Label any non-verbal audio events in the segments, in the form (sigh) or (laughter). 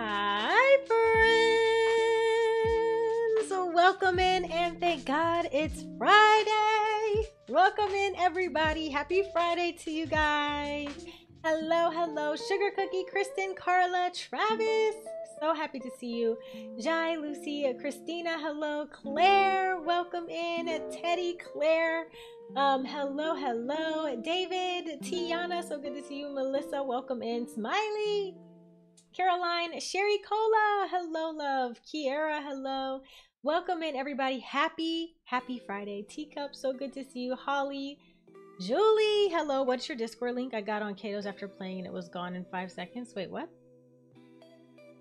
Hi, friends! Welcome in and thank God it's Friday. Welcome in, everybody. Happy Friday to you guys. Hello, hello, Sugar Cookie, Kristen, Carla, Travis. So happy to see you. Jai, Lucy, Christina, hello, Claire, welcome in. Teddy, Claire, um, hello, hello, David, Tiana, so good to see you. Melissa, welcome in. Smiley, Caroline, Sherry Cola, hello, love. Kiera, hello. Welcome in, everybody. Happy, happy Friday. Teacup, so good to see you. Holly, Julie, hello. What's your Discord link? I got on Kato's after playing and it was gone in five seconds. Wait, what?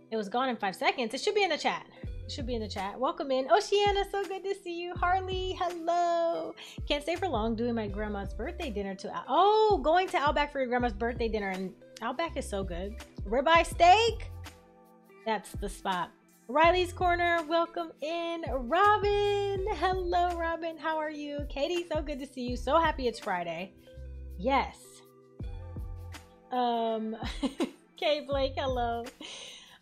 It was gone in five seconds. It should be in the chat. It should be in the chat. Welcome in. Oceana, so good to see you. Harley, hello. Can't stay for long doing my grandma's birthday dinner to Oh, going to Outback for your grandma's birthday dinner. And Outback is so good. Ribeye steak. That's the spot. Riley's Corner, welcome in. Robin, hello, Robin. How are you? Katie, so good to see you. So happy it's Friday. Yes. Um, (laughs) Kay Blake, hello.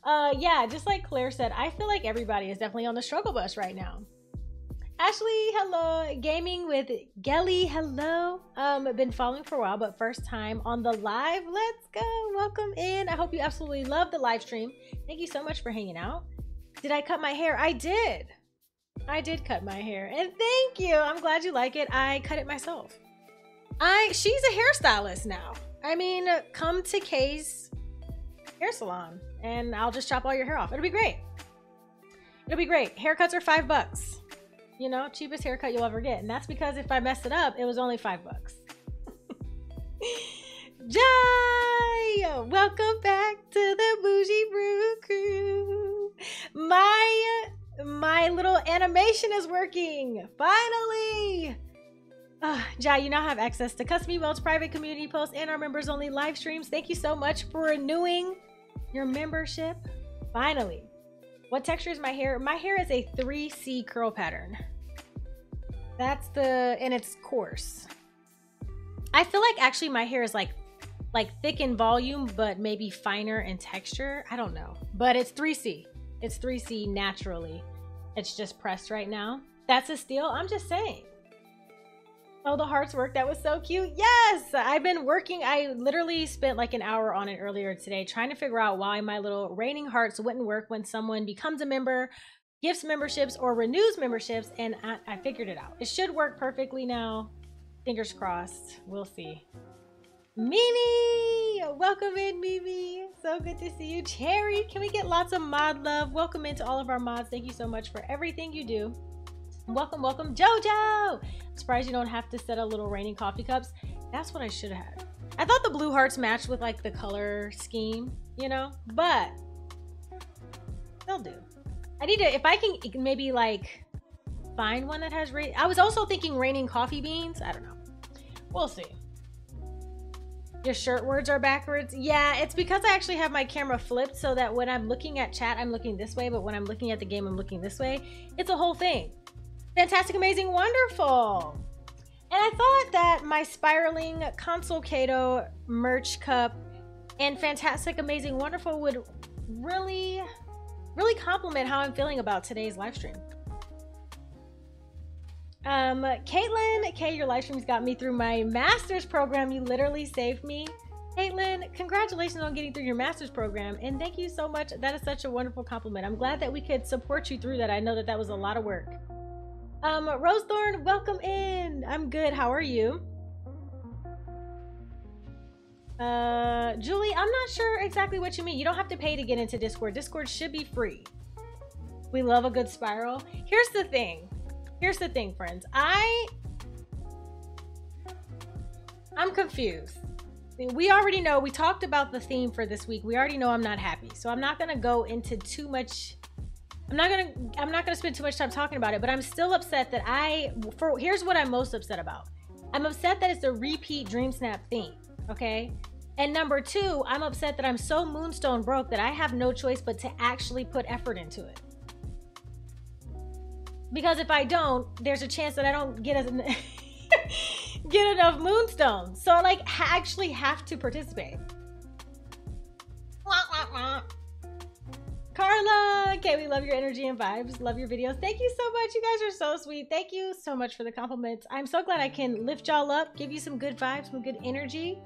Uh, yeah, just like Claire said, I feel like everybody is definitely on the struggle bus right now. Ashley, hello. Gaming with Gelly, hello. Um, been following for a while, but first time on the live. Let's go. Welcome in. I hope you absolutely love the live stream. Thank you so much for hanging out. Did I cut my hair? I did. I did cut my hair. And thank you. I'm glad you like it. I cut it myself. I she's a hairstylist now. I mean, come to Kay's hair salon and I'll just chop all your hair off. It'll be great. It'll be great. Haircuts are five bucks. You know, cheapest haircut you'll ever get. And that's because if I messed it up, it was only five bucks. (laughs) Jai! Welcome back to the Bougie Brew Crew. My my little animation is working. Finally! Uh, Jai, you now have access to custom emails, private community posts, and our members only live streams. Thank you so much for renewing your membership. Finally. What texture is my hair? My hair is a 3C curl pattern. That's the, and it's coarse. I feel like actually my hair is like, like thick in volume, but maybe finer in texture. I don't know, but it's 3C. It's 3C naturally. It's just pressed right now. That's a steal. I'm just saying. Oh, the hearts work. That was so cute. Yes, I've been working. I literally spent like an hour on it earlier today trying to figure out why my little raining hearts wouldn't work when someone becomes a member, gifts memberships, or renews memberships. And I, I figured it out. It should work perfectly now. Fingers crossed. We'll see. Mimi! Welcome in, Mimi. So good to see you. Cherry, can we get lots of mod love? Welcome into all of our mods. Thank you so much for everything you do. Welcome, welcome, JoJo! Surprised you don't have to set a little raining coffee cups. That's what I should have had. I thought the blue hearts matched with like the color scheme, you know, but they'll do. I need to, if I can maybe like find one that has rain. I was also thinking raining coffee beans. I don't know. We'll see. Your shirt words are backwards. Yeah, it's because I actually have my camera flipped so that when I'm looking at chat, I'm looking this way, but when I'm looking at the game, I'm looking this way. It's a whole thing. Fantastic, amazing, wonderful. And I thought that my spiraling console Kato merch cup and fantastic, amazing, wonderful would really, really compliment how I'm feeling about today's live stream. Um, Caitlin, Kay, your live streams got me through my master's program. You literally saved me. Caitlin, congratulations on getting through your master's program. And thank you so much. That is such a wonderful compliment. I'm glad that we could support you through that. I know that that was a lot of work. Um, Rosethorn, welcome in. I'm good. How are you? Uh, Julie, I'm not sure exactly what you mean. You don't have to pay to get into Discord. Discord should be free. We love a good spiral. Here's the thing. Here's the thing, friends. I I'm confused. We already know we talked about the theme for this week. We already know I'm not happy. So I'm not going to go into too much I'm not gonna I'm not gonna spend too much time talking about it, but I'm still upset that I for here's what I'm most upset about. I'm upset that it's a repeat Dream Snap theme. Okay. And number two, I'm upset that I'm so moonstone broke that I have no choice but to actually put effort into it. Because if I don't, there's a chance that I don't get as (laughs) get enough moonstone. So I like actually have to participate. Carla, okay, we love your energy and vibes. Love your videos. Thank you so much. You guys are so sweet. Thank you so much for the compliments. I'm so glad I can lift y'all up, give you some good vibes, some good energy.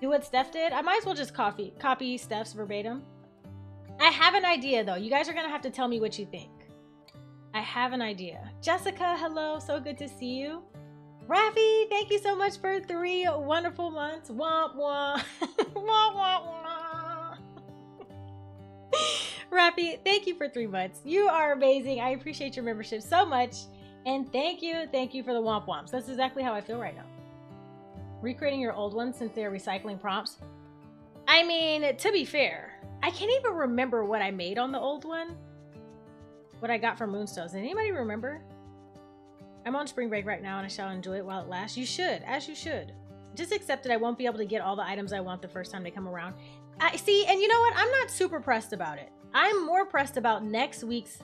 Do what Steph did. I might as well just copy copy Steph's verbatim. I have an idea though. You guys are gonna have to tell me what you think. I have an idea. Jessica, hello. So good to see you. Rafi, thank you so much for three wonderful months. Womp womp. womp womp womp. Rafi, thank you for three months. You are amazing. I appreciate your membership so much. And thank you, thank you for the womp womps. That's exactly how I feel right now. Recreating your old ones since they're recycling prompts. I mean, to be fair, I can't even remember what I made on the old one. What I got from Moonstones. Anybody remember? I'm on spring break right now and I shall enjoy it while it lasts. You should, as you should. Just accept that I won't be able to get all the items I want the first time they come around. I see, and you know what? I'm not super pressed about it. I'm more pressed about next week's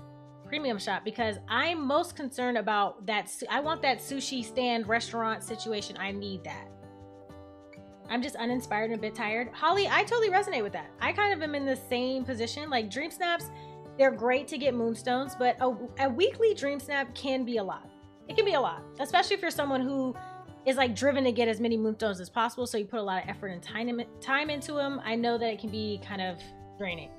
premium shop because I'm most concerned about that. I want that sushi stand restaurant situation. I need that. I'm just uninspired and a bit tired. Holly, I totally resonate with that. I kind of am in the same position. Like Dream Snaps, they're great to get moonstones, but a, a weekly Dream Snap can be a lot it can be a lot, especially if you're someone who is like driven to get as many moonstones as possible. So you put a lot of effort and time, time into them. I know that it can be kind of draining.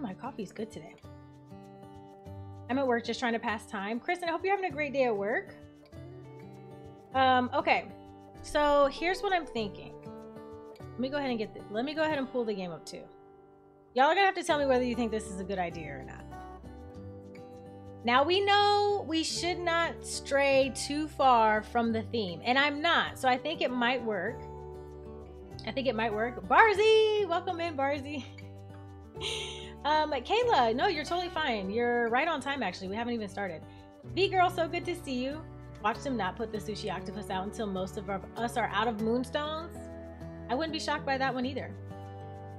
my coffee's good today. I'm at work just trying to pass time. Kristen, I hope you're having a great day at work. Um, okay. So here's what I'm thinking. Let me go ahead and get. Let me go ahead and pull the game up too. Y'all are gonna have to tell me whether you think this is a good idea or not. Now we know we should not stray too far from the theme, and I'm not, so I think it might work. I think it might work. Barzy, welcome in, Barzy. (laughs) um, Kayla, no, you're totally fine. You're right on time, actually. We haven't even started. V girl, so good to see you. Watch them not put the sushi octopus out until most of our, us are out of moonstones. I wouldn't be shocked by that one either.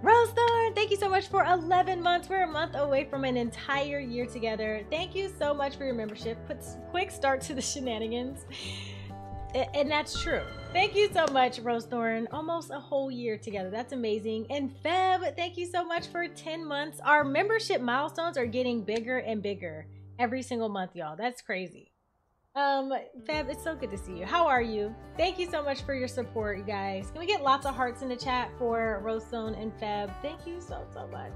Rosethorn, thank you so much for 11 months. We're a month away from an entire year together. Thank you so much for your membership. Put quick start to the shenanigans. And that's true. Thank you so much, Rose Thorn. Almost a whole year together. That's amazing. And Feb, thank you so much for 10 months. Our membership milestones are getting bigger and bigger every single month, y'all. That's crazy. Um, Feb, it's so good to see you. How are you? Thank you so much for your support, you guys. Can we get lots of hearts in the chat for Rosestone and Feb? Thank you so, so much.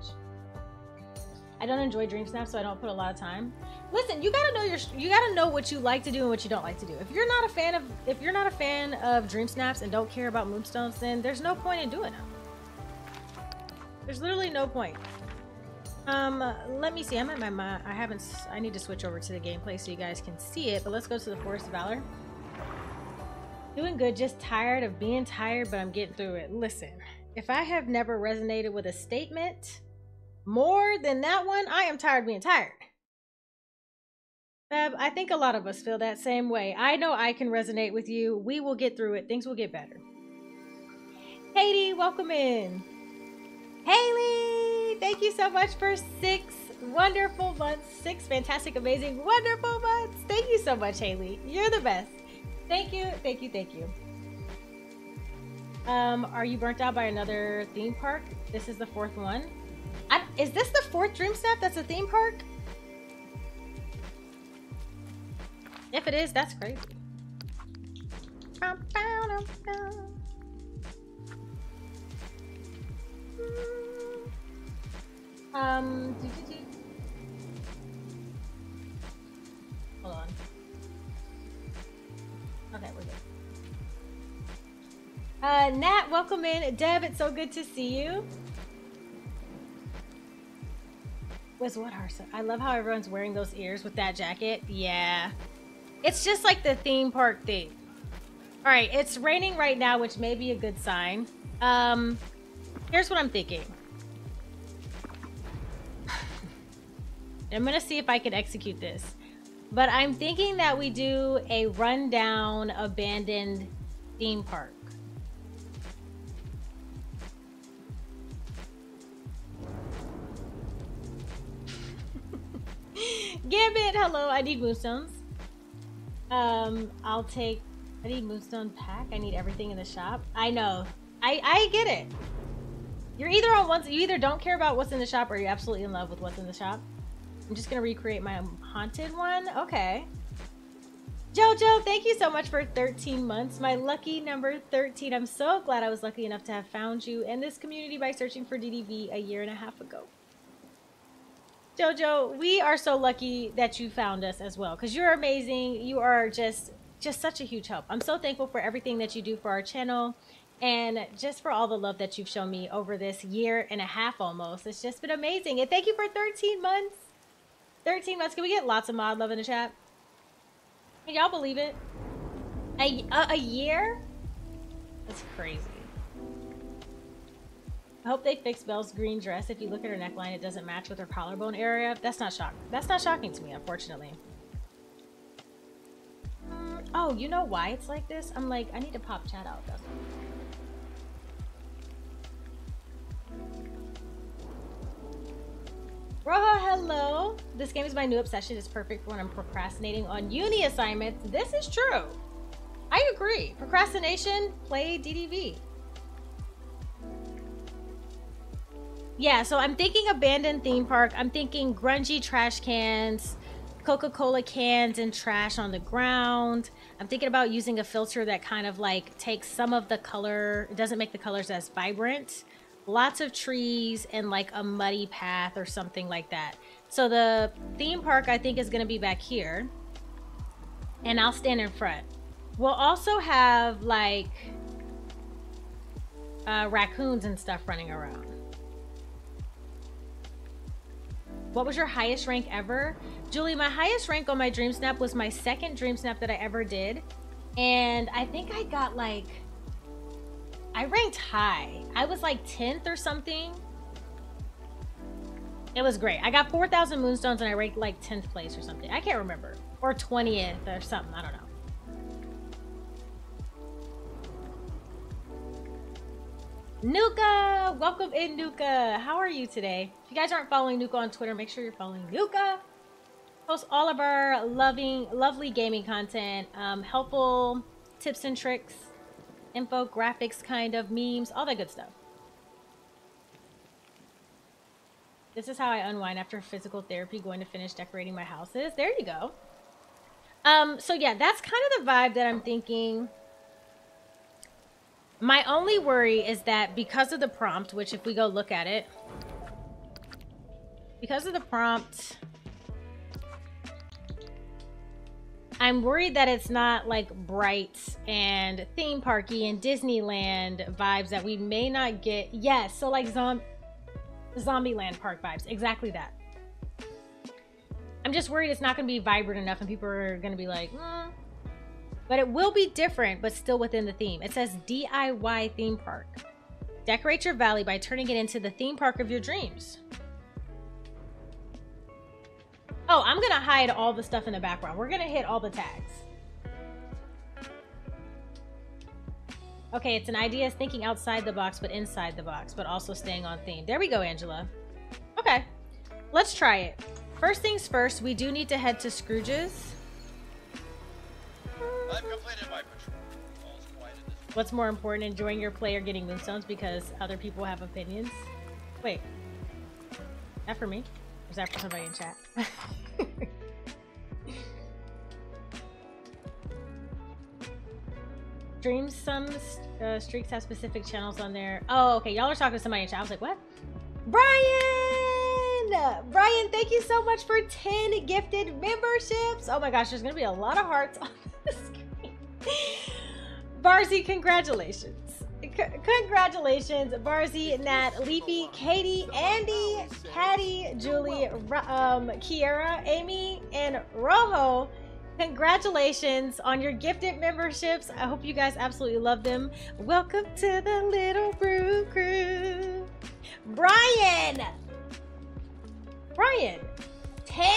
I don't enjoy Dream Snap, so I don't put a lot of time. Listen, you gotta know your, you gotta know what you like to do and what you don't like to do. If you're not a fan of, if you're not a fan of Dream Snaps and don't care about Moonstones, then there's no point in doing them. There's literally no point. Um, let me see. I'm at my, my I haven't. I need to switch over to the gameplay so you guys can see it. But let's go to the Forest of Valor. Doing good. Just tired of being tired, but I'm getting through it. Listen, if I have never resonated with a statement more than that one, I am tired of being tired. Fab, I think a lot of us feel that same way. I know I can resonate with you. We will get through it. Things will get better. Katie, welcome in. Haley, thank you so much for six wonderful months. Six fantastic, amazing, wonderful months. Thank you so much, Haley. You're the best. Thank you, thank you, thank you. Um, are you burnt out by another theme park? This is the fourth one. I, is this the fourth Dream Snap that's a theme park? If it is, that's crazy. Um, hold on. Okay, we're good. Uh, Nat, welcome in. Deb, it's so good to see you. Was what Harsa? I love how everyone's wearing those ears with that jacket. Yeah. It's just like the theme park thing. All right, it's raining right now, which may be a good sign. Um, here's what I'm thinking. I'm gonna see if I can execute this. But I'm thinking that we do a rundown abandoned theme park. (laughs) Gambit, hello, I need moonstones. Um, I'll take, I need moonstone pack. I need everything in the shop. I know, I, I get it. You're either on once, you either don't care about what's in the shop or you're absolutely in love with what's in the shop. I'm just gonna recreate my haunted one. Okay. Jojo, thank you so much for 13 months. My lucky number 13. I'm so glad I was lucky enough to have found you in this community by searching for DDV a year and a half ago. Jojo, we are so lucky that you found us as well because you're amazing. You are just just such a huge help. I'm so thankful for everything that you do for our channel and just for all the love that you've shown me over this year and a half almost. It's just been amazing. And thank you for 13 months. 13 months. Can we get lots of mod love in the chat? Can y'all believe it? A, a, a year? That's crazy. I hope they fix Belle's green dress. If you look at her neckline, it doesn't match with her collarbone area. That's not shocking. That's not shocking to me, unfortunately. Mm, oh, you know why it's like this? I'm like, I need to pop chat out. That's Roha, hello. This game is my new obsession. It's perfect when I'm procrastinating on uni assignments. This is true. I agree. Procrastination, play DDV. Yeah, so I'm thinking abandoned theme park. I'm thinking grungy trash cans, Coca-Cola cans and trash on the ground. I'm thinking about using a filter that kind of like takes some of the color, it doesn't make the colors as vibrant lots of trees and like a muddy path or something like that. So the theme park I think is going to be back here. And I'll stand in front. We'll also have like uh, raccoons and stuff running around. What was your highest rank ever? Julie, my highest rank on my Dream Snap was my second Dream Snap that I ever did. And I think I got like I ranked high. I was like 10th or something. It was great. I got 4,000 moonstones and I ranked like 10th place or something. I can't remember. Or 20th or something. I don't know. Nuka! Welcome in, Nuka. How are you today? If you guys aren't following Nuka on Twitter, make sure you're following Nuka. Post all of our loving, lovely gaming content, um, helpful tips and tricks, infographics kind of memes, all that good stuff. This is how I unwind after physical therapy, going to finish decorating my houses. There you go. Um, so yeah, that's kind of the vibe that I'm thinking. My only worry is that because of the prompt, which if we go look at it, because of the prompt, I'm worried that it's not like bright and theme parky and Disneyland vibes that we may not get. Yes, so like zom Zombieland park vibes. Exactly that. I'm just worried it's not going to be vibrant enough and people are going to be like, mm. but it will be different, but still within the theme. It says DIY theme park. Decorate your valley by turning it into the theme park of your dreams. Oh, I'm gonna hide all the stuff in the background. We're gonna hit all the tags. Okay, it's an idea is thinking outside the box, but inside the box, but also staying on theme. There we go, Angela. Okay, let's try it. First things first, we do need to head to Scrooge's. What's more important, enjoying your play or getting moonstones because other people have opinions? Wait, that for me? For somebody in chat? (laughs) Dreams some uh, streaks have specific channels on there. Oh, okay. Y'all are talking to somebody in chat. I was like, what? Brian! Brian, thank you so much for 10 gifted memberships. Oh my gosh, there's going to be a lot of hearts on (laughs) the screen. Barzy, congratulations congratulations, Barzi, Nat, Leafy, Katie, Andy, Caddy, Julie, um, Kiera, Amy, and Rojo. Congratulations on your gifted memberships. I hope you guys absolutely love them. Welcome to the Little Brew Crew. Brian! Brian, 10?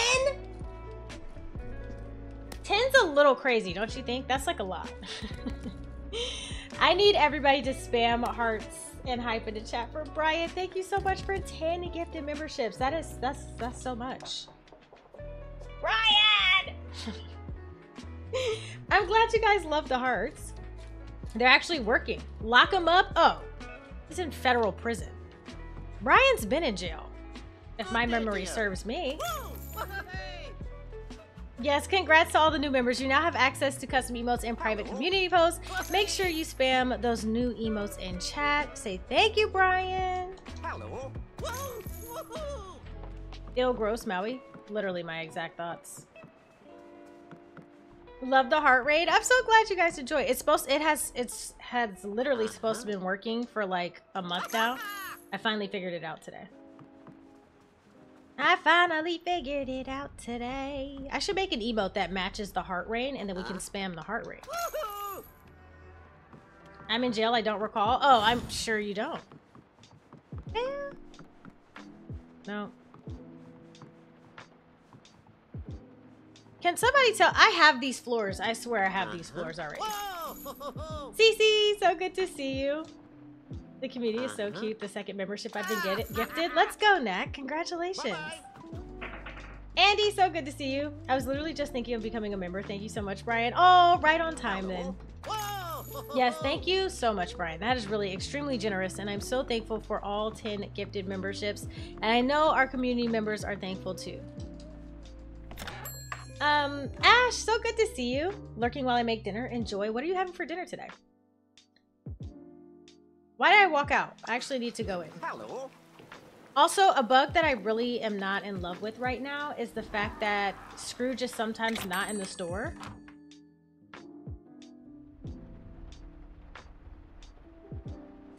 10's a little crazy, don't you think? That's like a lot. (laughs) I need everybody to spam hearts and hype in the chat for Brian. Thank you so much for 10 gifted memberships. That is that's that's so much. Brian! (laughs) I'm glad you guys love the hearts. They're actually working. Lock him up. Oh, he's in federal prison. Brian's been in jail, if my memory serves me. Yes, congrats to all the new members. You now have access to custom emotes and private oh. community posts. Make sure you spam those new emotes in chat. Say thank you, Brian. Hello. Ill gross Maui. Literally my exact thoughts. Love the heart rate. I'm so glad you guys enjoy. It's supposed it has it's has literally supposed to been working for like a month now. I finally figured it out today. I finally figured it out today. I should make an emote that matches the heart rate and then we can spam the heart rate. I'm in jail, I don't recall. Oh, I'm sure you don't. Yeah. No. Can somebody tell? I have these floors. I swear I have these uh-huh. floors already. (laughs) Cece, so good to see you. The community is so cute. The second membership I've been get gifted. Let's go, Nat. Congratulations. Andy, so good to see you. I was literally just thinking of becoming a member. Thank you so much, Brian. Oh, right on time then. Yes, thank you so much, Brian. That is really extremely generous, and I'm so thankful for all 10 gifted memberships. And I know our community members are thankful too. Um, Ash, so good to see you. Lurking while I make dinner. Enjoy. What are you having for dinner today? Why did I walk out? I actually need to go in. Hello. Also, a bug that I really am not in love with right now is the fact that Scrooge is sometimes not in the store.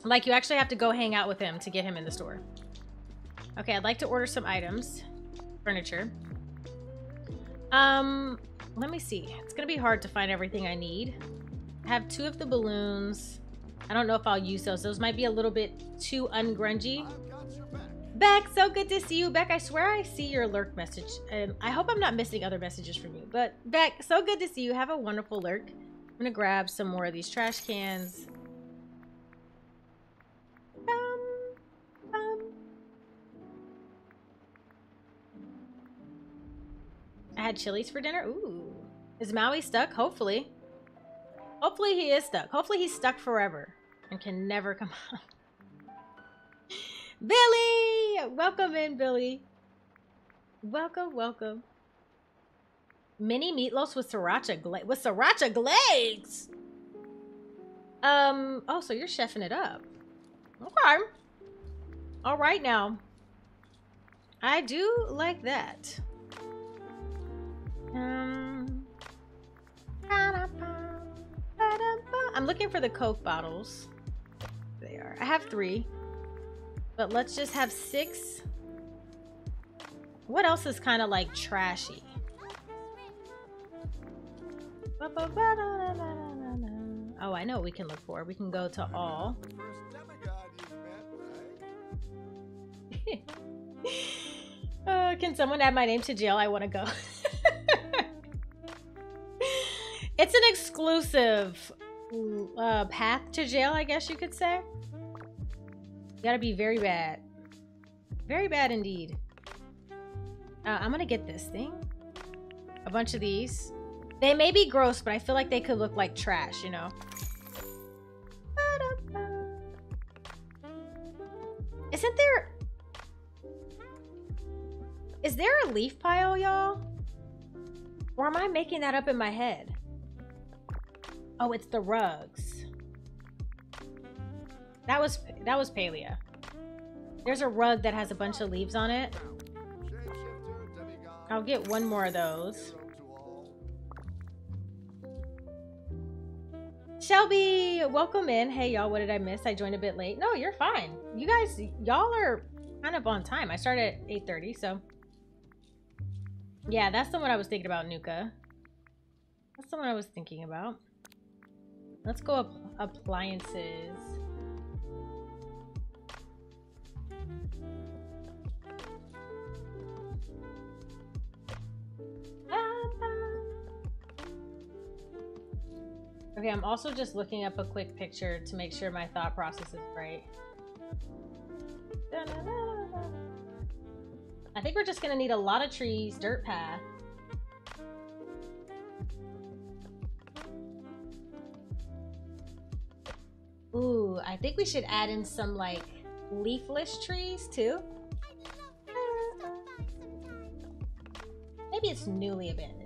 Like, you actually have to go hang out with him to get him in the store. Okay, I'd like to order some items. Furniture. Um, let me see. It's gonna be hard to find everything I need. I have two of the balloons. I don't know if I'll use those. Those might be a little bit too ungrungy. Beck, so good to see you. Beck, I swear I see your lurk message. And I hope I'm not missing other messages from you. But Beck, so good to see you. Have a wonderful lurk. I'm gonna grab some more of these trash cans. I had Chili's for dinner. Ooh. Is Maui stuck? Hopefully. Hopefully he is stuck. Hopefully he's stuck forever and can never come (laughs) out. Billy! Welcome in, Billy. Welcome, welcome. Mini meatloaf with sriracha glaze. With sriracha glaze! Um, oh, so you're chefing it up. Okay. All right now. I do like that. Um, I'm looking for the Coke bottles. They are. I have three. But let's just have six. What else is kind of like trashy? Oh, I know we can look for. We can go to all. (laughs) uh, can someone add my name to jail? I want to go. (laughs) It's an exclusive uh, path to jail, I guess you could say. You gotta be very bad. Very bad indeed. Uh, I'm gonna get this thing. A bunch of these. They may be gross, but I feel like they could look like trash, you know? Isn't there... Is there a leaf pile, y'all? Or am I making that up in my head? Oh, it's the rugs. That was that was Palia. There's a rug that has a bunch of leaves on it. I'll get one more of those. Shelby, welcome in. Hey, y'all, what did I miss? I joined a bit late. No, you're fine. You guys, y'all are kind of on time. I started at 8.30, so. Yeah, that's the one I was thinking about, Nuka. That's the one I was thinking about. Let's go up appliances. Okay, I'm also just looking up a quick picture to make sure my thought process is right. I think we're just gonna need a lot of trees, dirt path. Ooh, I think we should add in some like leafless trees too. Maybe it's newly abandoned.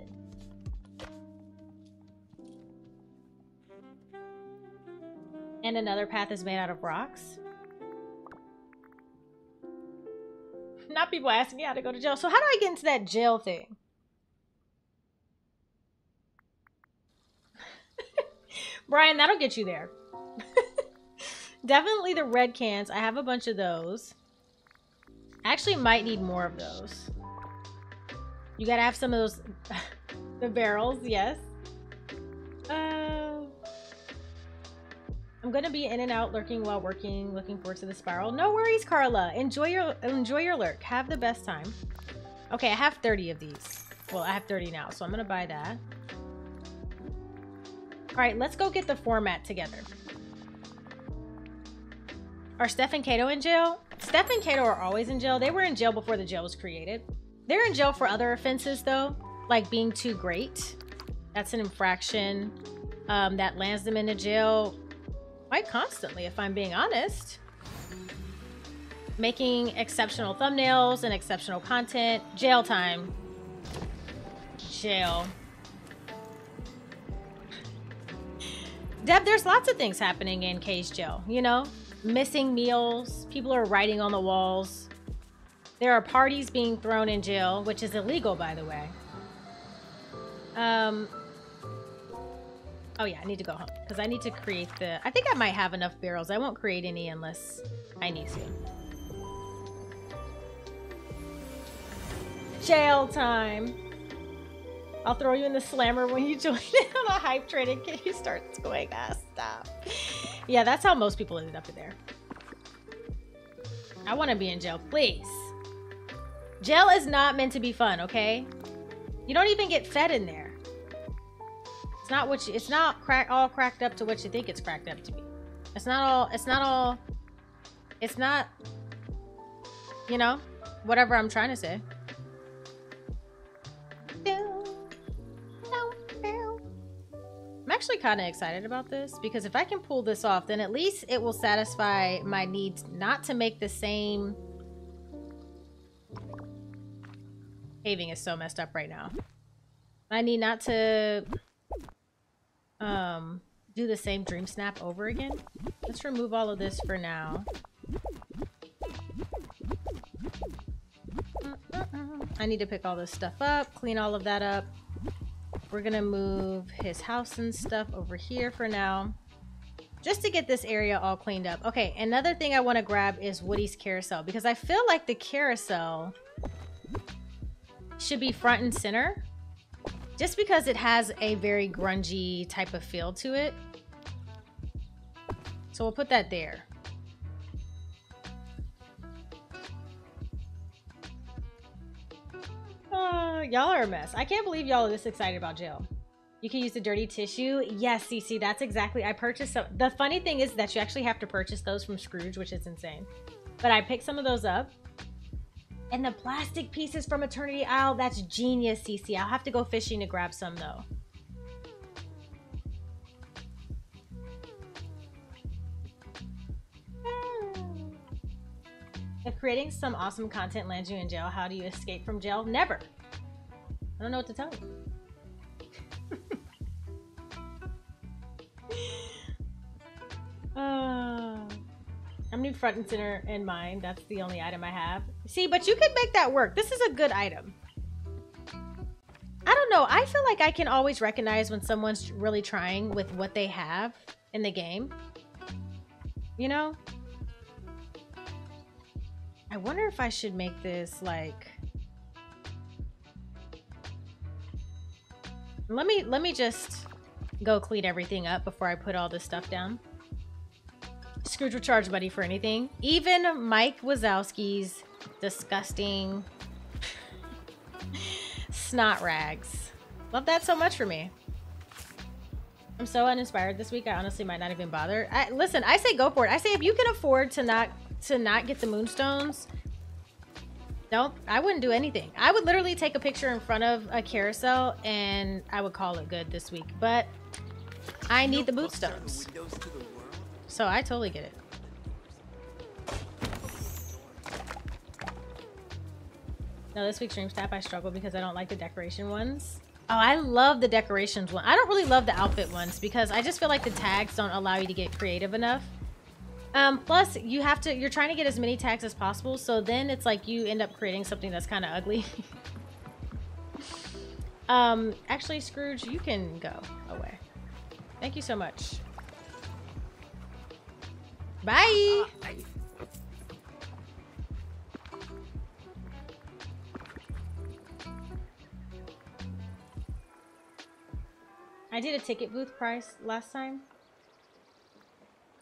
And another path is made out of rocks. Not people asking me how to go to jail. So how do I get into that jail thing? (laughs) Brian, that'll get you there. (laughs) Definitely the red cans. I have a bunch of those. I actually might need more of those. You gotta have some of those... (laughs) the barrels, yes. Uh, I'm gonna be in and out lurking while working, looking forward to the spiral. No worries, Carla. Enjoy your enjoy your lurk. Have the best time. Okay, I have 30 of these. Well, I have 30 now, so I'm gonna buy that. All right, let's go get the format together. Are Steph and Kato in jail? Steph and Kato are always in jail. They were in jail before the jail was created. They're in jail for other offenses, though, like being too great. That's an infraction um, that lands them into jail quite constantly, if I'm being honest. Making exceptional thumbnails and exceptional content. Jail time. Jail. Deb, there's lots of things happening in Cage Jail, you know? Missing meals, people are writing on the walls. There are parties being thrown in jail, which is illegal, by the way. Um, oh yeah, I need to go home because I need to create the, I think I might have enough barrels. I won't create any unless I need to. Jail time. I'll throw you in the slammer when you (laughs) join in on a hype train and Kitty starts going, ah, stop. Yeah, that's how most people ended up in there. I want to be in jail, please. Jail is not meant to be fun, okay? You don't even get fed in there. It's not what you, it's not crack all cracked up to what you think it's cracked up to be. It's not all, it's not all, it's not, you know, whatever I'm trying to say. I'm actually kind of excited about this because if I can pull this off, then at least it will satisfy my needs not to make the same... Paving is so messed up right now. I need not to um, do the same dream snap over again. Let's remove all of this for now. I need to pick all this stuff up, clean all of that up. We're gonna move his house and stuff over here for now. Just to get this area all cleaned up. Okay, another thing I want to grab is Woody's carousel because I feel like the carousel should be front and center. Just because it has a very grungy type of feel to it. So we'll put that there. Uh, y'all are a mess. I can't believe y'all are this excited about jail. You can use the dirty tissue. Yes, CC, that's exactly. I purchased some. The funny thing is that you actually have to purchase those from Scrooge, which is insane. But I picked some of those up. And the plastic pieces from Eternity Isle, that's genius, CC. I'll have to go fishing to grab some though. If creating some awesome content lands you in jail, how do you escape from jail? Never. I don't know what to tell you. (laughs) uh, I'm new front and center in mine. That's the only item I have. See, but you could make that work. This is a good item. I don't know. I feel like I can always recognize when someone's really trying with what they have in the game. You know? I wonder if I should make this like Let me let me just go clean everything up before I put all this stuff down. Scrooge will charge buddy for anything. Even Mike Wazowski's disgusting (laughs) snot rags. Love that so much for me. I'm so uninspired this week. I honestly might not even bother. I, listen, I say go for it. I say if you can afford to not to not get the moonstones, nope, I wouldn't do anything. I would literally take a picture in front of a carousel and I would call it good this week. But I need the moonstones. So I totally get it. No, this week's Dream Snap, I struggle because I don't like the decoration ones. Oh, I love the decorations one. I don't really love the outfit ones because I just feel like the tags don't allow you to get creative enough. Um, plus, you have to, you're trying to get as many tags as possible, so then it's like you end up creating something that's kind of ugly. (laughs) um, actually, Scrooge, you can go away. Thank you so much. Bye! Uh, I did a ticket booth price last time.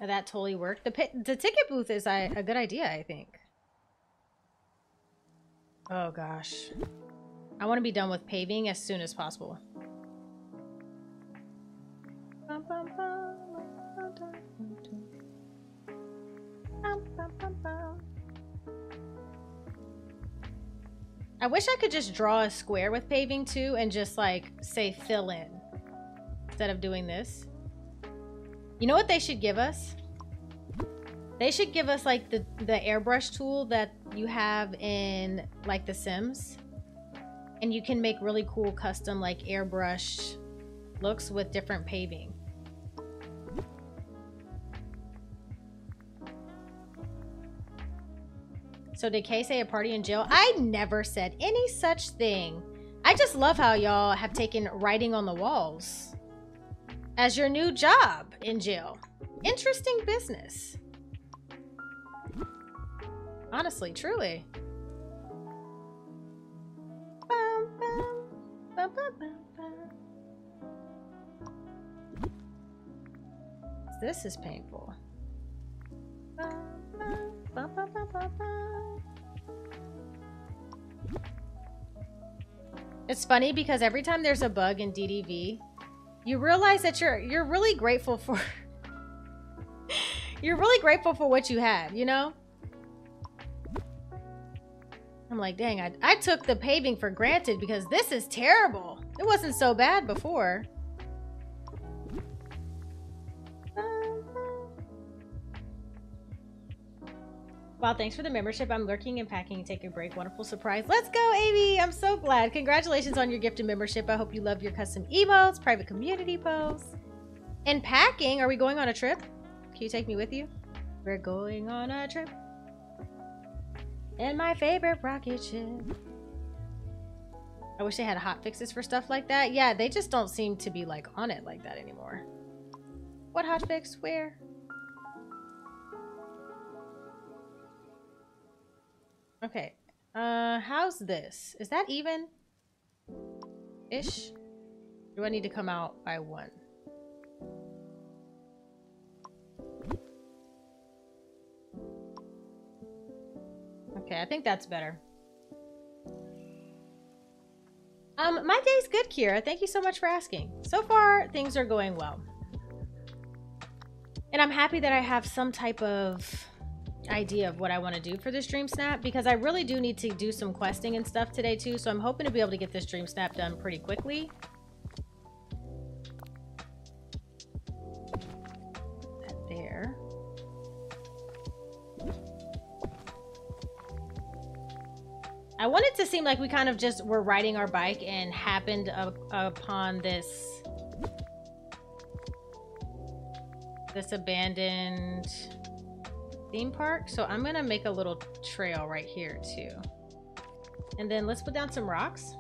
That totally worked. The the ticket booth is a, a good idea, I think. Oh gosh. I want to be done with paving as soon as possible. I wish I could just draw a square with paving too and just like say fill in instead of doing this. You know what they should give us? They should give us like the, the airbrush tool that you have in like the Sims. And you can make really cool custom like airbrush looks with different paving. So did Kay say a party in jail? I never said any such thing. I just love how y'all have taken writing on the walls as your new job in jail. Interesting business. Honestly, truly. This is painful. It's funny because every time there's a bug in DDV, you realize that you're you're really grateful for (laughs) you're really grateful for what you had, you know? I'm like, dang, I, I took the paving for granted because this is terrible. It wasn't so bad before. Wow, thanks for the membership. I'm lurking and packing and taking a break. Wonderful surprise. Let's go, Amy. I'm so glad. Congratulations on your gift and membership. I hope you love your custom emotes, private community posts. And packing, are we going on a trip? Can you take me with you? We're going on a trip. And my favorite rocket ship. I wish they had hot fixes for stuff like that. Yeah, they just don't seem to be like on it like that anymore. What hot fix? Where? Okay. Uh, how's this? Is that even? Ish? Do I need to come out by one? Okay, I think that's better. Um, my day's good, Kira. Thank you so much for asking. So far, things are going well. And I'm happy that I have some type of idea of what I want to do for this Dream Snap because I really do need to do some questing and stuff today too. So I'm hoping to be able to get this Dream Snap done pretty quickly. There. I want it to seem like we kind of just were riding our bike and happened up, upon this this abandoned theme park. So I'm gonna make a little trail right here too. And then let's put down some rocks.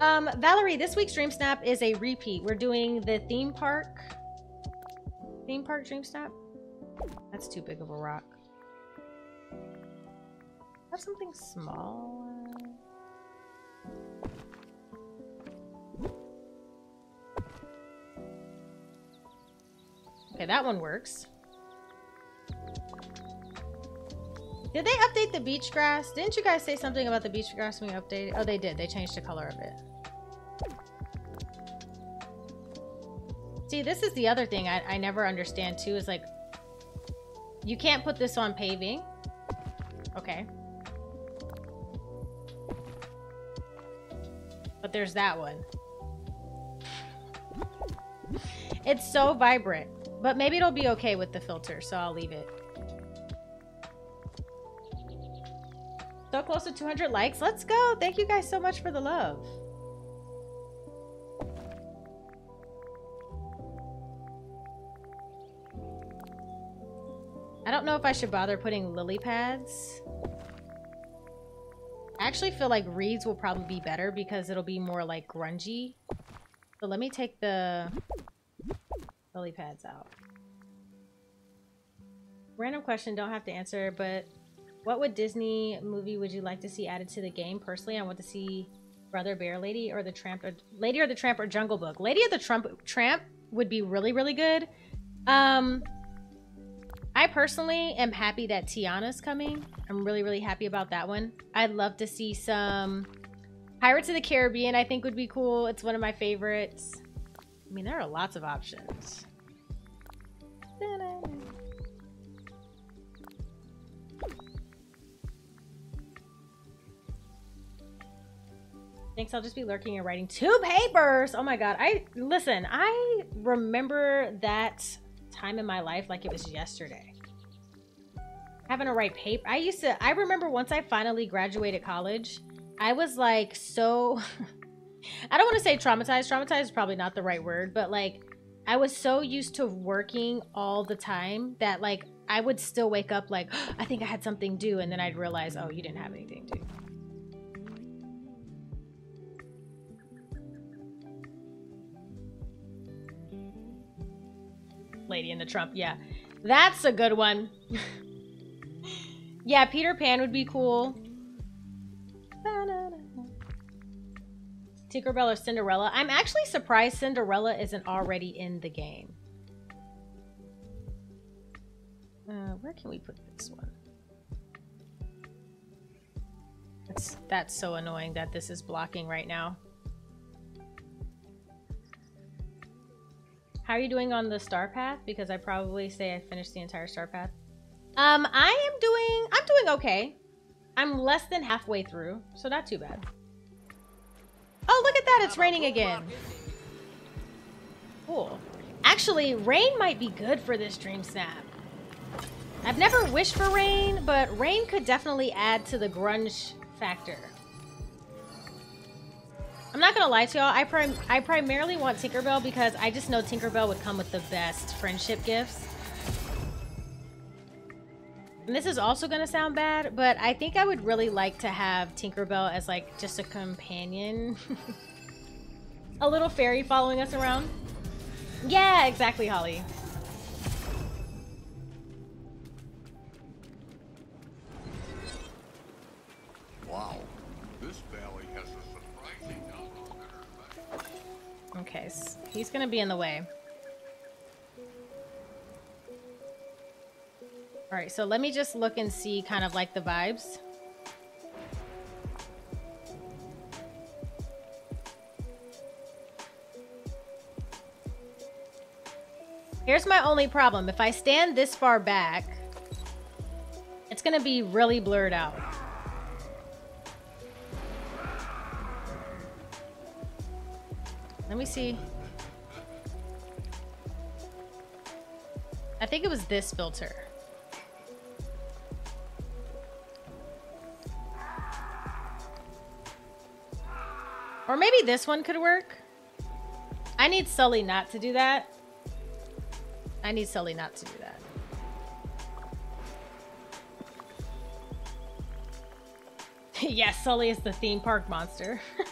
Um, Valerie, this week's Dream Snap is a repeat. We're doing the theme park. Theme park Dream Snap. That's too big of a rock. Have something small. Okay, that one works. Did they update the beach grass? Didn't you guys say something about the beach grass when we updated? Oh, they did. They changed the color of it. See, this is the other thing I, I never understand too is like, you can't put this on paving. Okay. But there's that one. It's so vibrant. But maybe it'll be okay with the filter, so I'll leave it. So close to 200 likes. Let's go. Thank you guys so much for the love. I don't know if I should bother putting lily pads. I actually feel like reeds will probably be better because it'll be more like grungy. So let me take the lily pads out. Random question, don't have to answer, but what would Disney movie would you like to see added to the game? Personally, I want to see Brother Bear Lady or the Tramp or Lady or the Tramp or Jungle Book. Lady of the Trump Tramp would be really, really good. Um I personally am happy that Tiana's coming. I'm really, really happy about that one. I'd love to see some Pirates of the Caribbean, I think would be cool. It's one of my favorites. I mean, there are lots of options. Thanks, I'll just be lurking and writing two papers. Oh my god. I listen, I remember that time in my life like it was yesterday. Having to write paper. I used to I remember once I finally graduated college, I was like so (laughs) I don't want to say traumatized. Traumatized is probably not the right word, but like I was so used to working all the time that like I would still wake up like (gasps) I think I had something due and then I'd realize oh you didn't have anything due. Lady in the Trump. Yeah, that's a good one. (laughs) yeah, Peter Pan would be cool. Tinkerbell or Cinderella. I'm actually surprised Cinderella isn't already in the game. Uh, where can we put this one? That's, that's so annoying that this is blocking right now. How are you doing on the star path? Because I probably say I finished the entire star path. Um, I am doing, I'm doing okay. I'm less than halfway through, so not too bad. That, it's raining again. Cool. Actually, rain might be good for this dream snap. I've never wished for rain, but rain could definitely add to the grunge factor. I'm not gonna lie to y'all. I prim I primarily want Tinkerbell because I just know Tinkerbell would come with the best friendship gifts. And this is also gonna sound bad, but I think I would really like to have Tinkerbell as like just a companion. (laughs) a little fairy following us around. Yeah, exactly, Holly. Wow. Okay, so he's gonna be in the way. Alright, so let me just look and see kind of like the vibes. Here's my only problem. If I stand this far back, it's gonna be really blurred out. Let me see. I think it was this filter. Or maybe this one could work. I need Sully not to do that. I need Sully not to do that. (laughs) yes, Sully is the theme park monster. (laughs)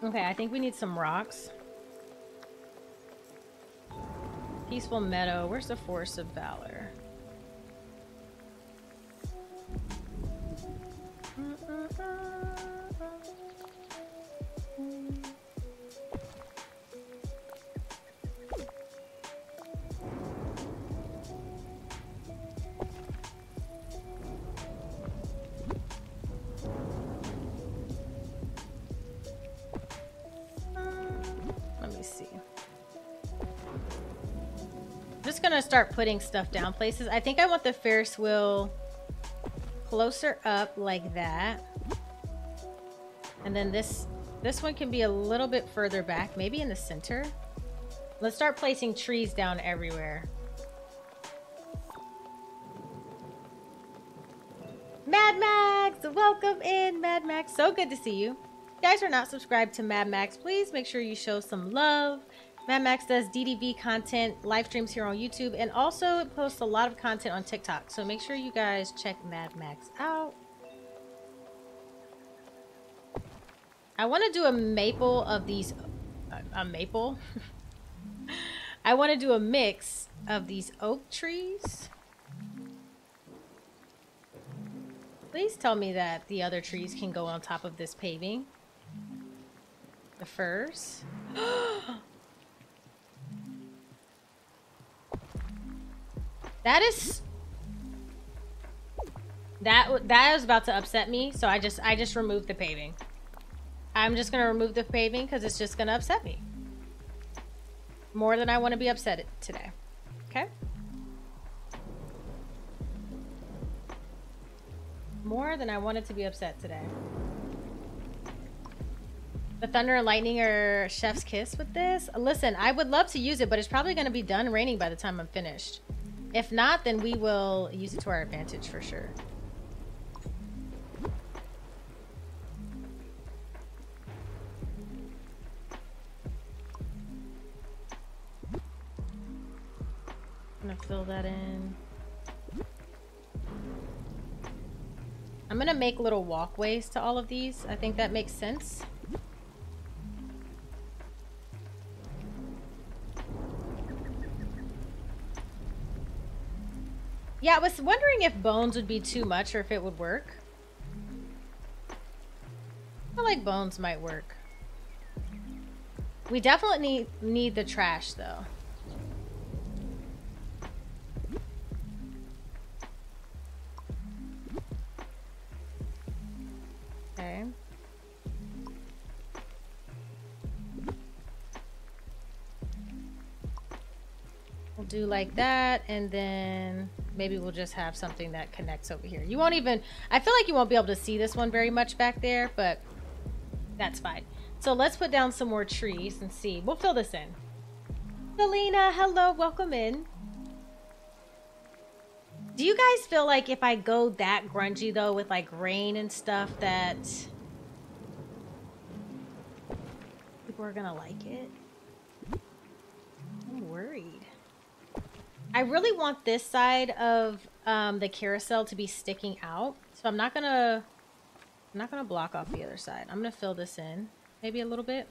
Okay, I think we need some rocks. Peaceful Meadow. Where's the Forest of Valor? Mm -mm -mm. Gonna start putting stuff down places. I think I want the Ferris wheel closer up like that. And then this This one can be a little bit further back, maybe in the center. Let's start placing trees down everywhere. Mad Max, welcome in, Mad Max. So good to see you. You guys are not subscribed to Mad Max, please make sure you show some love. Mad Max does DDV content, live streams here on YouTube, and also posts a lot of content on TikTok. So make sure you guys check Mad Max out. I want to do a maple of these, a, a maple? (laughs) I want to do a mix of these oak trees. Please tell me that the other trees can go on top of this paving. The firs. (gasps) (gasps) that is that that is about to upset me, so I just I just removed the paving. I'm just gonna remove the paving because it's just gonna upset me. More than I want to be upset today. Okay? More than I wanted to be upset today. The thunder and lightning are chef's kiss with this. Listen, I would love to use it, but it's probably to be done raining by the time I'm finished. If not, then we will use it to our advantage for sure. I'm gonna fill that in. I'm gonna make little walkways to all of these. I think that makes sense. Yeah, I was wondering if bones would be too much or if it would work. I feel like bones might work. We definitely need, need the trash though. Okay. We'll do like that, and then maybe we'll just have something that connects over here. You won't even, I feel like you won't be able to see this one very much back there, but that's fine. So let's put down some more trees and see. We'll fill this in. Selena, hello, welcome in. Do you guys feel like if I go that grungy though with like rain and stuff that people are gonna like it? I'm worried. I really want this side of um, the carousel to be sticking out. So I'm not gonna I'm not gonna block off the other side. I'm gonna fill this in maybe a little bit.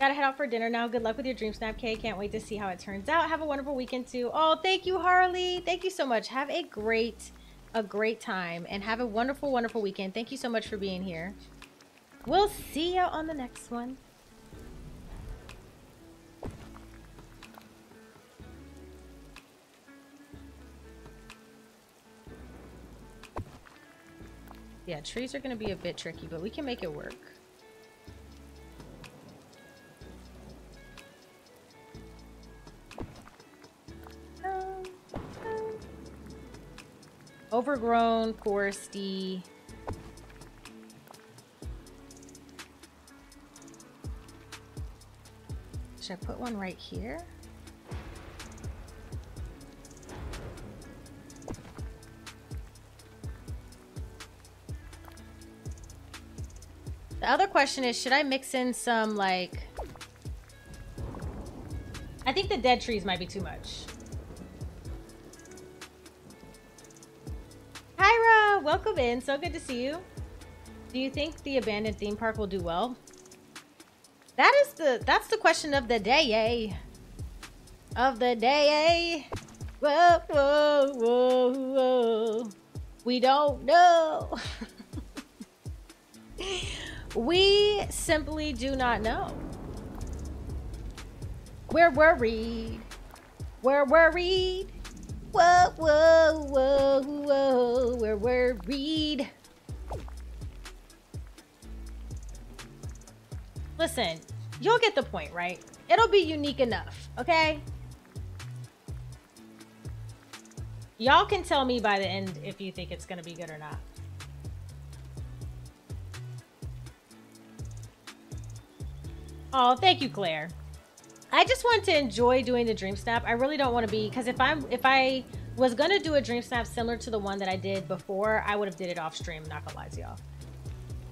Gotta head out for dinner now. Good luck with your dream snap cake. Can't wait to see how it turns out. Have a wonderful weekend too. Oh, thank you, Harley. Thank you so much. Have a great, a great time and have a wonderful, wonderful weekend. Thank you so much for being here. We'll see you on the next one. Yeah, trees are going to be a bit tricky, but we can make it work. Overgrown, foresty. Should I put one right here? The other question is, should I mix in some, like... I think the dead trees might be too much. Kyra, welcome in. So good to see you. Do you think the abandoned theme park will do well? That is the that's the question of the day, eh? Of the day, eh? Whoa, whoa, whoa, whoa. We don't know. (laughs) we simply do not know. We're worried. We're worried. Whoa, whoa, whoa, whoa. We're worried. Listen, you'll get the point, right? It'll be unique enough, okay? Y'all can tell me by the end if you think it's going to be good or not. Oh, thank you, Claire. I just want to enjoy doing the dream snap. I really don't want to be because if I'm if I was gonna do a dream snap similar to the one that I did before, I would have did it off stream. Not gonna lie to y'all.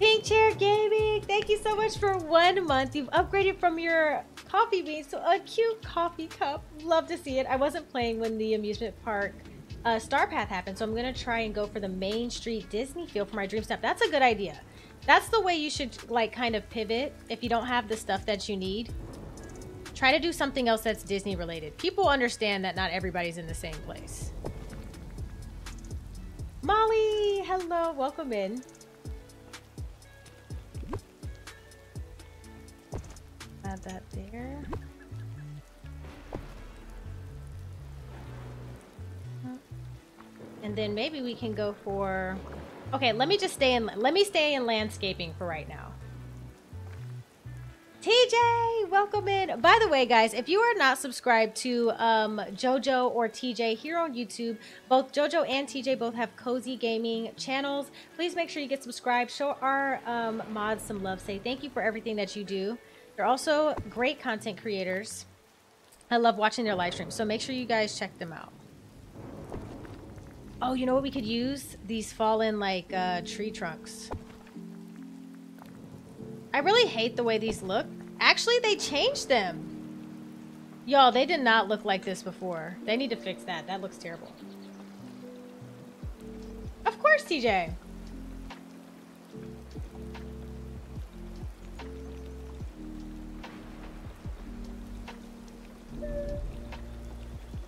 Pink Chair Gaming, thank you so much for one month. You've upgraded from your coffee beans to a cute coffee cup. Love to see it. I wasn't playing when the amusement park uh, Star Path happened, so I'm gonna try and go for the Main Street Disney feel for my dream snap. That's a good idea. That's the way you should like kind of pivot if you don't have the stuff that you need. Try to do something else that's Disney related. People understand that not everybody's in the same place. Molly, hello, welcome in. Add that there. And then maybe we can go for Okay, let me just stay in let me stay in landscaping for right now. TJ, welcome in. By the way, guys, if you are not subscribed to um, JoJo or TJ here on YouTube, both JoJo and TJ both have cozy gaming channels. Please make sure you get subscribed. Show our um, mods some love. Say thank you for everything that you do. They're also great content creators. I love watching their live streams, so make sure you guys check them out. Oh, you know what we could use? These fallen, like, uh, tree trunks. I really hate the way these look. Actually, they changed them. Y'all, they did not look like this before. They need to fix that. That looks terrible. Of course, TJ.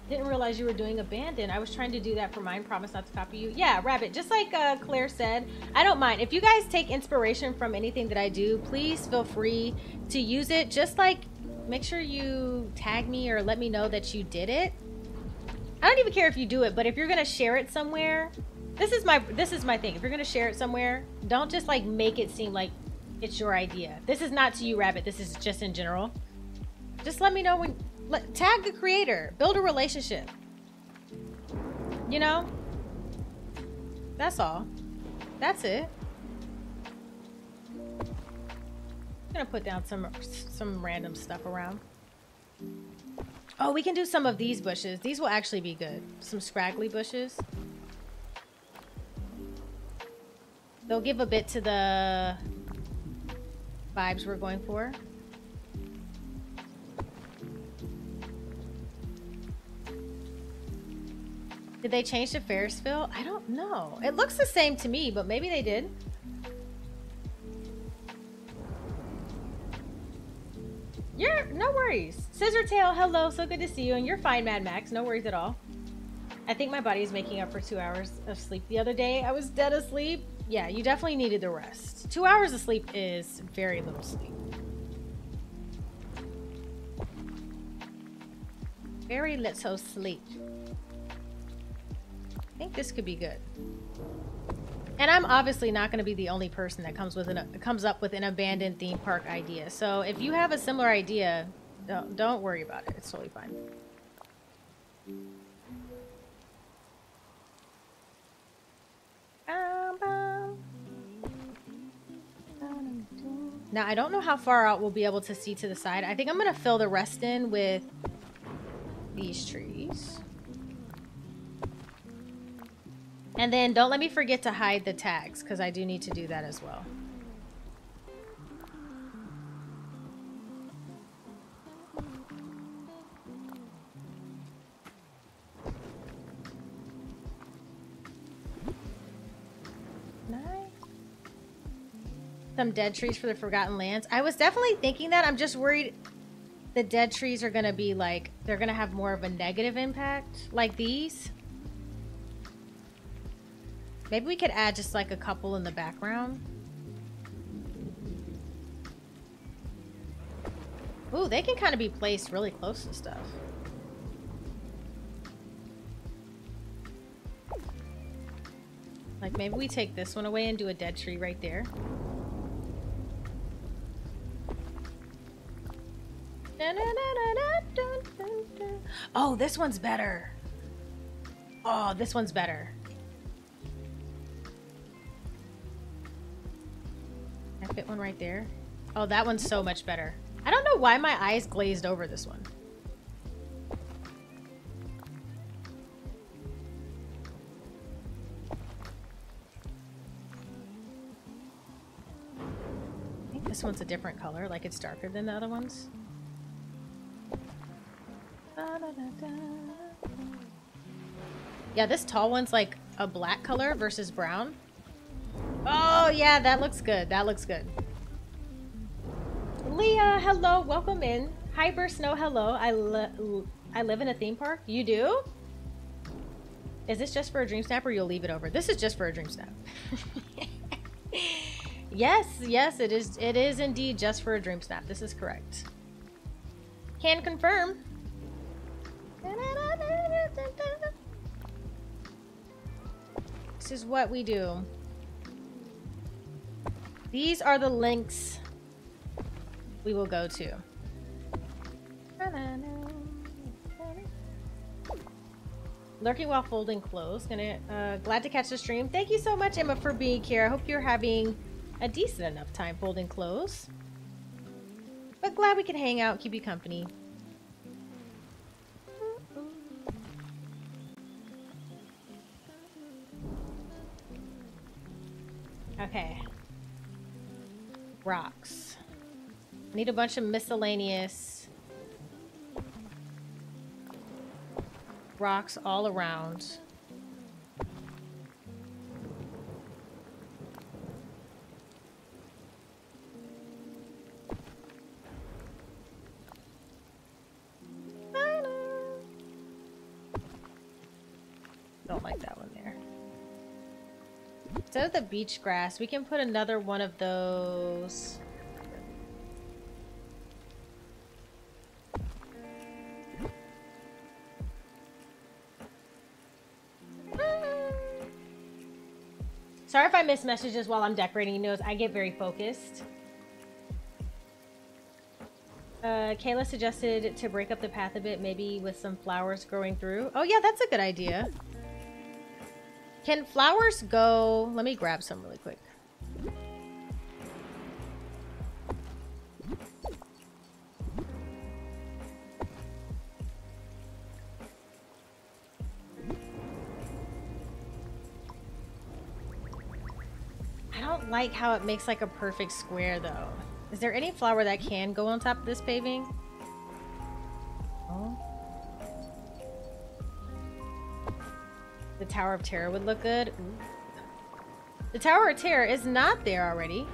Didn't realize you were doing abandon. I was trying to do that for mine. Promise not to copy you. Yeah, Rabbit. Just like uh, Claire said, I don't mind. If you guys take inspiration from anything that I do, please feel free to use it. Just like make sure you tag me or let me know that you did it. I don't even care if you do it, but if you're gonna share it somewhere, this is my this is my thing. If you're gonna share it somewhere, don't just like make it seem like it's your idea. This is not to you, Rabbit. This is just in general. Just let me know when let, tag the creator. Build a relationship. You know? That's all. That's it. I'm gonna put down some some random stuff around. Oh, we can do some of these bushes. These will actually be good. Some scraggly bushes. They'll give a bit to the vibes we're going for. Did they change the Ferris wheel? I don't know. It looks the same to me, but maybe they did. You're no worries. Scissor Tail, hello, so good to see you. And you're fine, Mad Max. No worries at all. I think my body is making up for two hours of sleep the other day. I was dead asleep. Yeah, you definitely needed the rest. Two hours of sleep is very little sleep. Very little sleep. Think this could be good. And I'm obviously not going to be the only person that comes with an comes up with an abandoned theme park idea. So if you have a similar idea, don't don't worry about it. It's totally fine. Now, I don't know how far out we'll be able to see to the side. I think I'm going to fill the rest in with these trees. And then don't let me forget to hide the tags because I do need to do that as well. Some dead trees for the Forgotten Lands. I was definitely thinking that. I'm just worried the dead trees are going to be like, they're going to have more of a negative impact like these. Maybe we could add just like a couple in the background. Ooh, they can kind of be placed really close to stuff. Like maybe we take this one away and do a dead tree right there. Oh, this one's better. Oh, this one's better. Right there? Oh, that one's so much better. I don't know why my eyes glazed over this one. I think this one's a different color, like it's darker than the other ones. Yeah, this tall one's like a black color versus brown. Oh, yeah, that looks good. That looks good. Leah, hello. Welcome in. Hyper Snow, hello. I, li I live in a theme park. You do? Is this just for a dream snap or you'll leave it over? This is just for a dream snap. (laughs) yes, yes, it is. It is indeed just for a dream snap. This is correct. Can confirm. This is what we do. These are the links we will go to. Lurking while folding clothes. Gonna uh, glad to catch the stream. Thank you so much, Emma, for being here. I hope you're having a decent enough time folding clothes. But glad we can hang out, keep you company. Okay. Rocks. Need a bunch of miscellaneous rocks all around. Don't like that one there. Instead of the beach grass, we can put another one of those. Sorry if I miss messages while I'm decorating. You know, I get very focused. Uh, Kayla suggested to break up the path a bit, maybe with some flowers growing through. Oh yeah, that's a good idea. Can flowers go... Let me grab some really quick. Like how it makes like a perfect square though. Is there any flower that can go on top of this paving? Oh. The Tower of Terror would look good. Ooh. The Tower of Terror is not there already.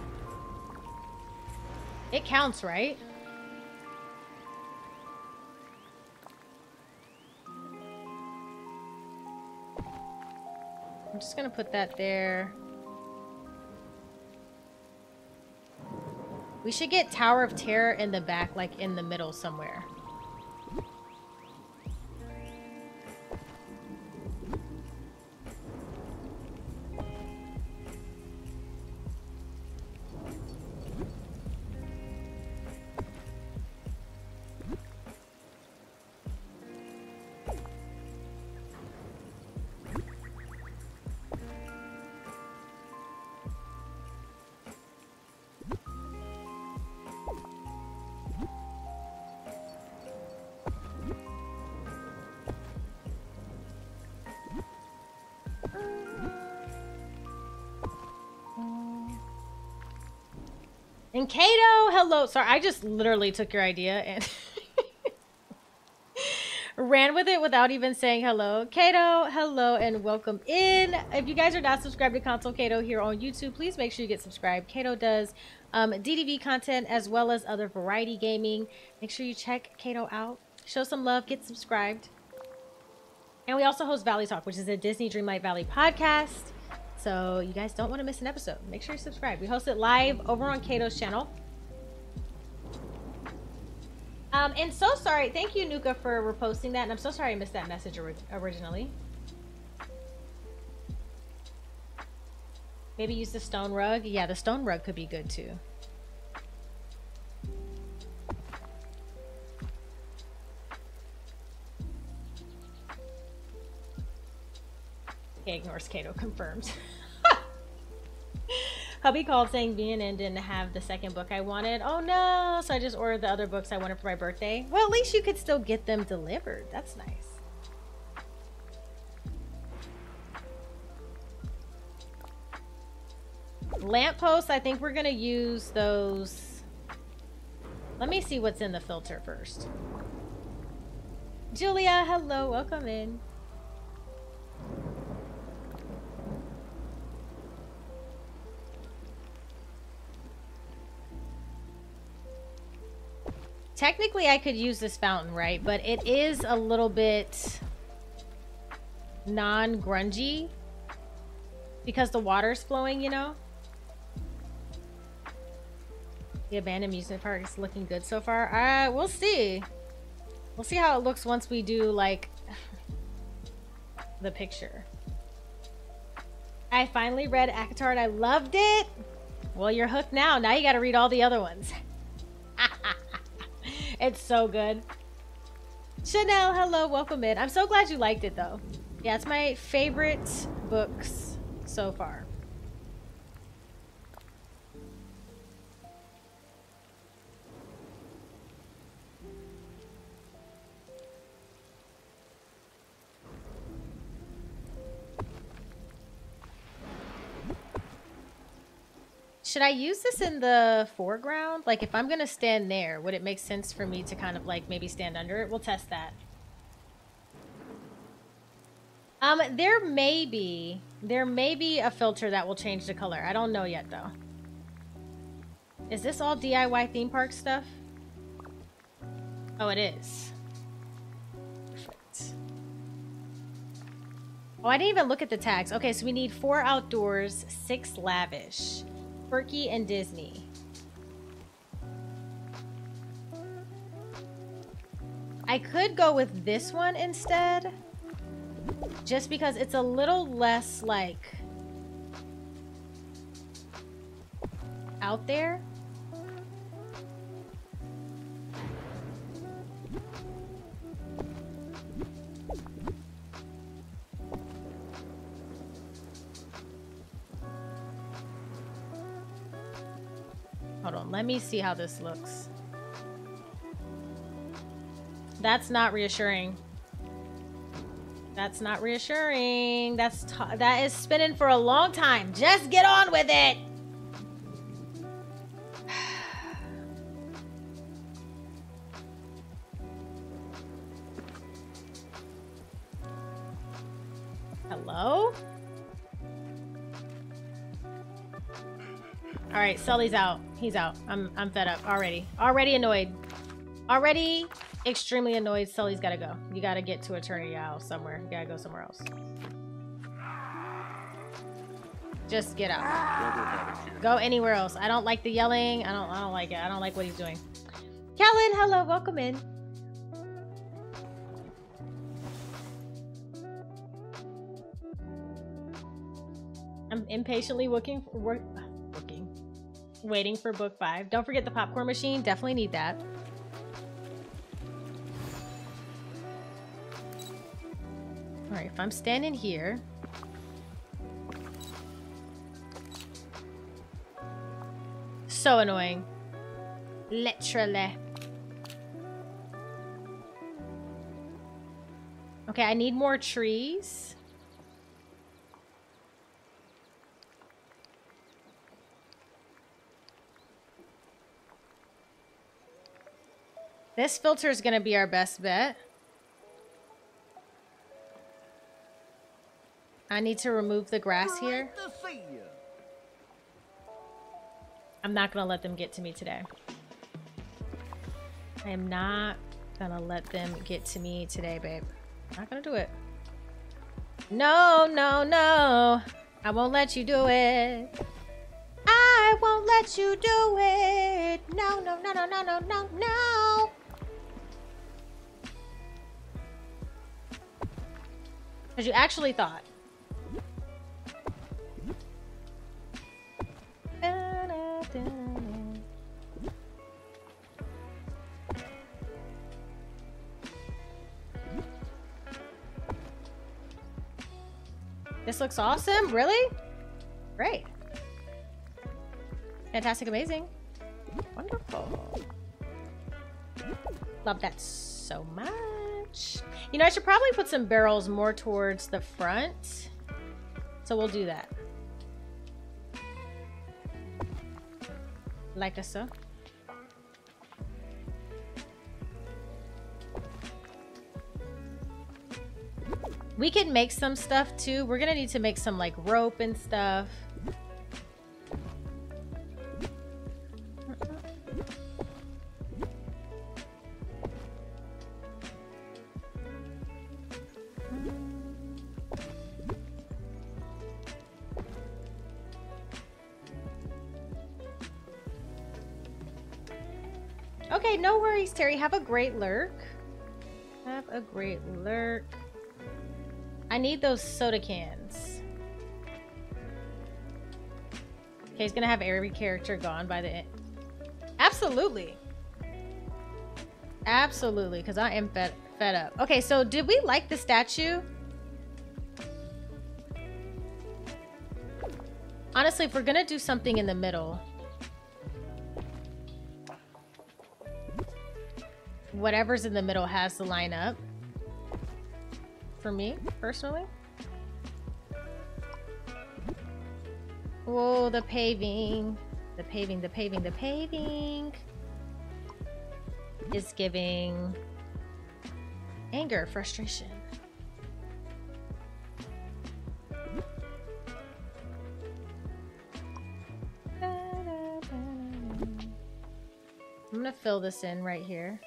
It counts, right? I'm just gonna put that there. We should get Tower of Terror in the back, like in the middle somewhere. Kato, hello. Sorry, I just literally took your idea and (laughs) ran with it without even saying hello. Kato, hello and welcome in. If you guys are not subscribed to Console Kato here on YouTube, please make sure you get subscribed. Kato does um, DDV content as well as other variety gaming. Make sure you check Kato out. Show some love, get subscribed. And we also host Valley Talk, which is a Disney Dreamlight Valley podcast. So you guys don't want to miss an episode. Make sure you subscribe. We host it live over on Kato's channel. Um, and so sorry. Thank you, Nuka, for reposting that. And I'm so sorry I missed that message originally. Maybe use the stone rug. Yeah, the stone rug could be good too. Ignores Kato confirmed. (laughs) Hubby called saying VNN didn't have the second book I wanted. Oh no! So I just ordered the other books I wanted for my birthday. Well, at least you could still get them delivered. That's nice. Lampposts, I think we're gonna use those. Let me see what's in the filter first. Julia, hello, welcome in. Technically, I could use this fountain, right? But it is a little bit non-grungy because the water's flowing, you know? The abandoned amusement park is looking good so far. Uh, we'll see. We'll see how it looks once we do, like, (laughs) the picture. I finally read ACOTAR and I loved it. Well, you're hooked now. Now you got to read all the other ones. (laughs) It's so good. Chanel, hello, welcome in. I'm so glad you liked it though. Yeah, it's my favorite books so far. Should I use this in the foreground? Like if I'm going to stand there, would it make sense for me to kind of like maybe stand under it? We'll test that. Um, there may be, there may be a filter that will change the color. I don't know yet though. Is this all DIY theme park stuff? Oh, it is. Perfect. Oh, I didn't even look at the tags. Okay, so we need four outdoors, six lavish. Quirky and Disney. I could go with this one instead. Just because it's a little less, like, out there. Hold on, let me see how this looks. That's not reassuring. That's not reassuring. That's that is spinning for a long time. Just get on with it. (sighs) Hello? All right, Sully's out. He's out. I'm I'm fed up already. Already annoyed. Already extremely annoyed. Sully's gotta go. You gotta get to Eternity Isle somewhere. You gotta go somewhere else. Just get out. Go anywhere else. I don't like the yelling. I don't I don't like it. I don't like what he's doing. Kellen, hello, welcome in. I'm impatiently looking for work waiting for book five. Don't forget the popcorn machine. Definitely need that. All right, if I'm standing here. So annoying. Literally. Okay, I need more trees. This filter is going to be our best bet. I need to remove the grass here. I'm not going to let them get to me today. I am not going to let them get to me today, babe. Not going to do it. No, no, no. I won't let you do it. I won't let you do it. No, no, no, no, no, no, no, no. Because you actually thought. This looks awesome. Really? Great. Fantastic, amazing. Wonderful. Love that so much. You know, I should probably put some barrels more towards the front. So we'll do that. Like so. We can make some stuff too. We're gonna need to make some like rope and stuff. Okay, no worries, Terry. Have a great lurk. Have a great lurk. I need those soda cans. Okay, he's gonna have every character gone by the end. Absolutely. Absolutely, because I am fed, fed up. Okay, so did we like the statue? Honestly, if we're gonna do something in the middle, whatever's in the middle has to line up for me, personally. Whoa, the paving. The paving, the paving, the paving is giving anger, frustration. I'm gonna fill this in right here.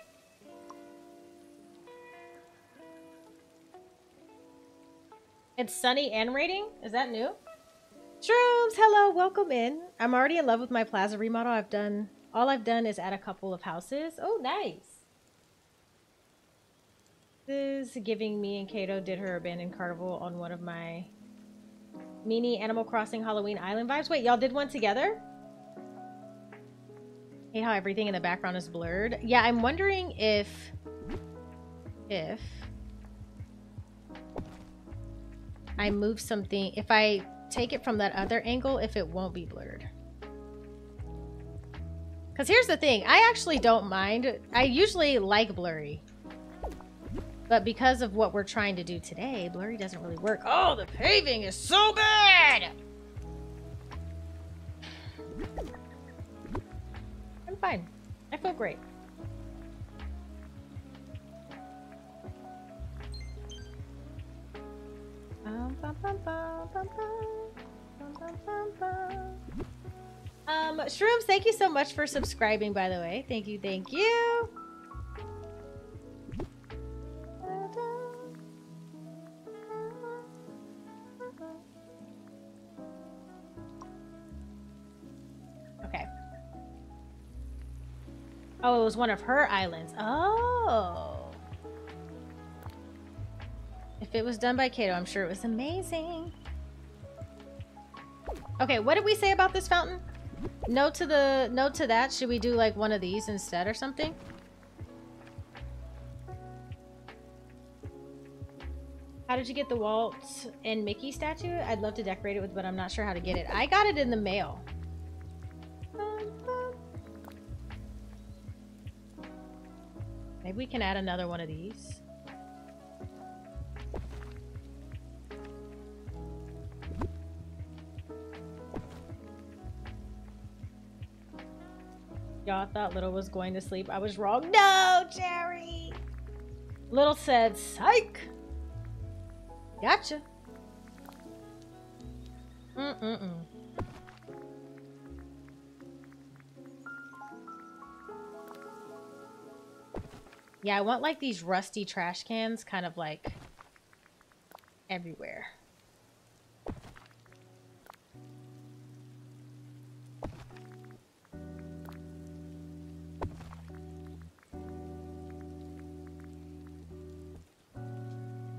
Sunny and raining? Is that new? Shrooms, hello, welcome in. I'm already in love with my plaza remodel. I've done, all I've done is add a couple of houses. Oh, nice. This is giving me and Kato did her abandoned carnival on one of my mini Animal Crossing Halloween Island vibes. Wait, y'all did one together? Hate how everything in the background is blurred. Yeah, I'm wondering if, if I move something, if I take it from that other angle, if it won't be blurred. Because here's the thing, I actually don't mind. I usually like blurry. But because of what we're trying to do today, blurry doesn't really work. Oh, the paving is so bad! I'm fine. I feel great. Um, Shrooms, thank you so much for subscribing, by the way. Thank you, thank you. Okay. Oh, it was one of her islands. Oh. If it was done by Kato, I'm sure it was amazing. Okay, what did we say about this fountain? No to the no to that. Should we do like one of these instead or something? How did you get the Walt and Mickey statue? I'd love to decorate it with, but I'm not sure how to get it. I got it in the mail. Maybe we can add another one of these. Y'all thought Little was going to sleep. I was wrong. No, Jerry! Little said, psych! Gotcha. Mm-mm-mm. Yeah, I want like these rusty trash cans kind of like everywhere.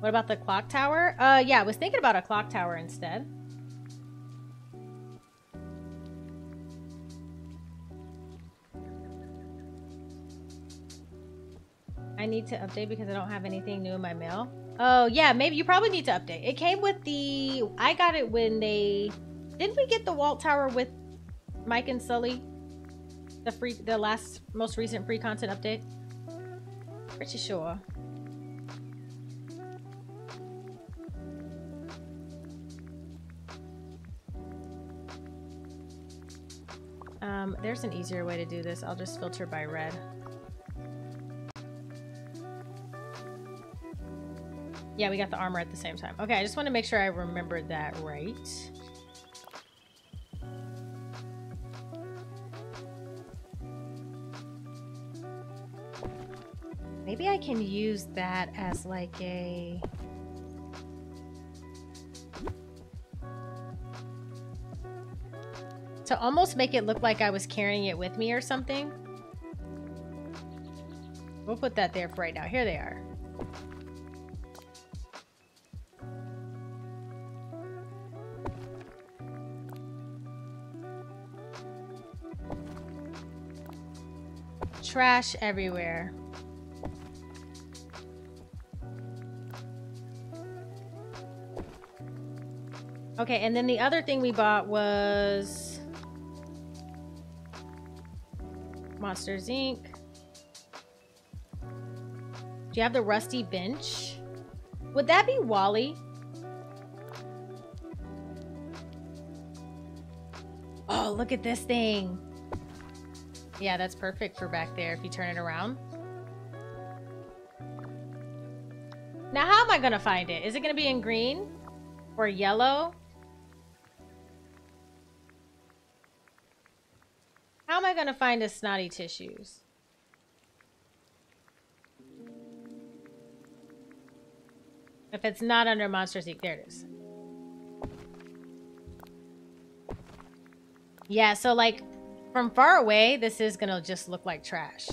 What about the clock tower? Uh, yeah, I was thinking about a clock tower instead. I need to update because I don't have anything new in my mail. Oh, yeah, maybe you probably need to update. It came with the... I got it when they... Didn't we get the Walt Tower with Mike and Sulley? The free, the last, most recent free content update? Pretty sure. Um, there's an easier way to do this. I'll just filter by red. Yeah, we got the armor at the same time. Okay, I just want to make sure I remembered that right. Maybe I can use that as like a... To almost make it look like I was carrying it with me or something. We'll put that there for right now. Here they are. Trash everywhere. Okay, and then the other thing we bought was Monsters Inc. Do you have the rusty bench? Would that be Wally? Oh, look at this thing. Yeah, that's perfect for back there if you turn it around. Now, how am I going to find it? Is it going to be in green or yellow? How am I going to find a snotty tissues? If it's not under Monsters Inc., There it is. Yeah, so like from far away, this is gonna just look like trash.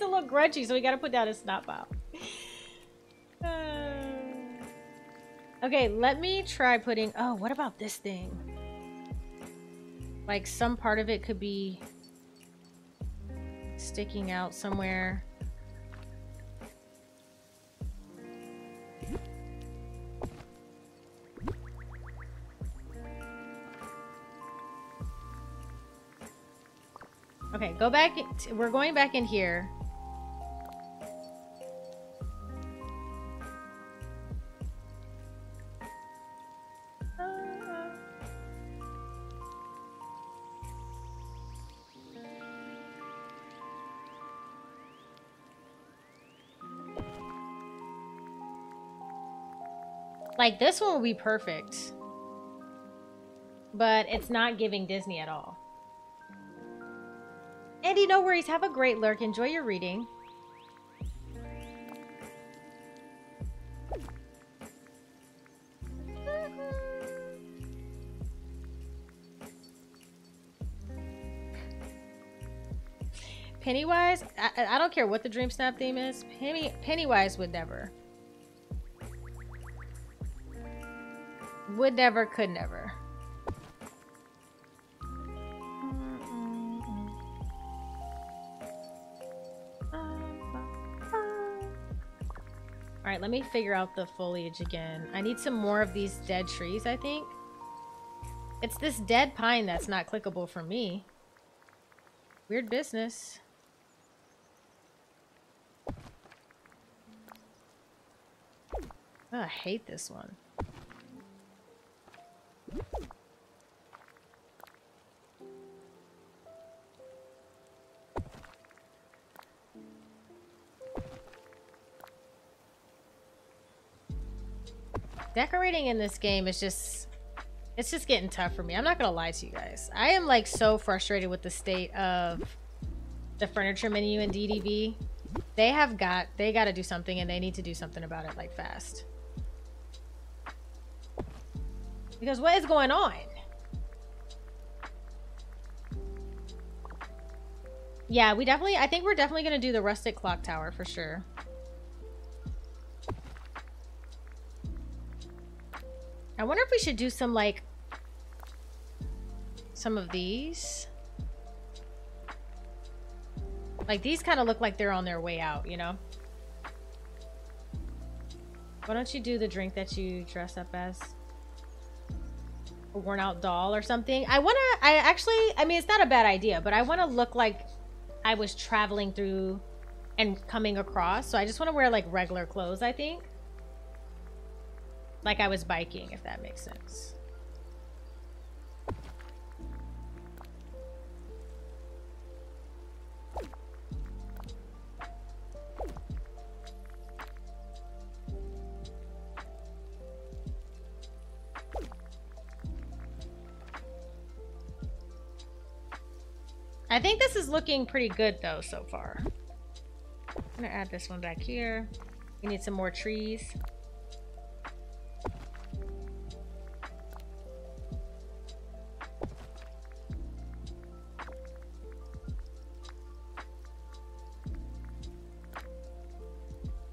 Need it to grungy, so we gotta put down a snot pile. Uh, okay, let me try putting... Oh, what about this thing? Like, some part of it could be sticking out somewhere. Okay, go back. We're going back in here. Like, this one will be perfect. But it's not giving Disney at all. Andy, no worries. Have a great lurk. Enjoy your reading. Pennywise, I, I, don't care what the Dream Snap theme is. Penny, Pennywise would never. Would never, could never. Alright, let me figure out the foliage again. I need some more of these dead trees, I think. It's this dead pine that's not clickable for me. Weird business. Oh, I hate this one. Decorating in this game is just it's just getting tough for me. I'm not gonna lie to you guys. I am like so frustrated with the state of the furniture menu in DDV. They have got they got to do something and they need to do something about it like fast. Because what is going on? Yeah, we definitely, I think we're definitely going to do the rustic clock tower for sure. I wonder if we should do some like, some of these. Like these kind of look like they're on their way out, you know? Why don't you do the drink that you dress up as? A worn out doll or something. I want to, I actually, I mean, it's not a bad idea, but I want to look like I was traveling through and coming across. So I just want to wear like regular clothes, I think. Like I was biking, if that makes sense. I think this is looking pretty good though so far. I'm gonna add this one back here. We need some more trees.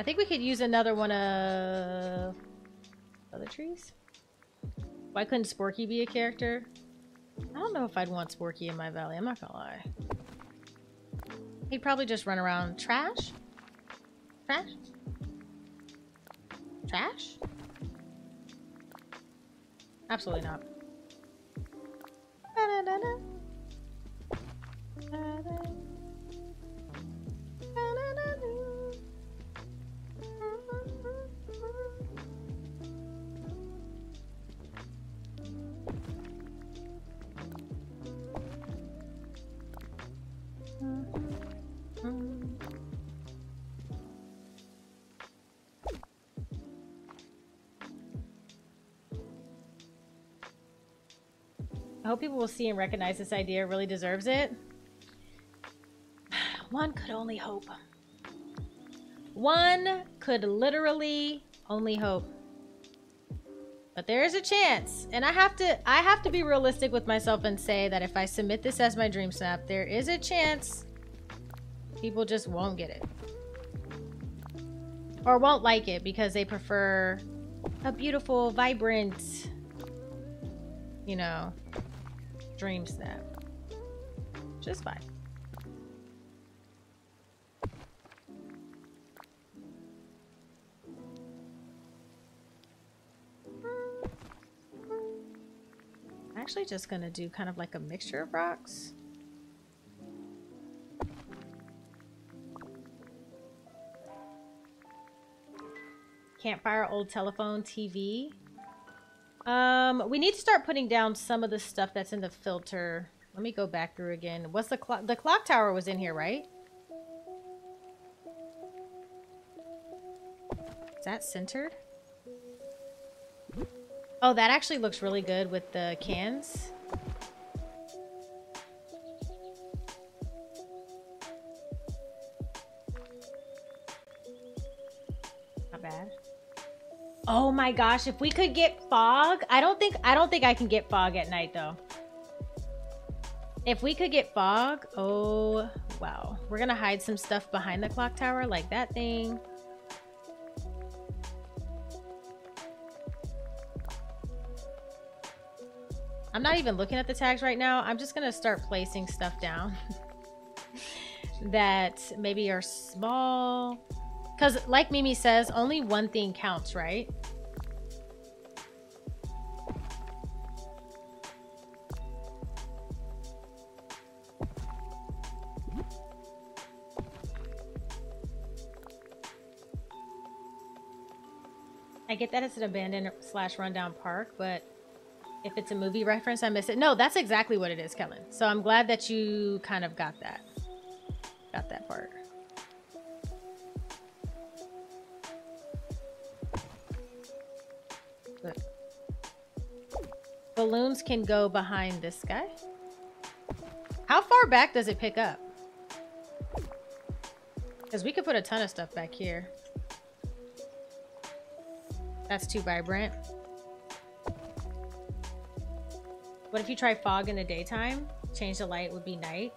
I think we could use another one of other trees. Why couldn't Sporky be a character? I don't know if I'd want Sporky in my valley. I'm not gonna lie. He'd probably just run around trash. Trash? Trash? Absolutely not. Da -da -da hope people will see and recognize this idea. Really deserves it. (sighs) One could only hope. One could literally only hope. But there is a chance. And I have to I have to be realistic with myself and say that if I submit this as my dream snap, there is a chance people just won't get it. Or won't like it because they prefer a beautiful, vibrant, you know, dream snap. Just fine. actually just gonna do kind of like a mixture of rocks. Campfire, old telephone, TV. Um, we need to start putting down some of the stuff that's in the filter. Let me go back through again. What's the clock? The clock tower was in here, right? Is that centered? Oh, that actually looks really good with the cans. Oh my gosh, if we could get fog. I don't think I don't think I can get fog at night though. If we could get fog, oh wow. We're gonna hide some stuff behind the clock tower, like that thing. I'm not even looking at the tags right now. I'm just gonna start placing stuff down (laughs) that maybe are small because like Mimi says, only one thing counts, right? get that it's an abandoned slash rundown park, but if it's a movie reference, I miss it. No, that's exactly what it is, Kellen. So I'm glad that you kind of got that. Got that part. Good. Balloons can go behind this guy. How far back does it pick up? Because we could put a ton of stuff back here. That's too vibrant. What if you try fog in the daytime? Change the light would be night.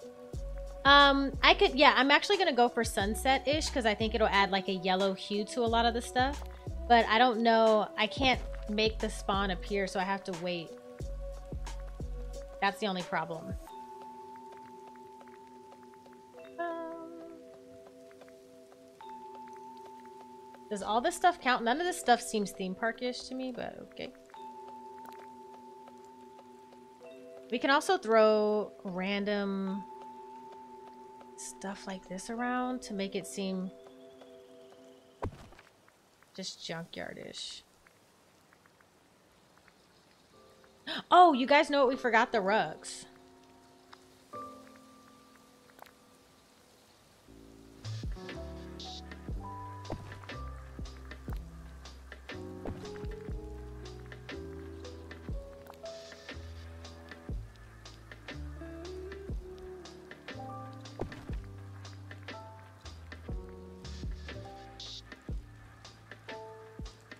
Um, I could, yeah, I'm actually to go for sunset-ish because I think it'll add like a yellow hue to a lot of the stuff. But I don't know. I can't make the spawn appear, so I have to wait. That's the only problem. Does all this stuff count? None of this stuff seems theme parkish to me, but okay. We can also throw random stuff like this around to make it seem just junkyardish. Oh, you guys know what we forgot? The rugs.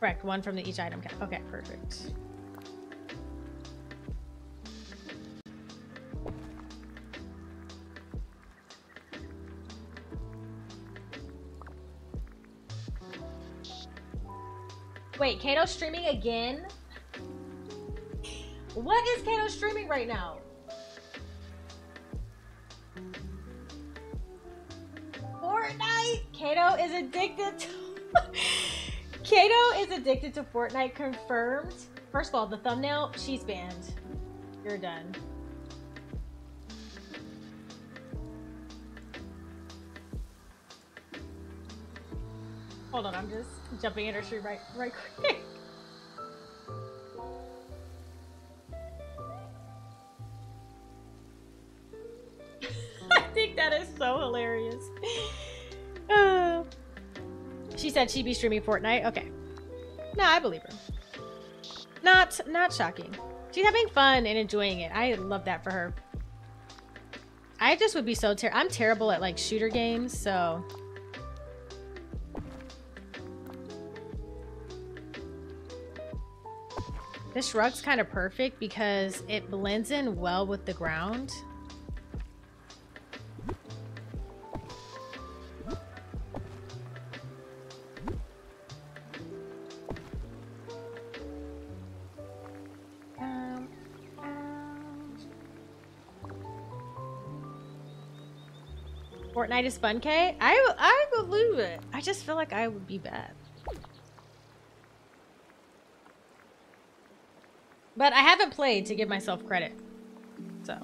Correct, one from the each item. Okay, perfect. Wait, Kato streaming again? What is Kato streaming right now? Fortnite? Kato is addicted to... (laughs) Kato is addicted to Fortnite confirmed. First of all, the thumbnail, she's banned. You're done. Hold on, I'm just jumping in her stream right, right quick. (laughs) I think that is so hilarious. She said she'd be streaming Fortnite. Okay. No, I believe her. Not, not shocking. She's having fun and enjoying it. I love that for her. I just would be so ter- I'm terrible at like shooter games, so This rug's kind of perfect because it blends in well with the ground. Is fun, Kay? I, I believe it. I just feel like I would be bad. But I haven't played to give myself credit. So.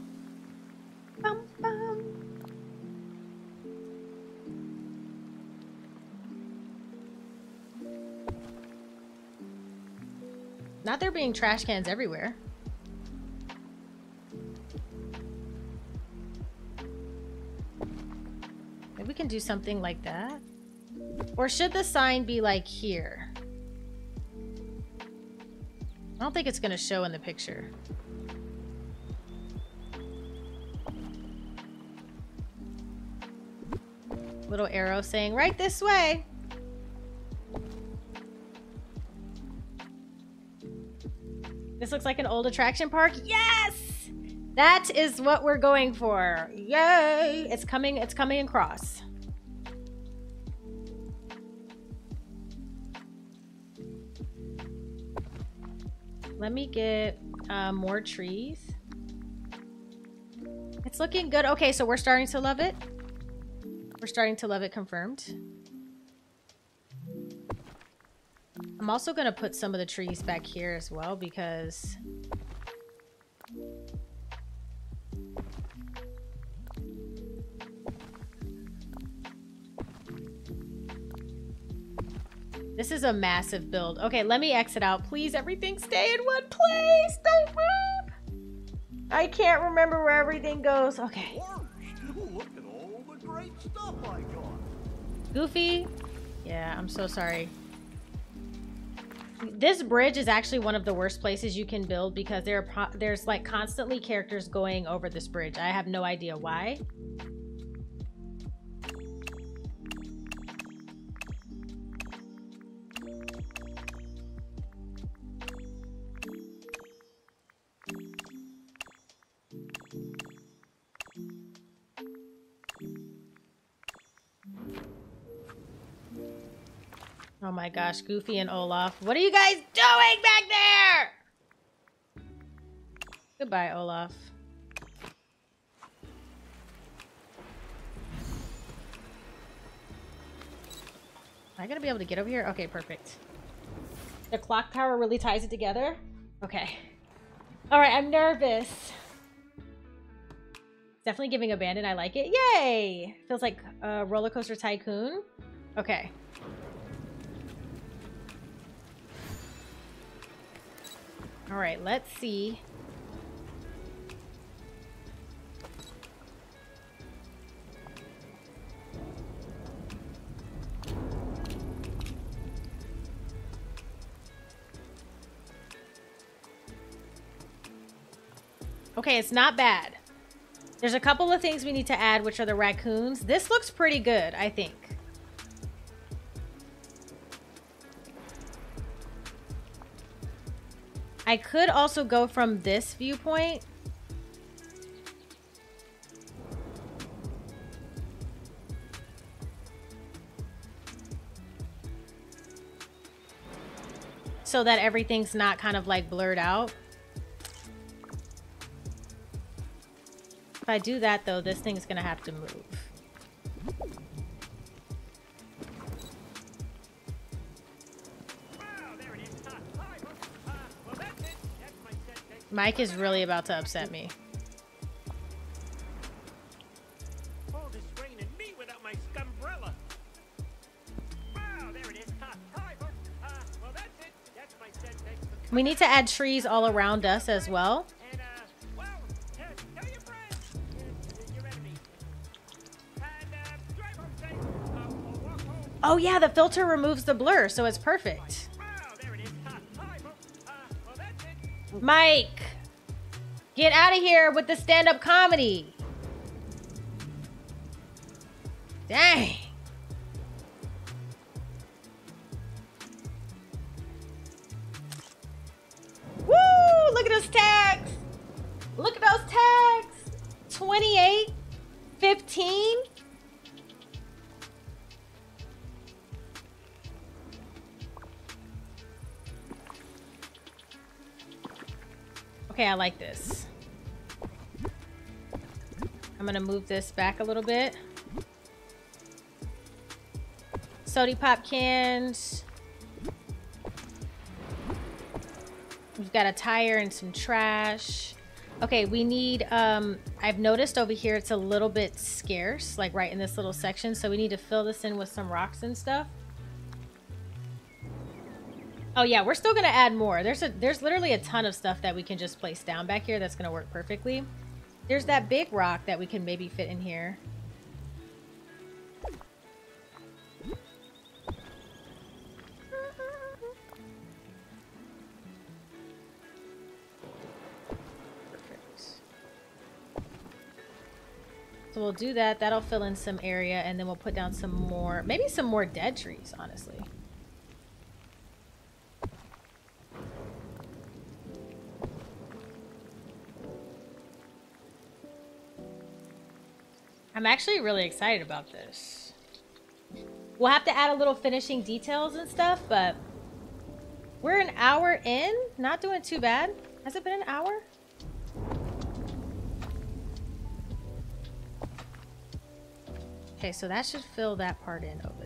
Bum, bum. Not there being trash cans everywhere. Do something like that. Or should the sign be like here? I don't think it's going to show in the picture. Little arrow saying, right this way. This looks like an old attraction park. Yes! That is what we're going for. Yay! It's coming, it's coming across. Let me get uh, more trees. It's looking good. Okay, so we're starting to love it. We're starting to love it confirmed. I'm also going to put some of the trees back here as well because This is a massive build. Okay, let me exit out. Please, everything stay in one place. Don't move. I can't remember where everything goes. Okay. Goofy? Yeah, I'm so sorry. this bridge is actually one of the worst places you can build because there are there's like constantly characters going over this bridge. I have no idea why. My gosh, Goofy and Olaf. What are you guys doing back there? Goodbye, Olaf. Am I gonna be able to get over here? Okay, perfect. The clock tower really ties it together? Okay. Alright, I'm nervous. Definitely giving abandon. I like it. Yay! Feels like a roller coaster tycoon. Okay. All right, let's see. Okay, it's not bad. There's a couple of things we need to add, which are the raccoons. This looks pretty good, I think. I could also go from this viewpoint. So that everything's not kind of like blurred out. If I do that though, this thing's gonna have to move. Mike is really about to upset me. We need to add trees all around us as well. Oh yeah, the filter removes the blur, so it's perfect. Mike, get out of here with the stand-up comedy. Dang. Woo! Look at those tags. Look at those tags. 28, 15. Okay, I like this. I'm gonna move this back a little bit. Sody pop cans. We've got a tire and some trash. Okay, we need, um, I've noticed over here it's a little bit scarce, like right in this little section. So we need to fill this in with some rocks and stuff. Oh yeah, we're still gonna add more. There's a there's literally a ton of stuff that we can just place down back here that's gonna work perfectly. There's that big rock that we can maybe fit in here. So we'll do that. That'll fill in some area and then we'll put down some more, maybe some more dead trees, honestly. I'm actually really excited about this. We'll have to add a little finishing details and stuff, but we're an hour in. Not doing too bad. Has it been an hour? Okay, so that should fill that part in over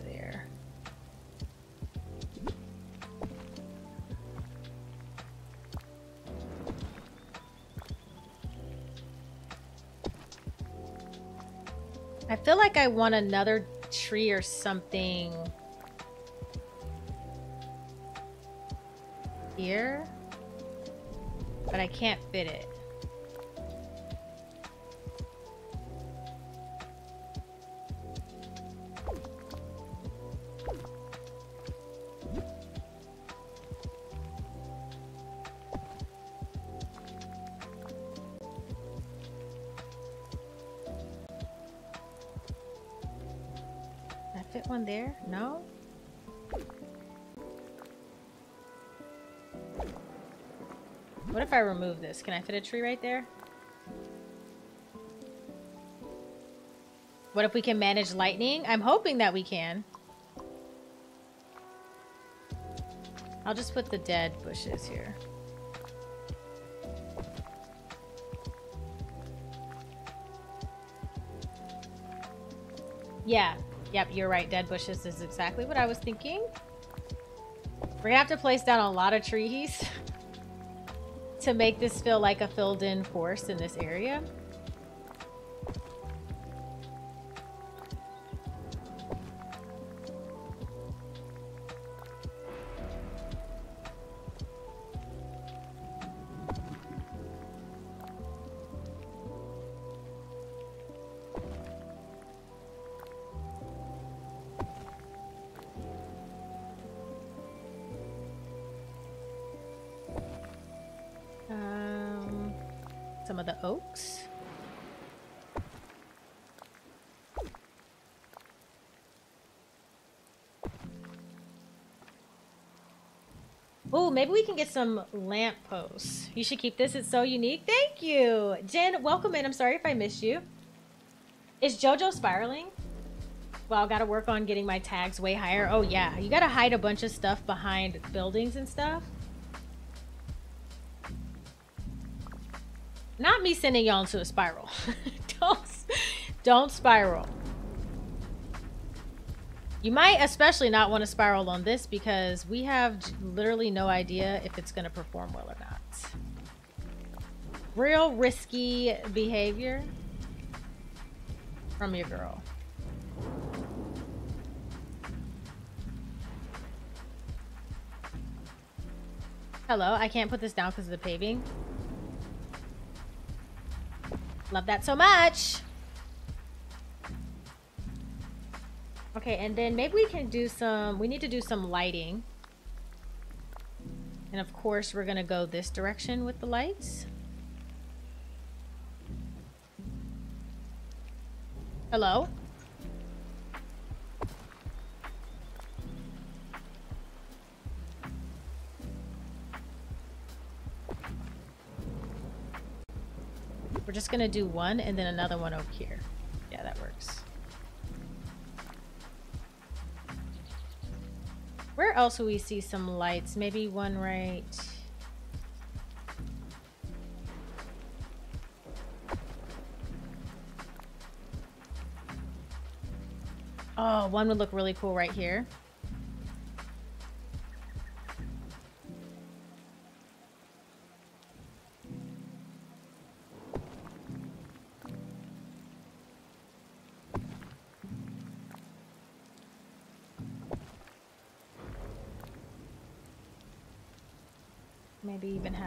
feel like I want another tree or something here, but I can't fit it. Remove this? Can I fit a tree right there? What if we can manage lightning? I'm hoping that we can. I'll just put the dead bushes here. Yeah. Yep, you're right. Dead bushes is exactly what I was thinking. We're gonna have to place down a lot of trees (laughs) to make this feel like a filled in force in this area. Maybe we can get some lamp posts. You should keep this. It's so unique. Thank you. Jen, welcome in. I'm sorry if I missed you. Is JoJo spiraling? Well, got to work on getting my tags way higher. Oh, yeah. You got to hide a bunch of stuff behind buildings and stuff. Not me sending y'all into a spiral. (laughs) don't, don't spiral. You might especially not want to spiral on this because we have literally no idea if it's going to perform well or not. Real risky behavior from your girl. Hello, I can't put this down because of the paving. Love that so much. Okay, and then maybe we can do some, we need to do some lighting. And of course, we're going to go this direction with the lights. Hello? We're just going to do one and then another one over here. Else we see some lights? Maybe one right... Oh, one would look really cool right here.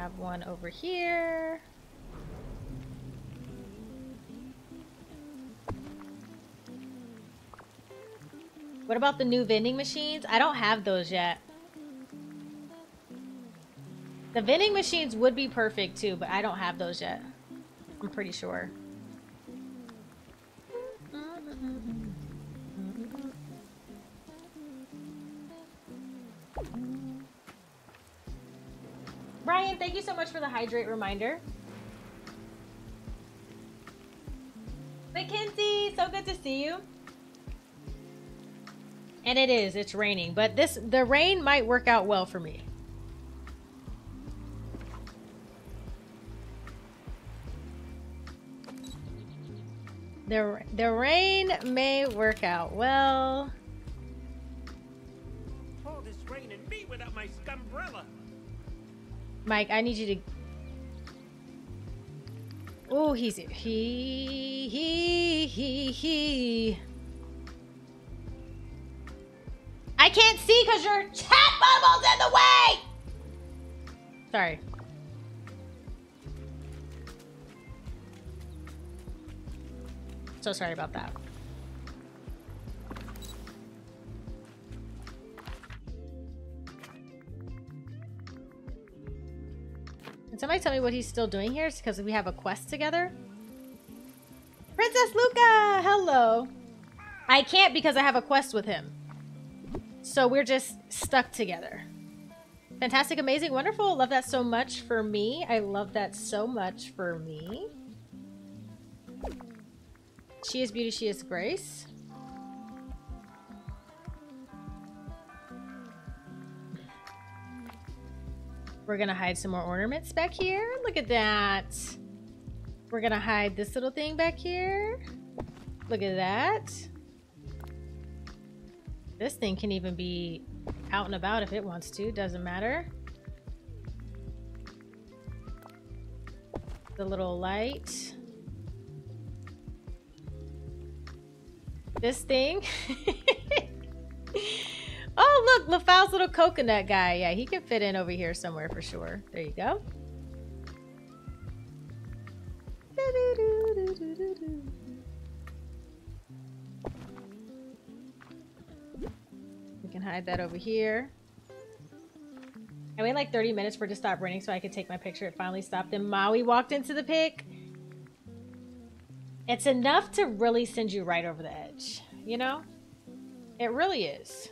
Have one over here. What about the new vending machines? I don't have those yet. The vending machines would be perfect too, but I don't have those yet. I'm pretty sure. For the hydrate reminder. Mackenzie, so good to see you. And it is, it's raining, but this the rain might work out well for me. The, the rain may work out well. All this rain and me without my scumbrella. Mike, I need you to... Oh, he's... He... He... He... He... I can't see because your chat bubble's in the way! Sorry. So sorry about that. Can somebody tell me what he's still doing here? It's because we have a quest together? Princess Luca! Hello. I can't because I have a quest with him. So we're just stuck together. Fantastic, amazing, wonderful. Love that so much for me. I love that so much for me. She is beauty, she is grace. We're gonna hide some more ornaments back here. Look at that. We're gonna hide this little thing back here. Look at that. This thing can even be out and about if it wants to, doesn't matter. The little light. This thing. (laughs) oh, look, LaFal's little coconut guy. Yeah, he can fit in over here somewhere for sure. There you go. We can hide that over here. I waited like 30 minutes for it to stop raining so I could take my picture. It finally stopped and Maui walked into the pic. It's enough to really send you right over the edge, you know? It really is.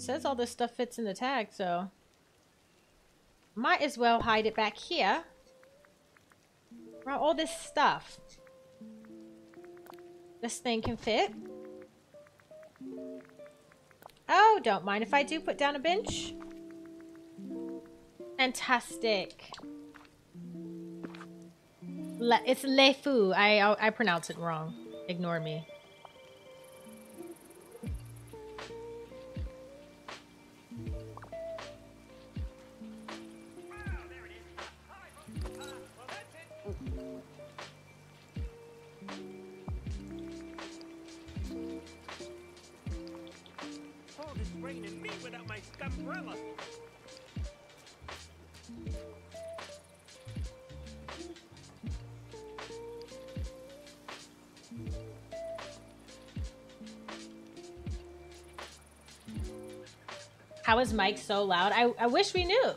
Says all this stuff fits in the tag, so might as well hide it back here. Around all this stuff. This thing can fit. Oh, don't mind if I do put down a bench. Fantastic. Le it's Le Fou. I, I pronounce it wrong. Ignore me. Umbrella. How is Mike so loud? I, I wish we knew.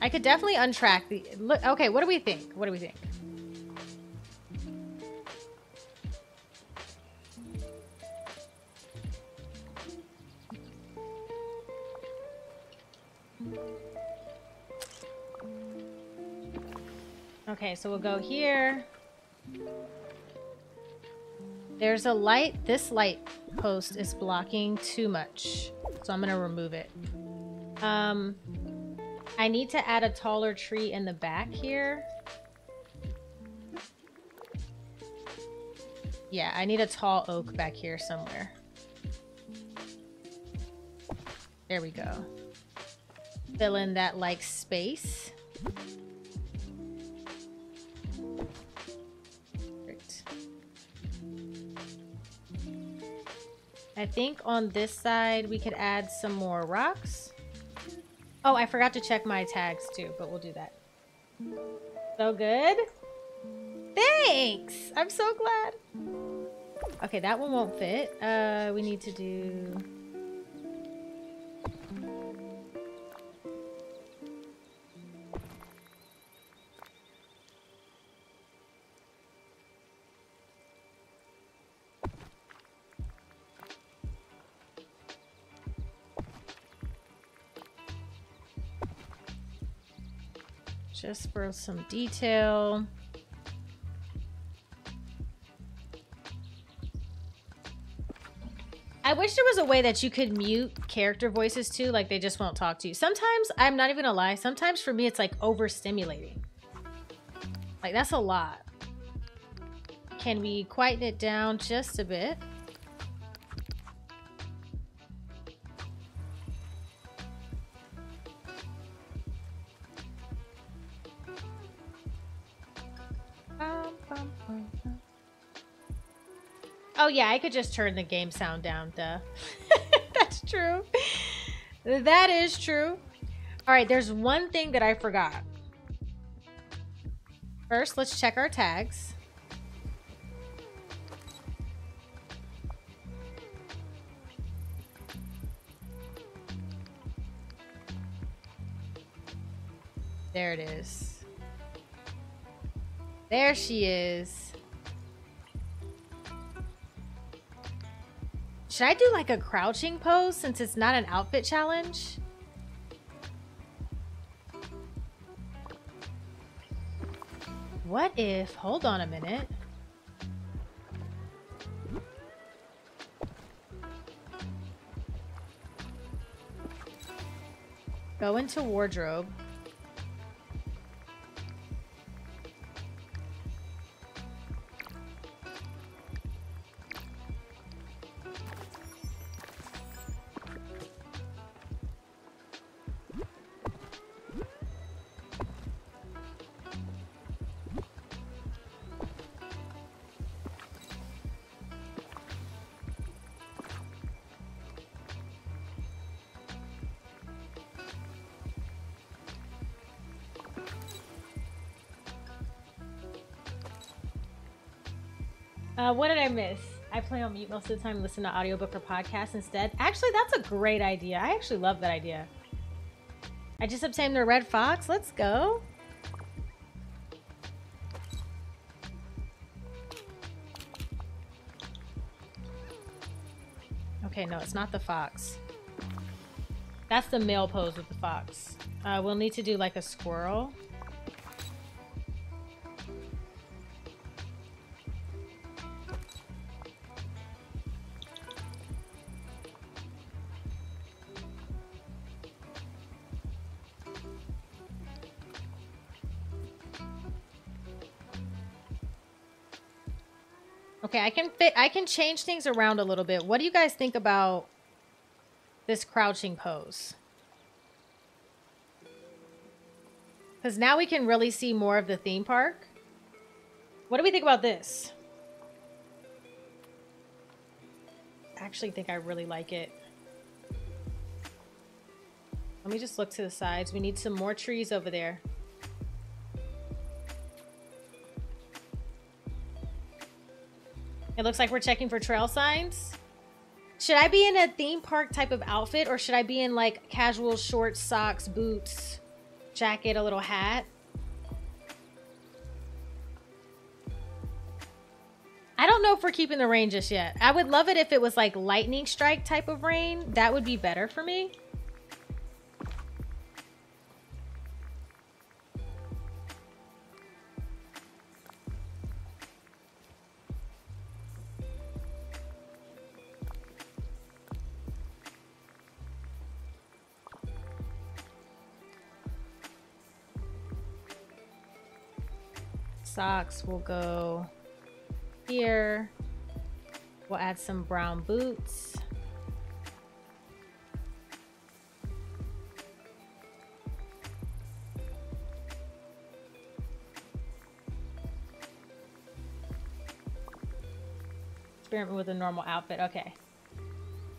I could definitely untrack the... Look, okay, what do we think? What do we think? Okay, so we'll go here. There's a light. This light post is blocking too much. So I'm going to remove it. Um, I need to add a taller tree in the back here. Yeah, I need a tall oak back here somewhere. There we go. Fill in that like space. I think on this side we could add some more rocks. Oh, I forgot to check my tags too, but we'll do that. So good. Thanks! I'm so glad. Okay, that one won't fit. Uh, we need to do... just for some detail. I wish there was a way that you could mute character voices too, like they just won't talk to you. Sometimes, I'm not even gonna lie, sometimes for me it's like overstimulating. Like that's a lot. Can we quieten it down just a bit? Oh yeah, I could just turn the game sound down, duh. (laughs) That's true. That is true. All right, there's one thing that I forgot. First, let's check our tags. There it is. There she is. Should I do like a crouching pose since it's not an outfit challenge? What if, hold on a minute. Go into wardrobe. Uh, what did I miss? I play on mute most of the time, listen to audiobook or podcast instead. Actually, that's a great idea. I actually love that idea. I just obtained the red fox. Let's go. Okay, no, it's not the fox. That's the male pose with the fox. Uh, we'll need to do like a squirrel. I can change things around a little bit. What do you guys think about this crouching pose? Cuz now we can really see more of the theme park. What do we think about this? I actually think I really like it. Let me just look to the sides. We need some more trees over there. It looks like we're checking for trail signs. Should I be in a theme park type of outfit or should I be in like casual shorts, socks, boots, jacket, a little hat? I don't know if we're keeping the rain just yet. I would love it if it was like lightning strike type of rain. That would be better for me. Socks will go here. We'll add some brown boots. Experiment with a normal outfit. Okay.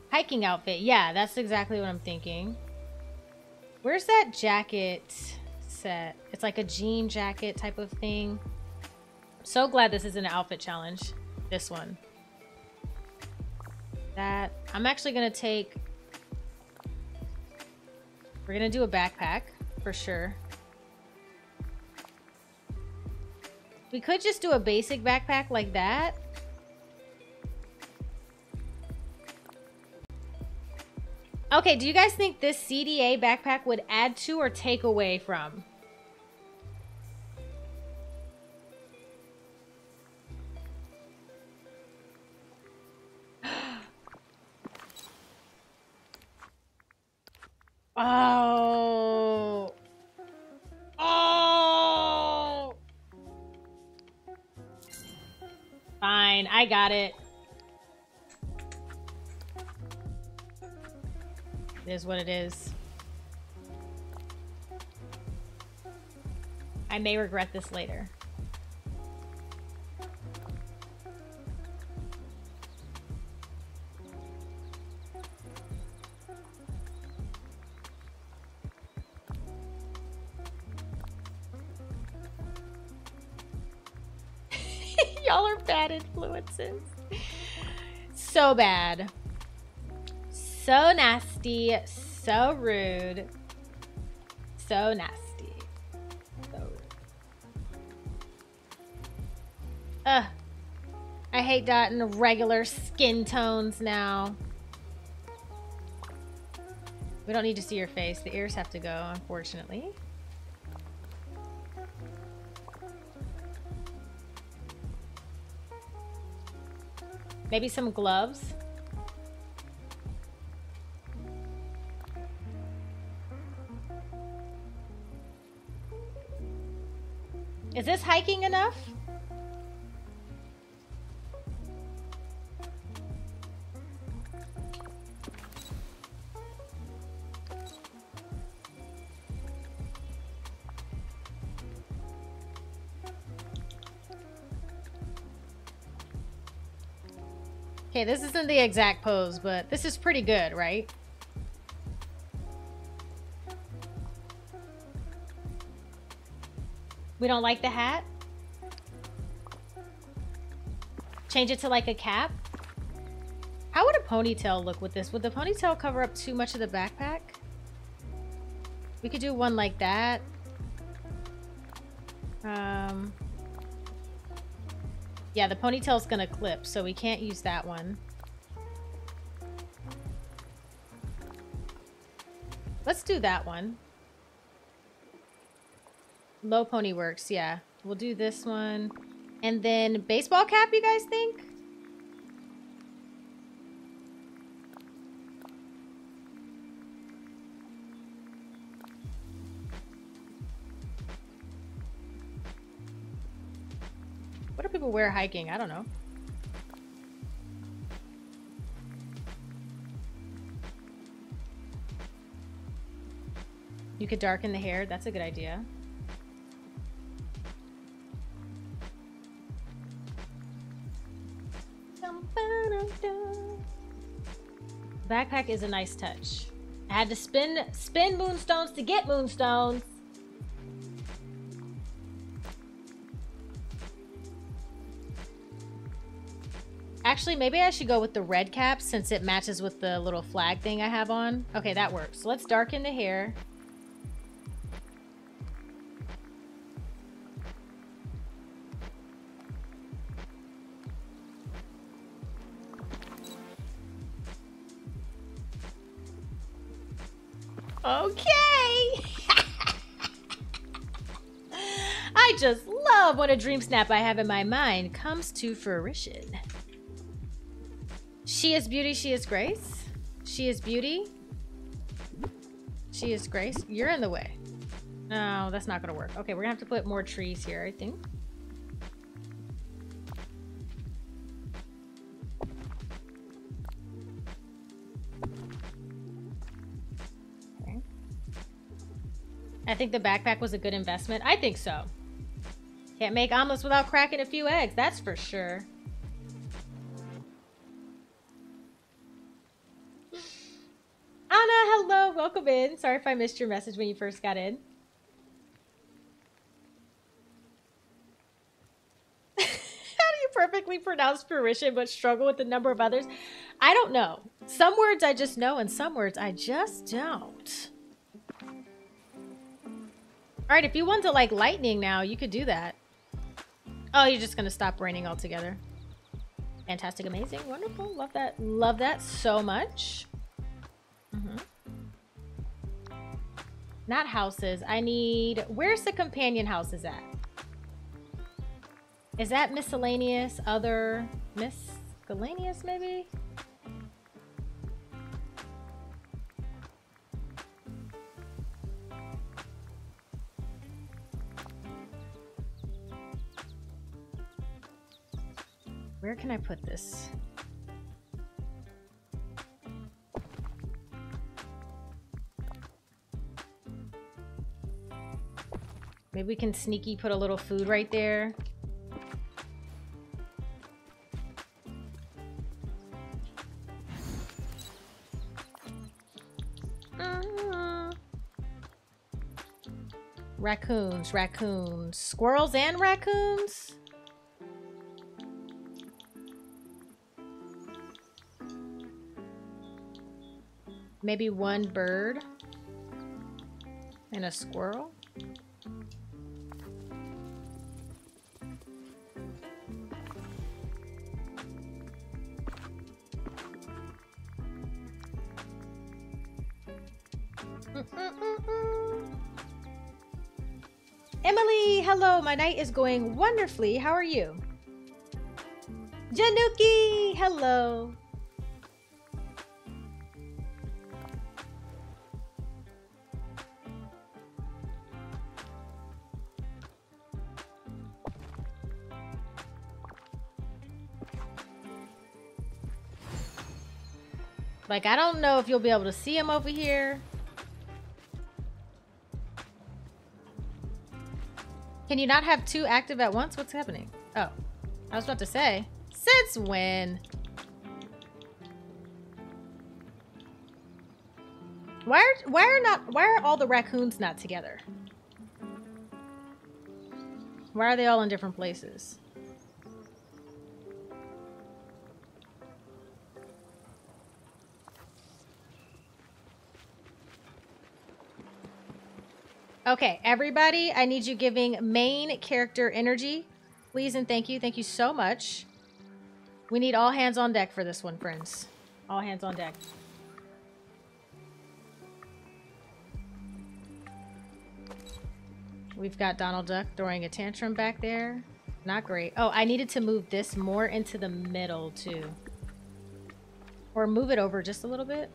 Hiking outfit. Yeah, that's exactly what I'm thinking. Where's that jacket set? It's like a jean jacket type of thing. So glad this is an outfit challenge. This one. That. I'm actually going to take... We're going to do a backpack, for sure. We could just do a basic backpack like that. Okay, do you guys think this CDA backpack would add to or take away from? Oh. Oh. Fine, I got it. It is what it is. I may regret this later. influences. So bad. So nasty. So rude. So nasty. So rude. Ugh. I hate dotting regular skin tones now. We don't need to see your face. The ears have to go, unfortunately. Maybe some gloves. Is this hiking enough? Okay, this isn't the exact pose, but this is pretty good, right? We don't like the hat? Change it to like a cap? How would a ponytail look with this? Would the ponytail cover up too much of the backpack? We could do one like that. Um, yeah, the ponytail's gonna clip, so we can't use that one. Let's do that one. Low pony works, yeah. We'll do this one. And then baseball cap, you guys think? Wear hiking? I don't know. You could darken the hair. That's a good idea. Backpack is a nice touch. I had to spin spin moonstones to get moonstones. Actually, maybe I should go with the red cap since it matches with the little flag thing I have on. Okay, that works. So let's darken the hair. Okay. (laughs) I just love when a dream snap I have in my mind comes to fruition. She is beauty, she is grace. She is beauty. She is grace. You're in the way. No, that's not gonna work. Okay, we're gonna have to put more trees here, I think. I think the backpack was a good investment. I think so. Can't make omelets without cracking a few eggs, that's for sure. In. Sorry if I missed your message when you first got in. (laughs) How do you perfectly pronounce fruition but struggle with the number of others? I don't know. Some words I just know and some words I just don't. All right, if you want to like lightning now, you could do that. Oh, you're just gonna stop raining altogether. Fantastic, amazing, wonderful. Love that. Love that so much. Mm -hmm. Not houses. I need... Where's the companion houses at? Is that miscellaneous? Other... Miscellaneous, maybe? Where can I put this? Maybe we can sneaky put a little food right there. Uh-huh. Raccoons, raccoons, squirrels and raccoons? Maybe one bird and a squirrel. (laughs) Emily, hello. My night is going wonderfully. How are you? Januki, hello. Like, I don't know if you'll be able to see him over here. Can you not have two active at once? What's happening? Oh, I was about to say. Since when? Why are why are not why are all the raccoons not together? Why are they all in different places? Okay, everybody, I need you giving main character energy. Please and thank you. Thank you so much. We need all hands on deck for this one, friends. All hands on deck. We've got Donald Duck throwing a tantrum back there. Not great. Oh, I needed to move this more into the middle, too. Or move it over just a little bit.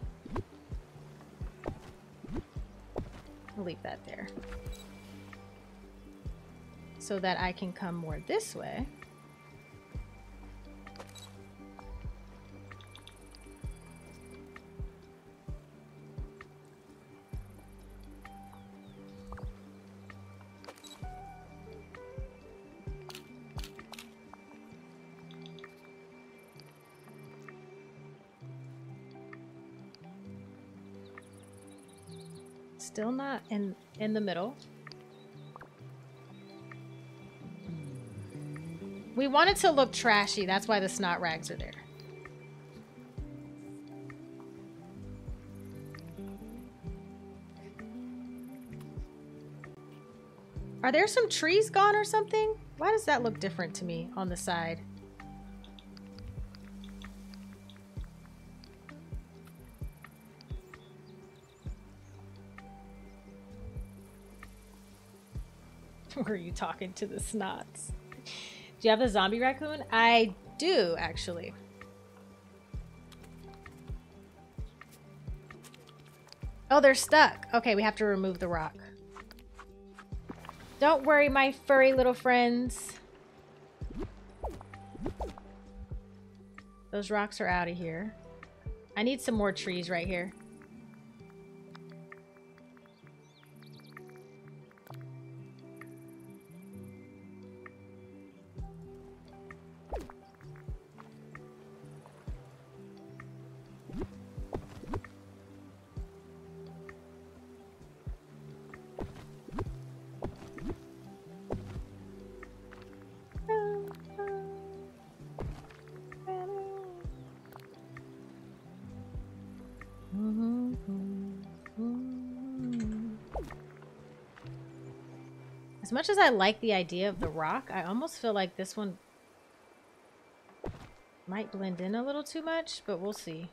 I'll leave that there. So that I can come more this way. Still not in in the middle. We want it to look trashy. That's why the snot rags are there. Are there some trees gone or something? Why does that look different to me on the side? (laughs) Were you talking to the snots? Do you have the zombie raccoon? I do, actually. Oh, they're stuck. Okay, we have to remove the rock. Don't worry, my furry little friends. Those rocks are out of here. I need some more trees right here. Much as I like the idea of the rock, I almost feel like this one might blend in a little too much, but we'll see.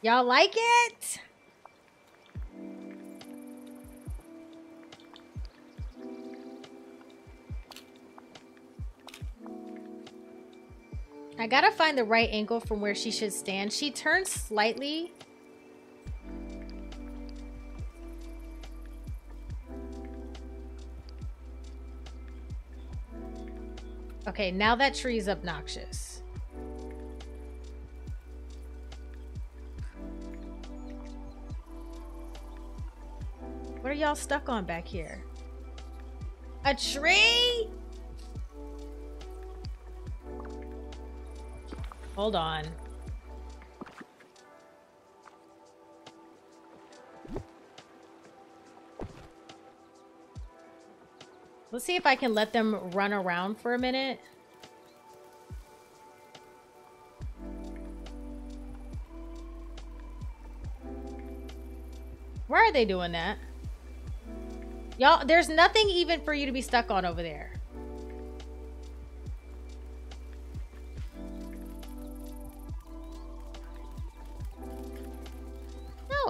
Y'all like it? I gotta find the right angle from where she should stand. She turns slightly. Okay, now that tree's obnoxious. What are y'all stuck on back here? A tree? Hold on. Let's see if I can let them run around for a minute. Why are they doing that? Y'all, there's nothing even for you to be stuck on over there.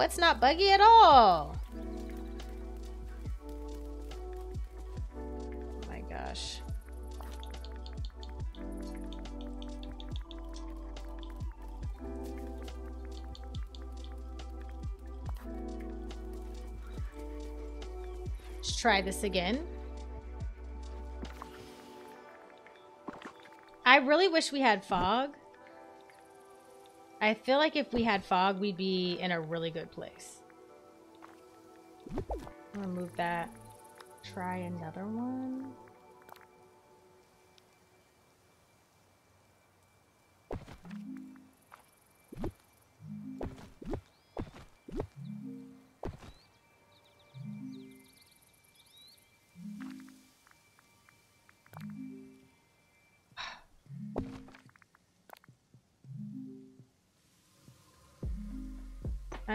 It's not buggy at all. Oh my gosh. Let's try this again. I really wish we had fog. I feel like if we had fog, we'd be in a really good place. I'm gonna move that. Try another one.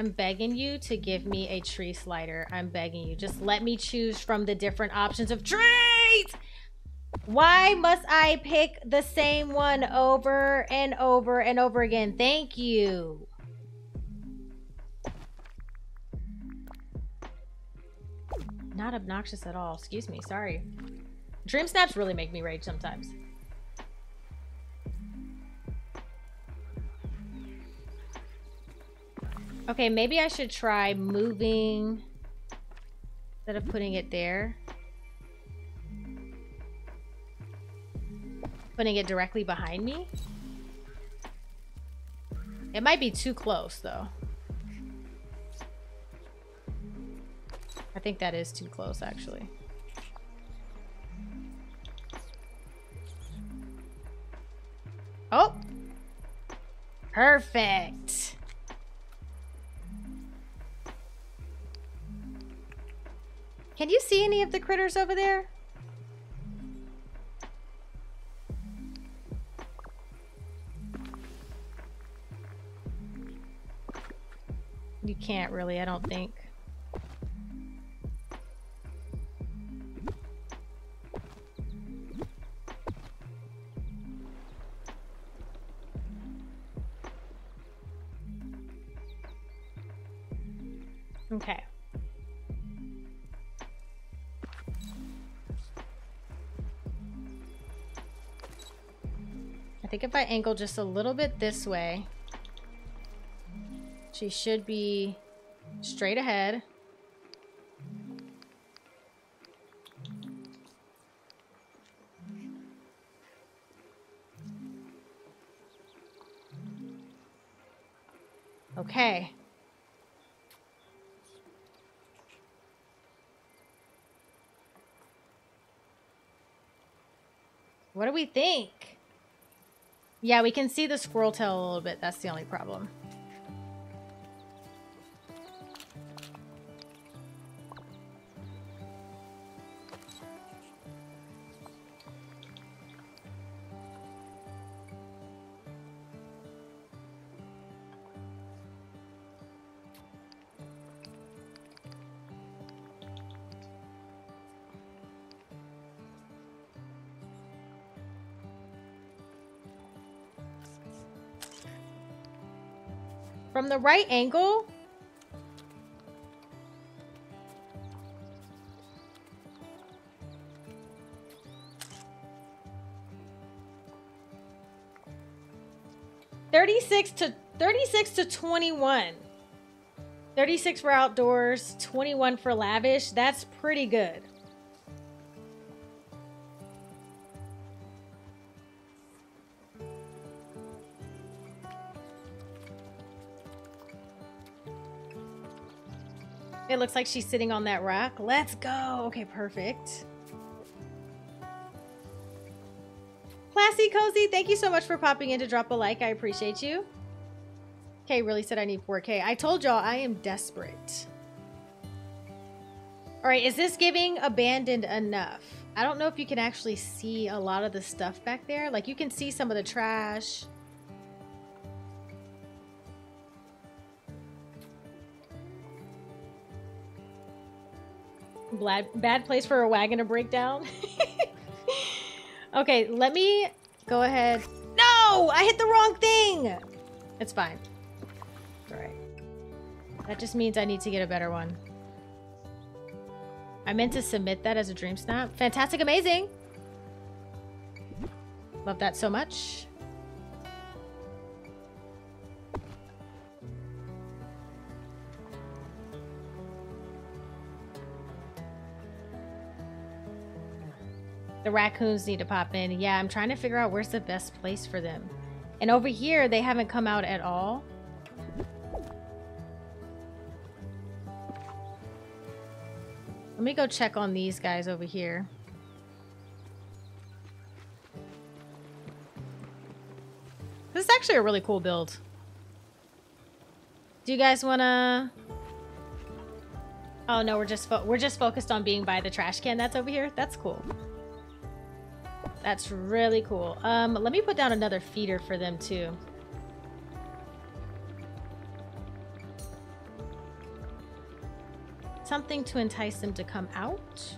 I'm begging you to give me a tree slider. I'm begging you. Just let me choose from the different options of trees. Why must I pick the same one over and over and over again? Thank you. Not obnoxious at all. Excuse me. Sorry. Dream snaps really make me rage sometimes. Okay, maybe I should try moving instead of putting it there. Putting it directly behind me. It might be too close though. I think that is too close actually. Oh! Perfect. Can you see any of the critters over there? You can't really, I don't think. Okay. Think if I angle just a little bit this way, she should be straight ahead. Okay. What do we think? Yeah, we can see the squirrel tail a little bit. That's the only problem. From the right angle, Thirty-six to thirty-six to twenty-one. Thirty-six for outdoors, twenty-one for lavish. That's pretty good. Looks like she's sitting on that rock. Let's go. Okay, perfect. Classy Cozy, thank you so much for popping in to drop a like. I appreciate you. Okay, really said I need 4K. I told y'all I am desperate. All right, is this giving abandoned enough? I don't know if you can actually see a lot of the stuff back there. Like you can see some of the trash. Bad, bad place for a wagon to break down. (laughs) okay, let me go ahead. No! I hit the wrong thing! It's fine. Alright. That just means I need to get a better one. I meant to submit that as a dream snap. Fantastic, amazing. Love that so much. The raccoons need to pop in. Yeah, I'm trying to figure out where's the best place for them. And over here, they haven't come out at all. Let me go check on these guys over here. This is actually a really cool build. Do you guys want to... Oh no, we're just we're just focused on being by the trash can that's over here. That's cool. That's really cool. Um, let me put down another feeder for them too. Something to entice them to come out.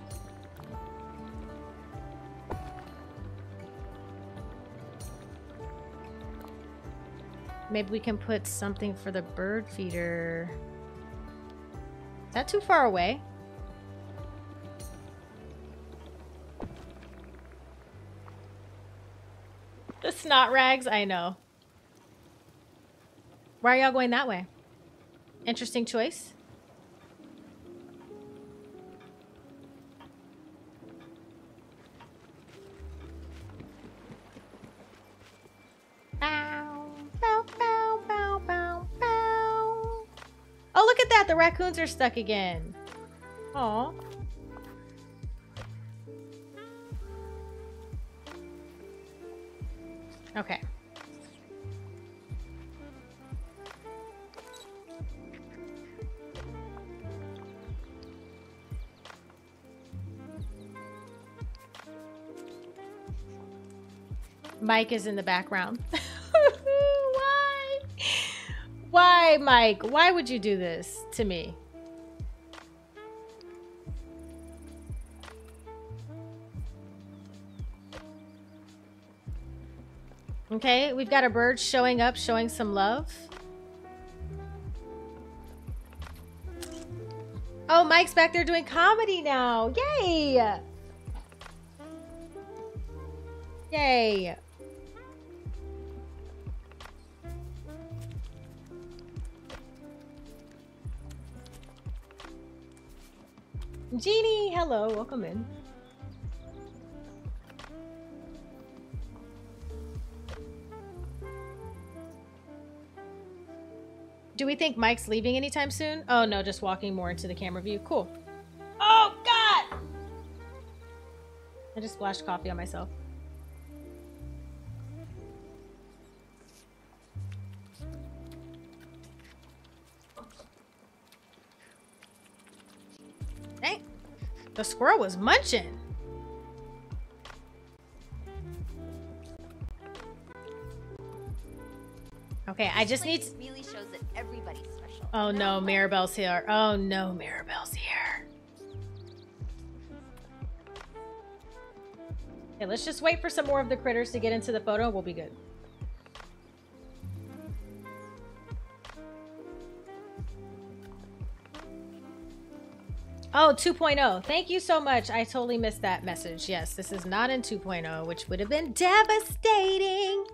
Maybe we can put something for the bird feeder. Is that too far away? (laughs) The snot rags, I know. Why are y'all going that way? Interesting choice. Bow, bow, bow, bow, bow, bow. Oh, look at that. The raccoons are stuck again. Aw. Okay. Mike is in the background. (laughs) Why? Why, Mike? Why would you do this to me? Okay, we've got a bird showing up, showing some love. Oh, Mike's back there doing comedy now. Yay! Yay. Jeannie, hello, welcome in. Do we think Mike's leaving anytime soon? Oh no, just walking more into the camera view. Cool. Oh God! I just splashed coffee on myself. Dang. The squirrel was munching. Okay, I just need. Oh no, Mirabel's here. Oh no, Mirabel's here. Okay, let's just wait for some more of the critters to get into the photo. We'll be good. Oh, 2.0. Thank you so much. I totally missed that message. Yes, this is not in 2.0, which would have been devastating.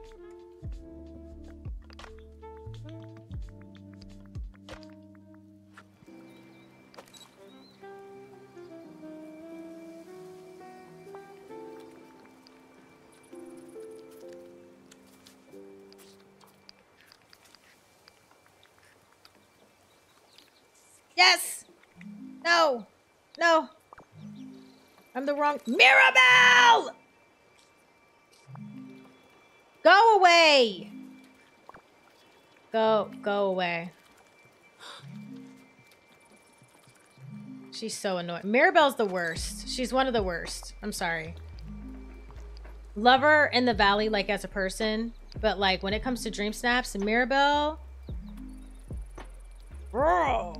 Mirabel! Go away! Go, go away. She's so annoying. Mirabel's the worst. She's one of the worst. I'm sorry. Love her in the valley, like as a person, but like when it comes to dream snaps, Mirabel. Bro.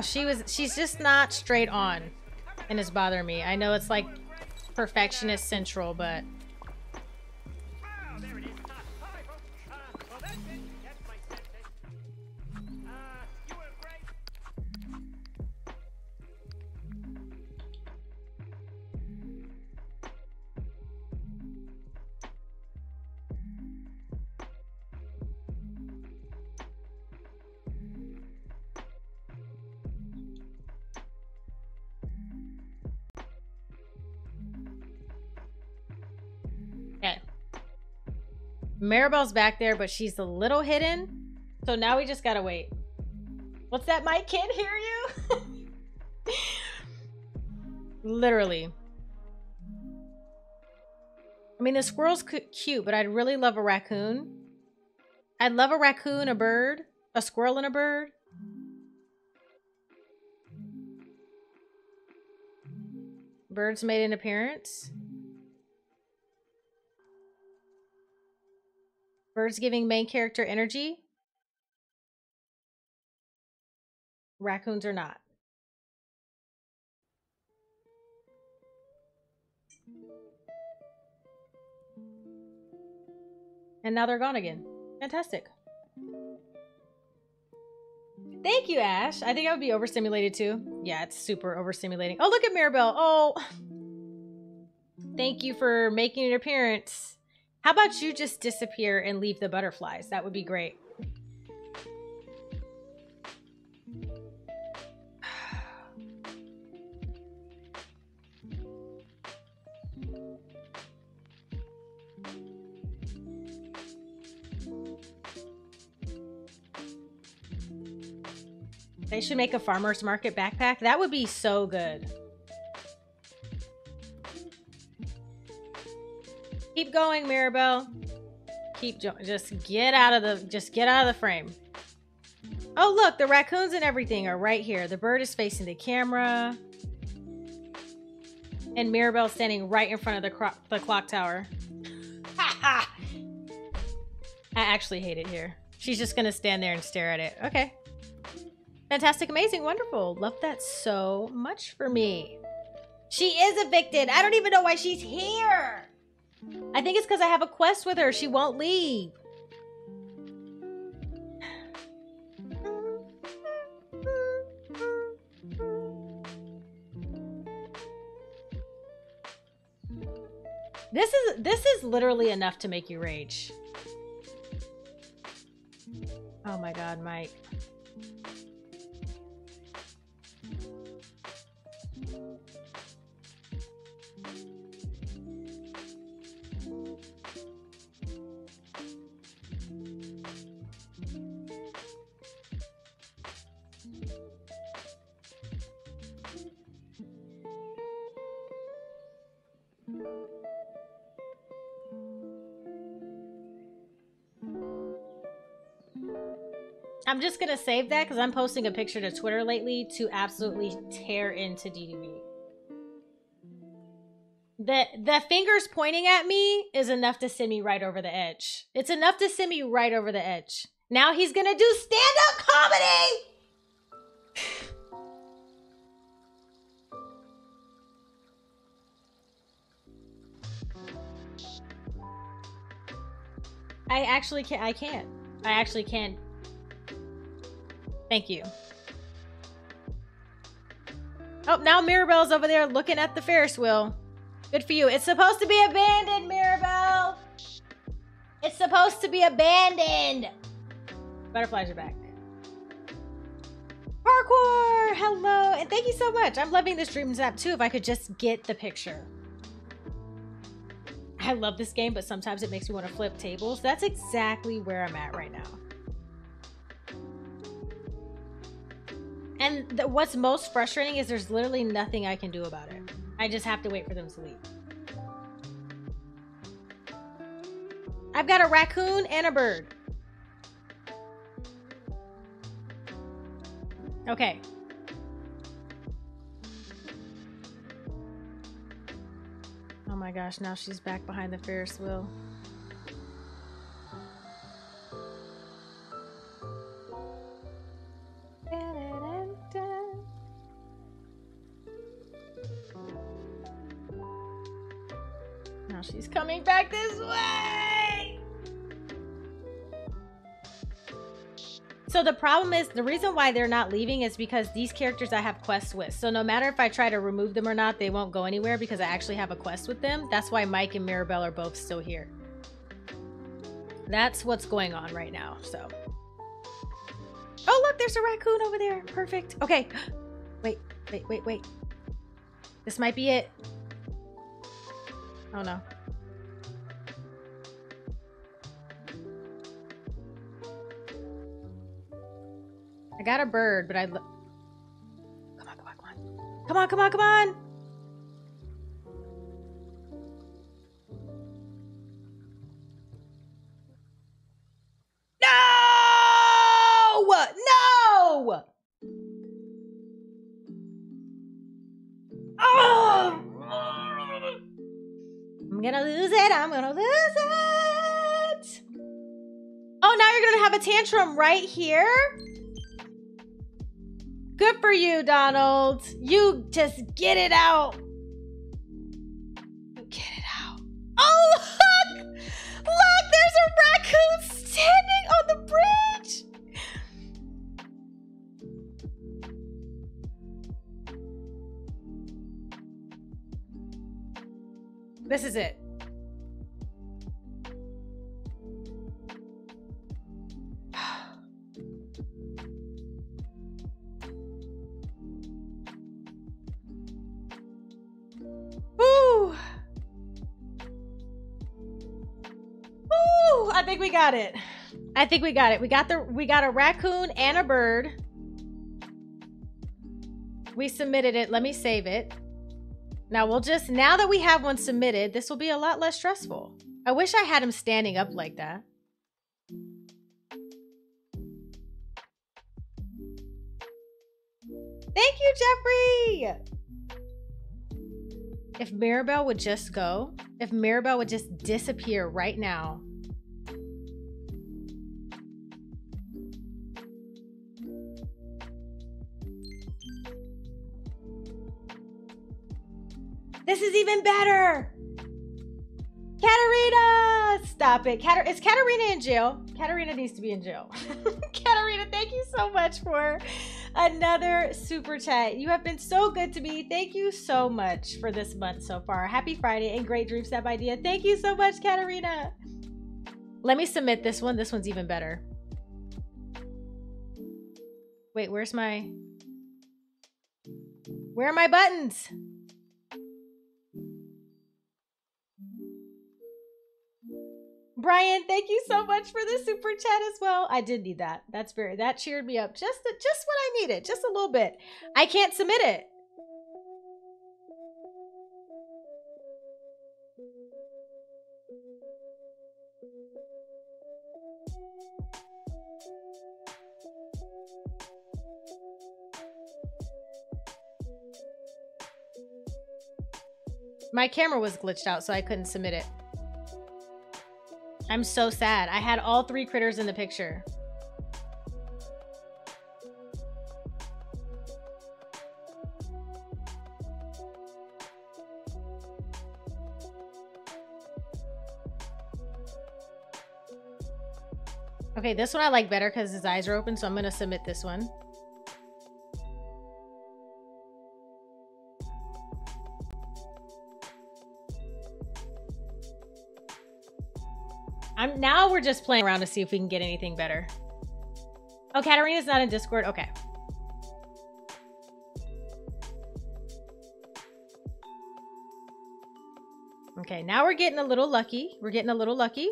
she was she's just not straight on. And it's bothering me. I know it's like perfectionist central, but Mirabel's back there, but she's a little hidden. So now we just gotta wait. What's that? Mike can't hear you? (laughs) Literally. I mean, the squirrel's cute, but I'd really love a raccoon. I'd love a raccoon, a bird, a squirrel, and a bird. Birds made an appearance. Birds giving main character energy. Raccoons are not. And now they're gone again. Fantastic. Thank you, Ash. I think I would be overstimulated too. Yeah, it's super overstimulating. Oh, look at Mirabel. Oh, thank you for making an appearance. How about you just disappear and leave the butterflies? That would be great. (sighs) They should make a farmer's market backpack. That would be so good. Going, Mirabel. Keep just get out of the just get out of the frame. Oh, look, the raccoons and everything are right here. The bird is facing the camera. And Mirabel standing right in front of the, the clock tower. (laughs) I actually hate it here. She's just gonna stand there and stare at it. Okay. Fantastic, amazing, wonderful. Love that so much for me. She is evicted. I don't even know why she's here. I think it's because I have a quest with her. She won't leave. This is this is literally enough to make you rage. Oh my god, Mike. I'm just gonna save that because I'm posting a picture to Twitter lately to absolutely tear into DDV. The the fingers pointing at me is enough to send me right over the edge. It's enough to send me right over the edge. Now he's gonna do stand-up comedy. (sighs) I actually can't. I can't. I actually can't. Thank you. Oh, now Mirabel's over there looking at the Ferris wheel. Good for you. It's supposed to be abandoned, Mirabel. It's supposed to be abandoned. Butterflies are back. Parkour! Hello, and thank you so much. I'm loving this Dream Snap too. If I could just get the picture. I love this game, but sometimes it makes me want to flip tables. That's exactly where I'm at right now. And what's most frustrating is there's literally nothing I can do about it. I just have to wait for them to leave. I've got a raccoon and a bird. Okay. Oh my gosh, now she's back behind the Ferris wheel. She's coming back this way. So the problem is the reason why they're not leaving is because these characters I have quests with. So no matter if I try to remove them or not, they won't go anywhere because I actually have a quest with them. That's why Mike and Mirabel are both still here. That's what's going on right now. So. Oh, look, there's a raccoon over there. Perfect. Okay. (gasps) Wait, wait, wait, wait. This might be it. Oh no. I got a bird, but I. Come on, come on, come on. Come on, come on, come on. No! No! Oh! I'm gonna lose it. I'm gonna lose it. Oh, now you're gonna have a tantrum right here? Good for you, Donald. You just get it out. Get it out. Oh, look! Look, there's a raccoon standing on the bridge. This is it. Think we got it. I think we got it. We got the we got a raccoon and a bird. We submitted it. Let me save it. Now we'll just now that we have one submitted, this will be a lot less stressful. I wish I had him standing up like that. Thank you, Jeffrey. If Mirabel would just go, if Mirabel would just disappear right now. This is even better. Katarina! Stop it. Katar- is Katarina in jail? Katarina needs to be in jail. (laughs) Katarina, thank you so much for another super chat. You have been so good to me. Thank you so much for this month so far. Happy Friday and great dream step idea. Thank you so much, Katarina. Let me submit this one. This one's even better. Wait, where's my. Where are my buttons? Brian, thank you so much for the super chat as well. I did need that. That's very that cheered me up. Just just what I needed, just a little bit. I can't submit it. My camera was glitched out, so I couldn't submit it. I'm so sad. I had all three critters in the picture. Okay, this one I like better because his eyes are open, so I'm going to submit this one. Now we're just playing around to see if we can get anything better. Oh, Katarina's not in Discord. Okay. Okay, now we're getting a little lucky. We're getting a little lucky.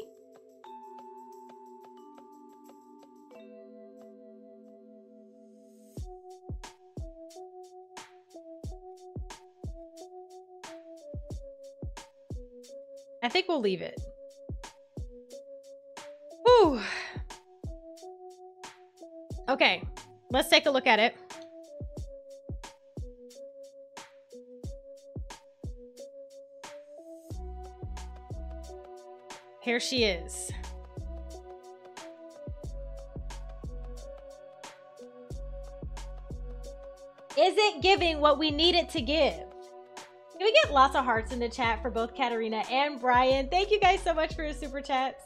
I think we'll leave it. Okay, let's take a look at it. Here she is. Is it giving what we need it to give? Can we get lots of hearts in the chat for both Katarina and Brian? Thank you guys so much for your super chats.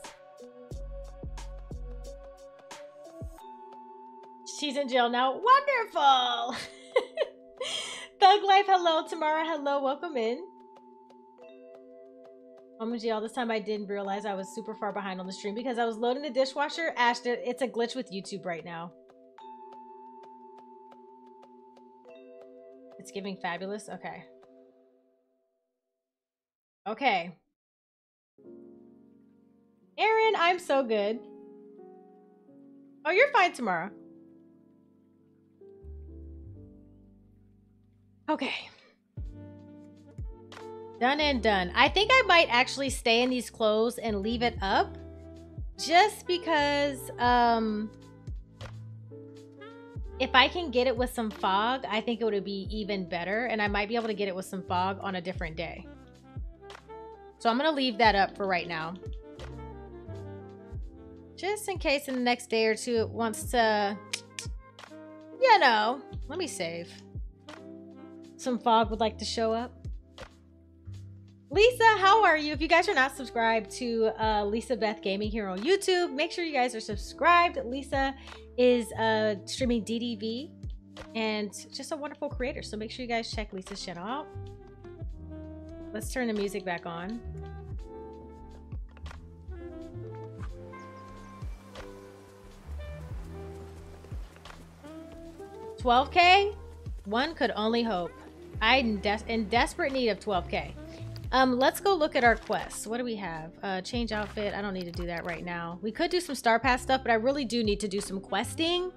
She's in jail now. Wonderful. (laughs) Thug Life, hello. Tamara, hello. Welcome in. OMG, all this time I didn't realize I was super far behind on the stream because I was loading the dishwasher. Ash, it's a glitch with YouTube right now. It's giving fabulous? Okay. Okay. Aaron, I'm so good. Oh, you're fine tomorrow. Okay. Done and done. I think I might actually stay in these clothes and leave it up just because um if I can get it with some fog, I think it would be even better and I might be able to get it with some fog on a different day. So I'm going to leave that up for right now. Just in case in the next day or two it wants to, you know, let me save. Some fog would like to show up. Lisa, how are you? If you guys are not subscribed to uh, Lisa Beth Gaming here on YouTube, make sure you guys are subscribed. Lisa is uh, streaming DDV and just a wonderful creator. So make sure you guys check Lisa's channel out. Let's turn the music back on. Twelve K. One could only hope. I'm des in desperate need of 12K. Um, let's go look at our quests. What do we have? Uh, change outfit. I don't need to do that right now. We could do some Star Pass stuff, but I really do need to do some questing.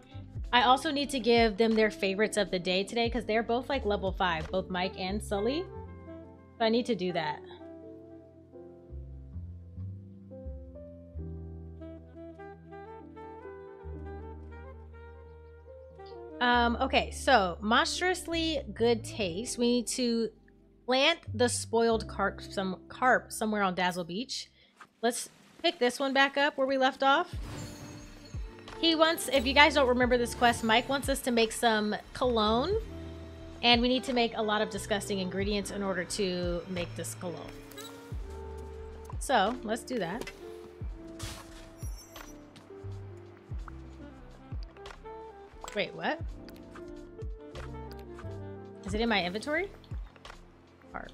I also need to give them their favorites of the day today because they're both like level 5, both Mike and Sulley. So I need to do that. Um, okay, so monstrously good taste. We need to Plant the spoiled carp, some carp somewhere on Dazzle Beach. Let's pick this one back up where we left off. He wants, if you guys don't remember this quest, Mike wants us to make some cologne. And we need to make a lot of disgusting ingredients in order to make this cologne. So, let's do that. Wait, what? Is it in my inventory? carp.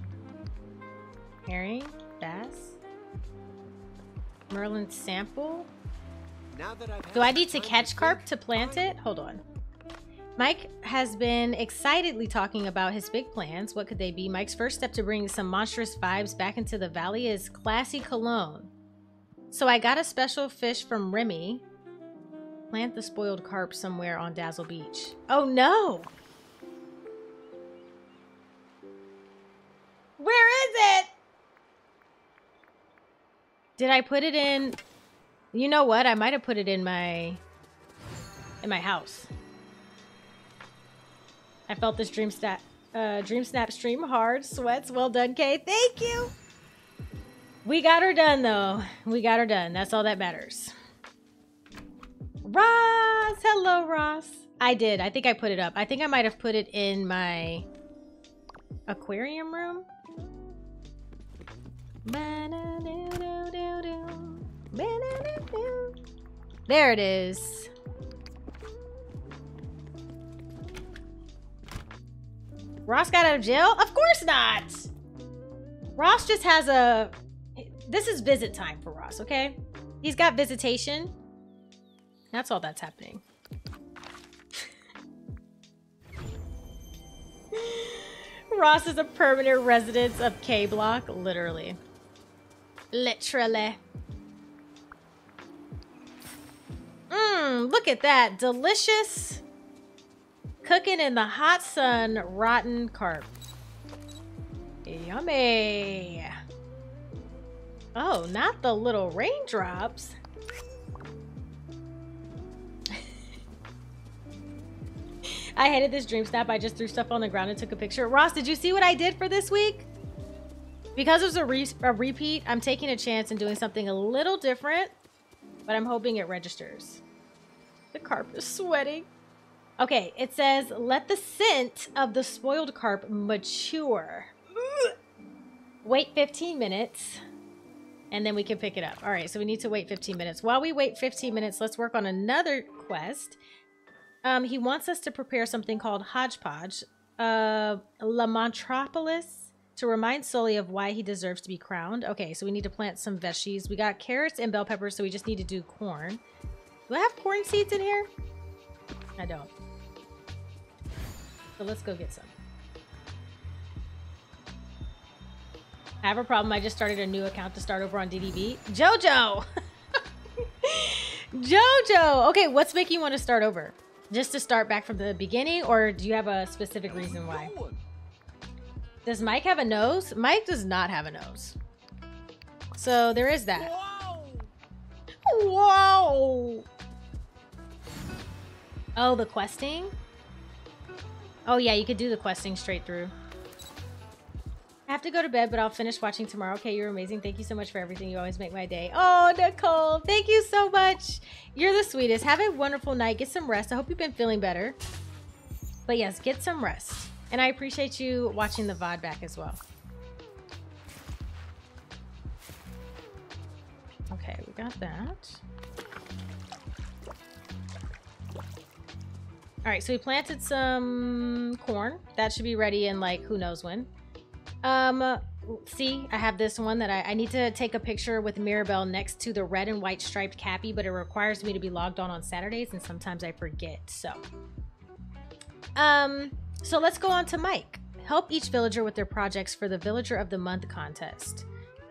Herring, bass, Merlin sample. Do I need to catch carp to plant it? Hold on. Mike has been excitedly talking about his big plans. What could they be? Mike's first step to bring some monstrous vibes back into the valley is classy cologne. So I got a special fish from Remy. Plant the spoiled carp somewhere on Dazzle Beach. Oh no! Where is it? Did I put it in? You know what? I might have put it in my in my house. I felt this dream snap uh, dream snap stream hard sweats. Well done, Kay. Thank you. We got her done though. We got her done. That's all that matters. Ross, hello, Ross. I did. I think I put it up. I think I might have put it in my aquarium room. There it is. Ross got out of jail? Of course not. Ross just has a... This is visit time for Ross, okay? He's got visitation. That's all that's happening. Ross is a permanent resident of K Block, literally. Literally. Mmm, look at that. Delicious. Cooking in the hot sun, rotten carp. Yummy. Oh, not the little raindrops. I hated this dream snap. I just threw stuff on the ground and took a picture. Ross, did you see what I did for this week? Because it was a, re- a repeat, I'm taking a chance and doing something a little different, but I'm hoping it registers. The carp is sweating. Okay, it says, let the scent of the spoiled carp mature. Wait 15 minutes, and then we can pick it up. All right, so we need to wait 15 minutes. While we wait 15 minutes, let's work on another quest. Um, he wants us to prepare something called Hodgepodge, uh, à la Monstropolis, to remind Sulley of why he deserves to be crowned. Okay, so we need to plant some veggies. We got carrots and bell peppers, so we just need to do corn. Do I have corn seeds in here? I don't. So let's go get some. I have a problem. I just started a new account to start over on DDV. Jojo! (laughs) Jojo! Okay, what's making you want to start over? Just to start back from the beginning, or do you have a specific reason why? Does Mike have a nose? Mike does not have a nose. So there is that. Whoa! Oh, the questing? Oh yeah, you could do the questing straight through. I have to go to bed, but I'll finish watching tomorrow. Okay, you're amazing. Thank you so much for everything. You always make my day. Oh, Nicole, thank you so much. You're the sweetest. Have a wonderful night. Get some rest. I hope you've been feeling better. But yes, get some rest. And I appreciate you watching the VOD back as well. Okay, we got that. All right, so we planted some corn. That should be ready in like who knows when. Um, see, I have this one that I, I need to take a picture with Mirabel next to the red and white striped cappy, but it requires me to be logged on on Saturdays, and sometimes I forget. So, um, so let's go on to Mike. Help each villager with their projects for the Villager of the Month contest.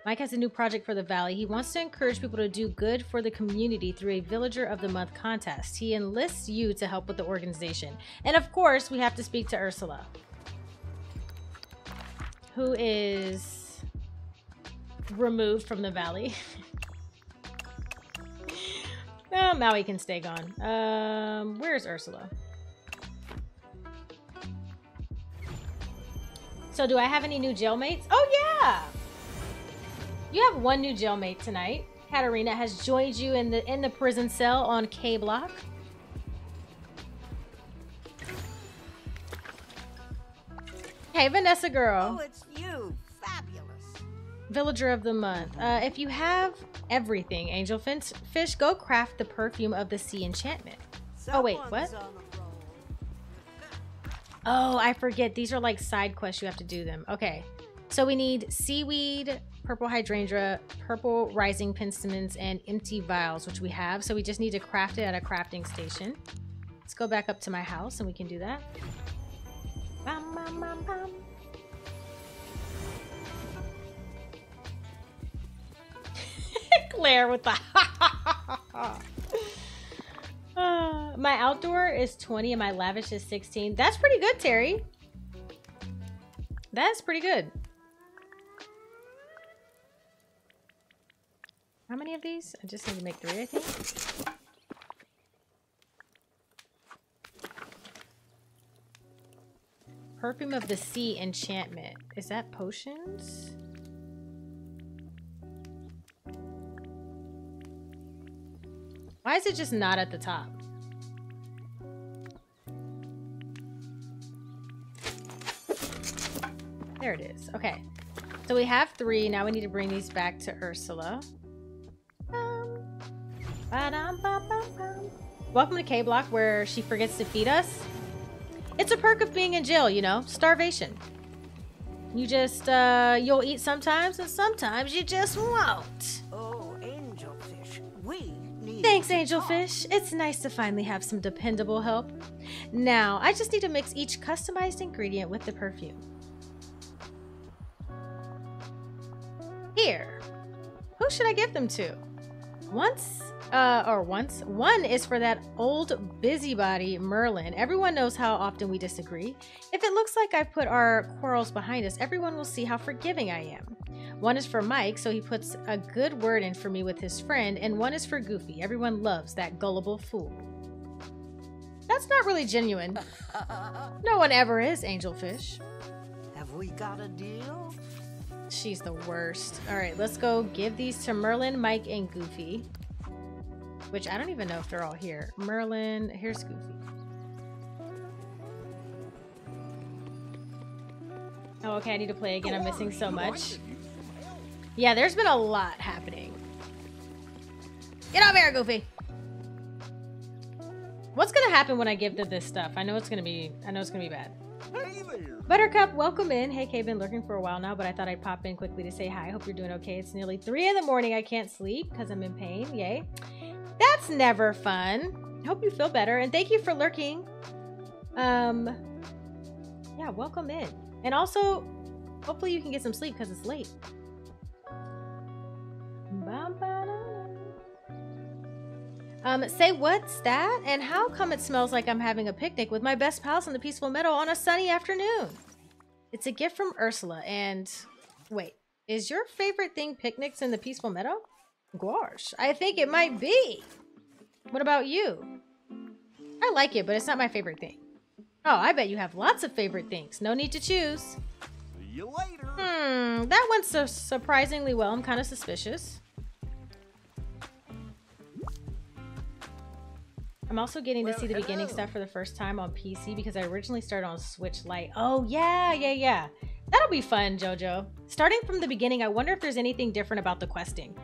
Mike has a new project for the Valley. He wants to encourage people to do good for the community through a Villager of the Month contest. He enlists you to help with the organization. And of course, we have to speak to Ursula, who is removed from the Valley. (laughs) oh, Maui can stay gone. Um, where's Ursula? So do I have any new jailmates? Oh yeah! You have one new jailmate tonight. Katarina has joined you in the in the prison cell on K Block. Hey, Vanessa girl. Oh, it's you. Fabulous. Villager of the month. Uh, if you have everything, Angel Fish, Fish, go craft the perfume of the sea enchantment. Oh, wait, what? Someone's on a roll. Oh, I forget. These are like side quests. You have to do them. Okay. So we need seaweed, purple hydrangea, purple rising penstemons, and empty vials, which we have. So we just need to craft it at a crafting station. Let's go back up to my house and we can do that. Bam, bam, bam, bam. (laughs) Claire with the Uh, (laughs) my outdoor is 20 and my lavish is 16. That's pretty good, Terry. That's pretty good. How many of these? I just need to make three, I think. Perfume of the Sea enchantment. Is that potions? Why is it just not at the top? There it is. Okay. So we have three. Now we need to bring these back to Ursula. Welcome to K Block, where she forgets to feed us. It's a perk of being in jail, you know, starvation. You just, uh, you'll eat sometimes, and sometimes you just won't. Oh, angelfish. We need. Thanks, Angelfish. It's nice to finally have some dependable help. Now, I just need to mix each customized ingredient with the perfume. Here. Who should I give them to? Once, uh, or once. One is for that old busybody, Merlin. Everyone knows how often we disagree. If it looks like I've put our quarrels behind us, everyone will see how forgiving I am. One is for Mike, so he puts a good word in for me with his friend, and one is for Goofy. Everyone loves that gullible fool. That's not really genuine. (laughs) No one ever is, Angelfish. Have we got a deal? She's the worst. All right, let's go give these to Merlin, Mike, and Goofy. Which I don't even know if they're all here. Merlin, here's Goofy. Oh, okay, I need to play again. I'm missing so much. Yeah, there's been a lot happening. Get over here, Goofy. What's gonna happen when I give them this stuff? I know it's gonna be I know it's gonna be bad. Hey. Buttercup, welcome in. Hey, Kay, been lurking for a while now, but I thought I'd pop in quickly to say hi. I hope you're doing okay. It's nearly three in the morning. I can't sleep because I'm in pain. Yay. That's never fun. Hope you feel better. And thank you for lurking. Um, yeah, welcome in. And also, hopefully you can get some sleep because it's late. Um, say what's that? And how come it smells like I'm having a picnic with my best pals in the Peaceful Meadow on a sunny afternoon? It's a gift from Ursula, and wait, is your favorite thing picnics in the Peaceful Meadow? Gosh, I think it might be. What about you? I like it, but it's not my favorite thing. Oh, I bet you have lots of favorite things. No need to choose. See you later. Hmm, that went so surprisingly well. I'm kind of suspicious. I'm also getting to see the beginning stuff for the first time on PC because I originally started on Switch Lite. Oh, yeah, yeah, yeah. That'll be fun, JoJo. Starting from the beginning, I wonder if there's anything different about the questing.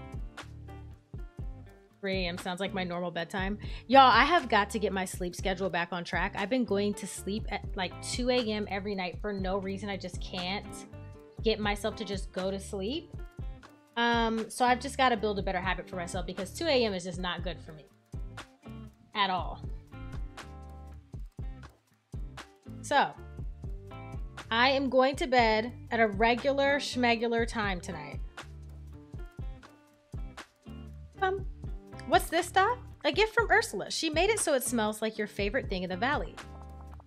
3 a.m. sounds like my normal bedtime. Y'all, I have got to get my sleep schedule back on track. I've been going to sleep at like 2 a.m. every night for no reason. I just can't get myself to just go to sleep. Um, so I've just got to build a better habit for myself because 2 a.m. is just not good for me at all. So I am going to bed at a regular schmegular time tonight. Um, what's this, Dot? A gift from Ursula. She made it so it smells like your favorite thing in the valley.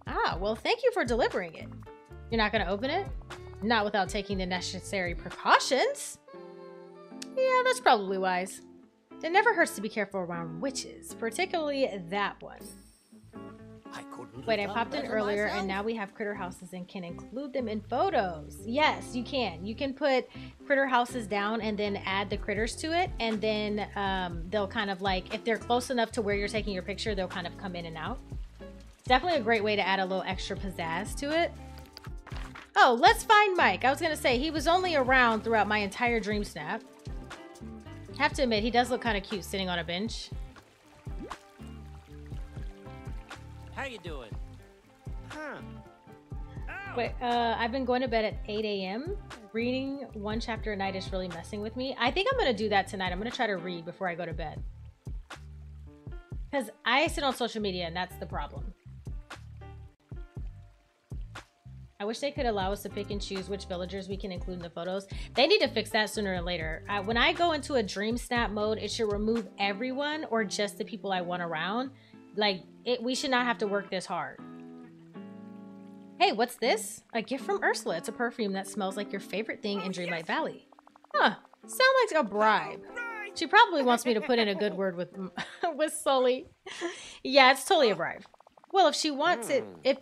Ah, well, thank you for delivering it. You're not going to open it? Not without taking the necessary precautions. Yeah, that's probably wise. It never hurts to be careful around witches, particularly that one. I couldn't. Wait, I popped in earlier myself. and now we have critter houses and can include them in photos. Yes, you can. You can put critter houses down and then add the critters to it. And then um, they'll kind of like, if they're close enough to where you're taking your picture, they'll kind of come in and out. It's definitely a great way to add a little extra pizzazz to it. Oh, let's find Mike. I was going to say, he was only around throughout my entire dream snap. Have to admit, he does look kind of cute sitting on a bench. How you doing? Huh. Oh, Wait, uh, I've been going to bed at 8 a.m. Reading one chapter a night is really messing with me. I think I'm going to do that tonight. I'm going to try to read before I go to bed. Because I sit on social media and that's the problem. I wish they could allow us to pick and choose which villagers we can include in the photos. They need to fix that sooner or later. Uh, when I go into a dream snap mode, it should remove everyone or just the people I want around. Like, it, we should not have to work this hard. Hey, what's this? A gift from Ursula. It's a perfume that smells like your favorite thing in Dreamlight Valley. Huh. Sound like a bribe. She probably wants me to put in a good word with (laughs) with Sulley. yeah, it's totally a bribe. Well, if she wants it, if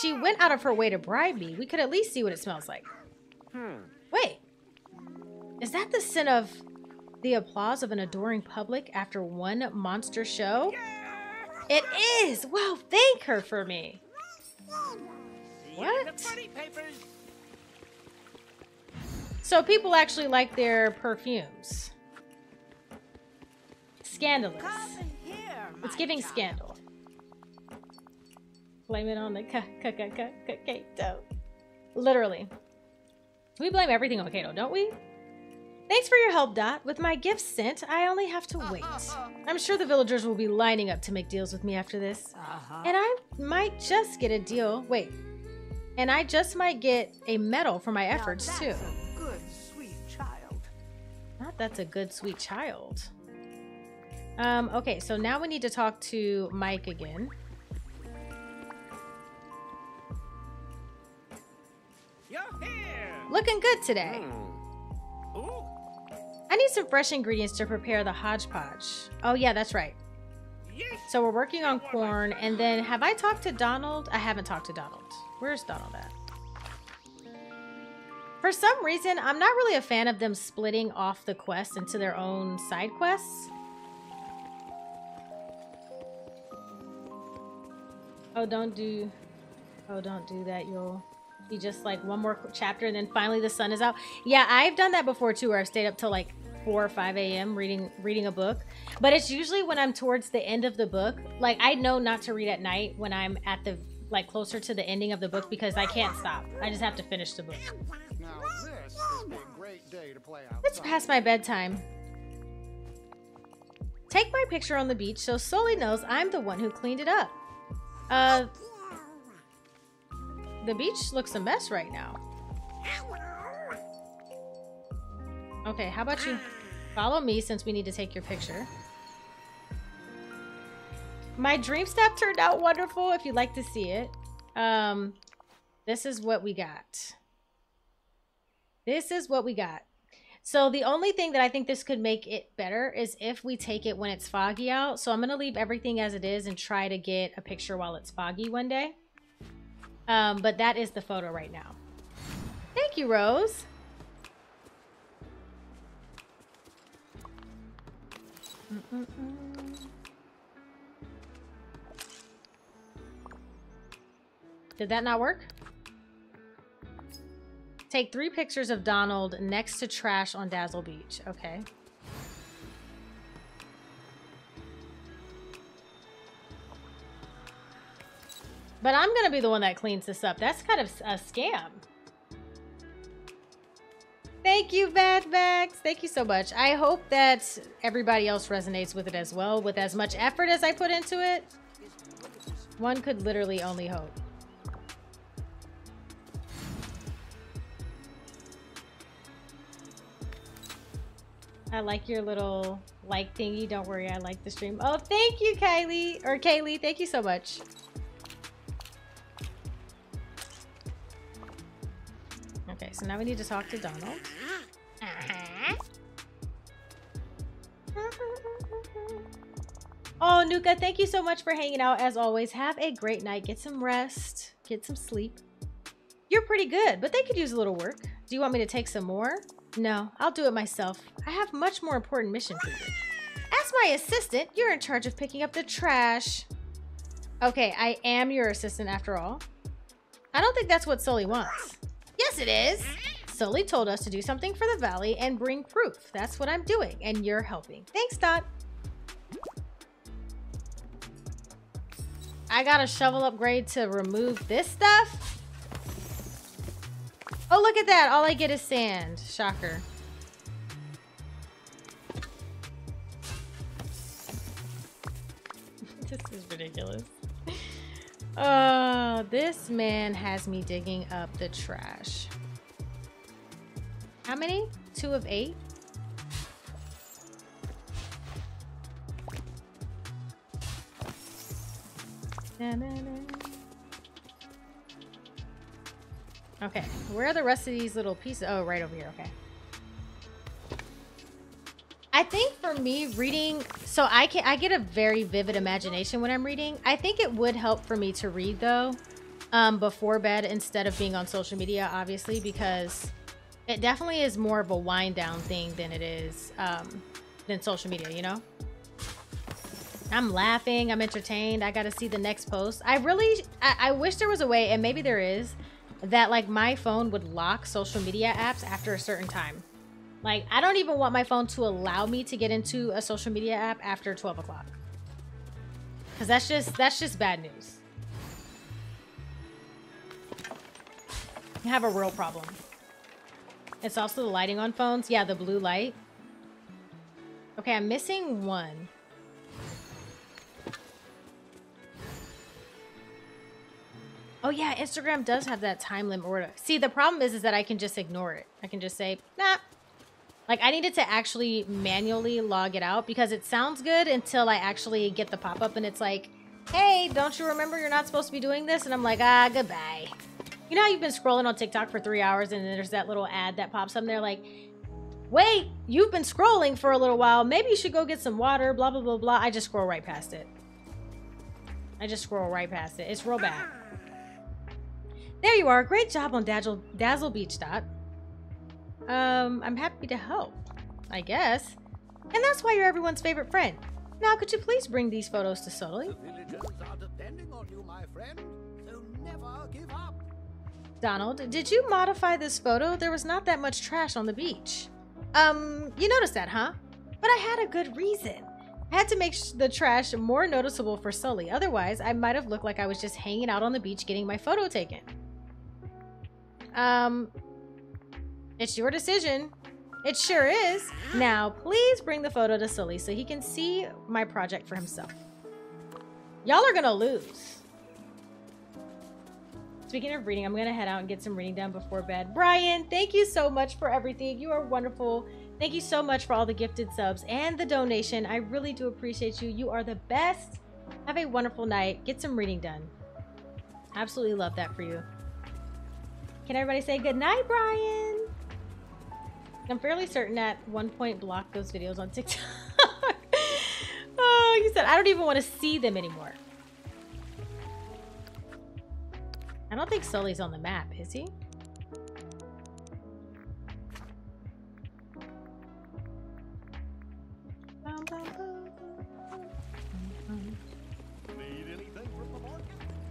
she went out of her way to bribe me, we could at least see what it smells like. Hmm. Wait, is that the scent of the applause of an adoring public after one monster show? It is. Well, thank her for me. See you in the What? So people actually like their perfumes. Scandalous. Here, It's giving child. scandal. Blame it on the Kato. Literally. We blame everything on Kato, don't we? Thanks for your help, Dot. With my gifts sent, I only have to wait. I'm sure the villagers will be lining up to make deals with me after this. Uh-huh. And I might just get a deal. Wait. And I just might get a medal for my Now efforts, that's too. a good, sweet child. Not that's a good, sweet child. Um, okay, so now we need to talk to Mike again. You're here. Looking good today. Hmm. I need some fresh ingredients to prepare the hodgepodge. Oh, yeah, that's right. So we're working on corn, and then have I talked to Donald? I haven't talked to Donald. Where's Donald at? For some reason, I'm not really a fan of them splitting off the quest into their own side quests. Oh, don't do... Oh, don't do that. You'll be just like one more chapter and then finally the sun is out. Yeah, I've done that before too, where I've stayed up till like 4 or 5 a.m. reading reading a book. But it's usually when I'm towards the end of the book. Like, I know not to read at night when I'm at the, like, closer to the ending of the book because I can't stop. I just have to finish the book. Now this a great day to play outside. It's past my bedtime. Take my picture on the beach so Sulley knows I'm the one who cleaned it up. Uh, the beach looks a mess right now. Okay, how about you follow me since we need to take your picture? My dream stuff turned out wonderful if you'd like to see it. Um, this is what we got. This is what we got. So the only thing that I think this could make it better is if we take it when it's foggy out. So I'm going to leave everything as it is and try to get a picture while it's foggy one day. Um, but that is the photo right now. Thank you, Rose. Did that not work? Take three pictures of Donald next to trash on Dazzle Beach. Okay. But I'm going to be the one that cleans this up. That's kind of a scam. Thank you, Bad Max. Thank you so much. I hope that everybody else resonates with it as well, with as much effort as I put into it. One could literally only hope. I like your little like thingy. Don't worry, I like the stream. Oh, thank you, Kylie. Or Kaylee, thank you so much. So now we need to talk to Donald. Uh-huh. Oh, Nuka, thank you so much for hanging out as always. Have a great night. Get some rest. Get some sleep. You're pretty good, but they could use a little work. Do you want me to take some more? No, I'll do it myself. I have much more important mission for you. As my assistant, you're in charge of picking up the trash. Okay, I am your assistant after all. I don't think that's what Sulley wants. Yes, it is. Sulley told us to do something for the valley and bring proof. That's what I'm doing, and you're helping. Thanks, Dot. I got a shovel upgrade to remove this stuff. Oh, look at that. All I get is sand. Shocker. (laughs) this is ridiculous. Uh, this man has me digging up the trash. How many? Two of eight? Na, na, na. Okay, where are the rest of these little pieces? Oh, right over here. Okay. I think for me reading, so I can I get a very vivid imagination when I'm reading. I think it would help for me to read though, um, before bed instead of being on social media, obviously, because it definitely is more of a wind down thing than it is um, than social media. You know. I'm laughing. I'm entertained. I got to see the next post. I really, I, I wish there was a way, and maybe there is, that like my phone would lock social media apps after a certain time. Like, I don't even want my phone to allow me to get into a social media app after 12 o'clock. Because that's just, that's just bad news. You have a real problem. It's also the lighting on phones. Yeah, the blue light. Okay, I'm missing one. Oh yeah, Instagram does have that time limit. order. see, the problem is, is that I can just ignore it. I can just say, nah. Like I needed to actually manually log it out because it sounds good until I actually get the pop up and it's like, hey, don't you remember you're not supposed to be doing this? And I'm like, ah, goodbye. You know how you've been scrolling on TikTok for three hours and there's that little ad that pops up there like, wait, you've been scrolling for a little while. Maybe you should go get some water, blah, blah, blah, blah. I just scroll right past it. I just scroll right past it. It's real bad. There you are. Great job on Dazzle, Dazzle Beach, Dot. Um, I'm happy to help, I guess. And that's why you're everyone's favorite friend. Now, could you please bring these photos to Sulley? The villagers are depending on you, my friend. So never give up. Donald, did you modify this photo? There was not that much trash on the beach. Um, you noticed that, huh? But I had a good reason. I had to make the trash more noticeable for Sulley. Otherwise, I might have looked like I was just hanging out on the beach getting my photo taken. Um, it's your decision. It sure is. Now, please bring the photo to Sulley so he can see my project for himself. Y'all are gonna lose. Speaking of reading, I'm gonna head out and get some reading done before bed. Brian, thank you so much for everything. You are wonderful. Thank you so much for all the gifted subs and the donation. I really do appreciate you. You are the best. Have a wonderful night. Get some reading done. Absolutely love that for you. Can everybody say good night, Brian? I'm fairly certain at one point blocked those videos on TikTok. (laughs) oh, you said I don't even want to see them anymore. I don't think Sulley's on the map, is he?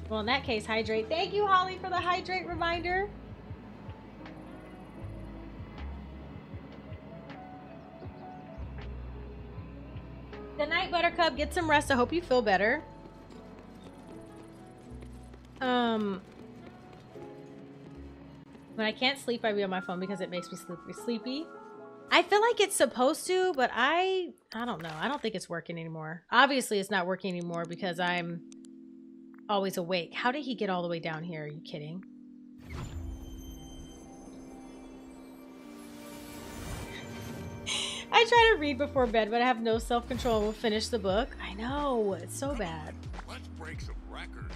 Well, in that case, hydrate. Thank you, Holly, for the hydrate reminder. Good night, Buttercup. Get some rest. I hope you feel better. Um, when I can't sleep, I be on my phone because it makes me sleepy. Sleepy. I feel like it's supposed to, but I I don't know. I don't think it's working anymore. Obviously, it's not working anymore because I'm always awake. How did he get all the way down here? Are you kidding? I try to read before bed, but I have no self control. We'll finish the book. I know it's so bad. Let's break some records.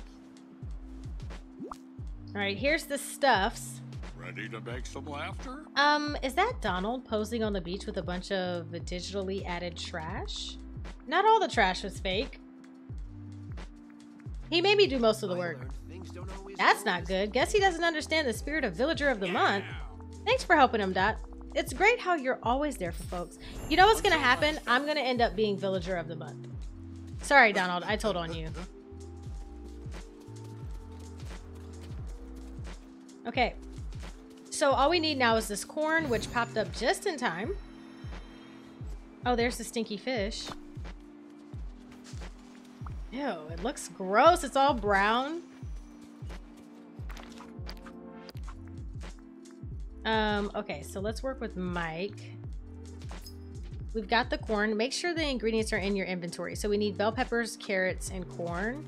All right, here's the stuffs. Ready to make some laughter? Um, is that Donald posing on the beach with a bunch of digitally added trash? Not all the trash was fake. He made me do most of the work. That's not good. Guess he doesn't understand the spirit of Villager of the Month. Thanks for helping him, Dot. It's great how you're always there for folks. You know what's gonna happen? I'm gonna end up being Villager of the Month. Sorry, Donald. I told on you. Okay. So all we need now is this corn, which popped up just in time. Oh, there's the stinky fish. Ew, it looks gross. It's all brown. Um, okay, so let's work with Mike. We've got the corn. Make sure the ingredients are in your inventory. So we need bell peppers, carrots, and corn.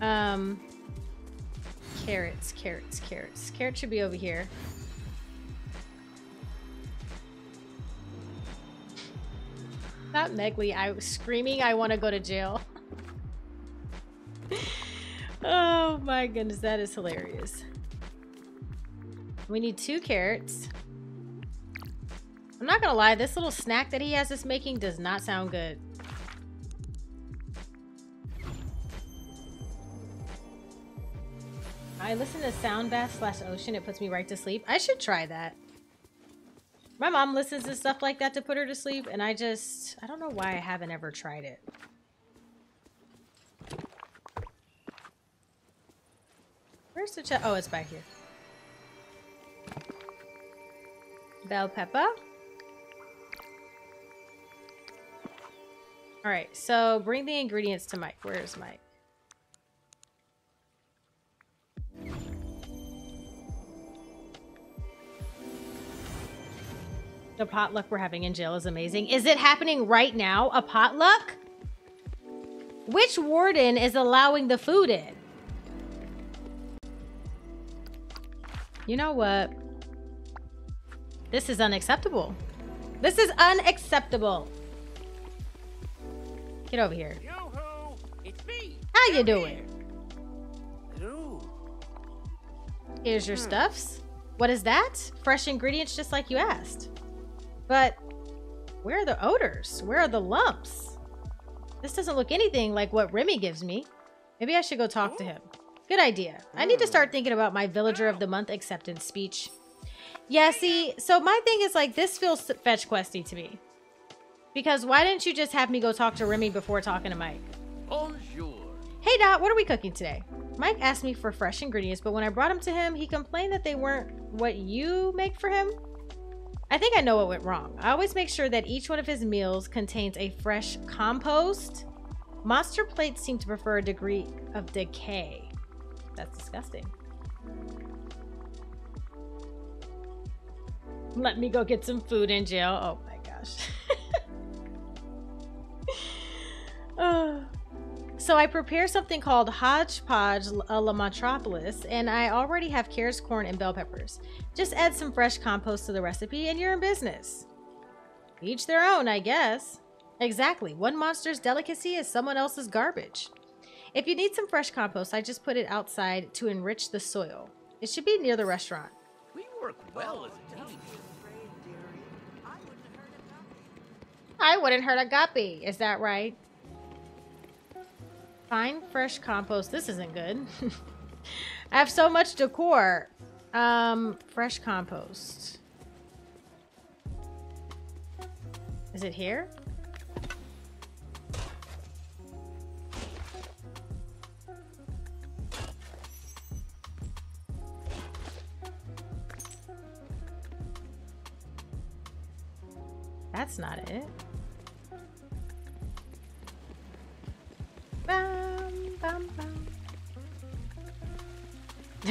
Um, carrots, carrots, carrots. Carrots should be over here. Not Megley. I was screaming I want to go to jail. (laughs) oh my goodness, that is hilarious. We need two carrots. I'm not gonna lie, this little snack that he has us making does not sound good. I listen to sound bath slash ocean. It puts me right to sleep. I should try that. My mom listens to stuff like that to put her to sleep, and I just I don't know why I haven't ever tried it. Where's the ch- Oh, it's back here. Bell pepper. All right, so bring the ingredients to Mike. Where's Mike? The potluck we're having in jail is amazing. Is it happening right now? A potluck? Which warden is allowing the food in? You know what? This is unacceptable. This is unacceptable. Get over here. Yo-ho! It's me! How you doing? Ooh. Here's your hmm. stuffs. What is that? Fresh ingredients just like you asked. But where are the odors? Where are the lumps? This doesn't look anything like what Remy gives me. Maybe I should go talk to him. Good idea. I need to start hmm. thinking about my Villager of the Month acceptance speech. Yeah, see, so my thing is like this feels fetch questy to me. Because why didn't you just have me go talk to Remy before talking to Mike? Bonjour. Hey Dot, what are we cooking today? Mike asked me for fresh ingredients, but when I brought them to him, he complained that they weren't what you make for him. I think I know what went wrong. I always make sure that each one of his meals contains a fresh compost. Monster plates seem to prefer a degree of decay. That's disgusting. Let me go get some food in jail. Oh my gosh. Oh. (laughs) So I prepare something called hodgepodge a la Monstropolis, and I already have carrots, corn, and bell peppers. Just add some fresh compost to the recipe, and you're in business. Each their own, I guess. Exactly. One monster's delicacy is someone else's garbage. If you need some fresh compost, I just put it outside to enrich the soil. It should be near the restaurant. We work well as I wouldn't hurt a guppy. Is that right? Find fresh compost. This isn't good. (laughs) I have so much decor. Um, fresh compost. Is it here? That's not it. Bum, bum, bum.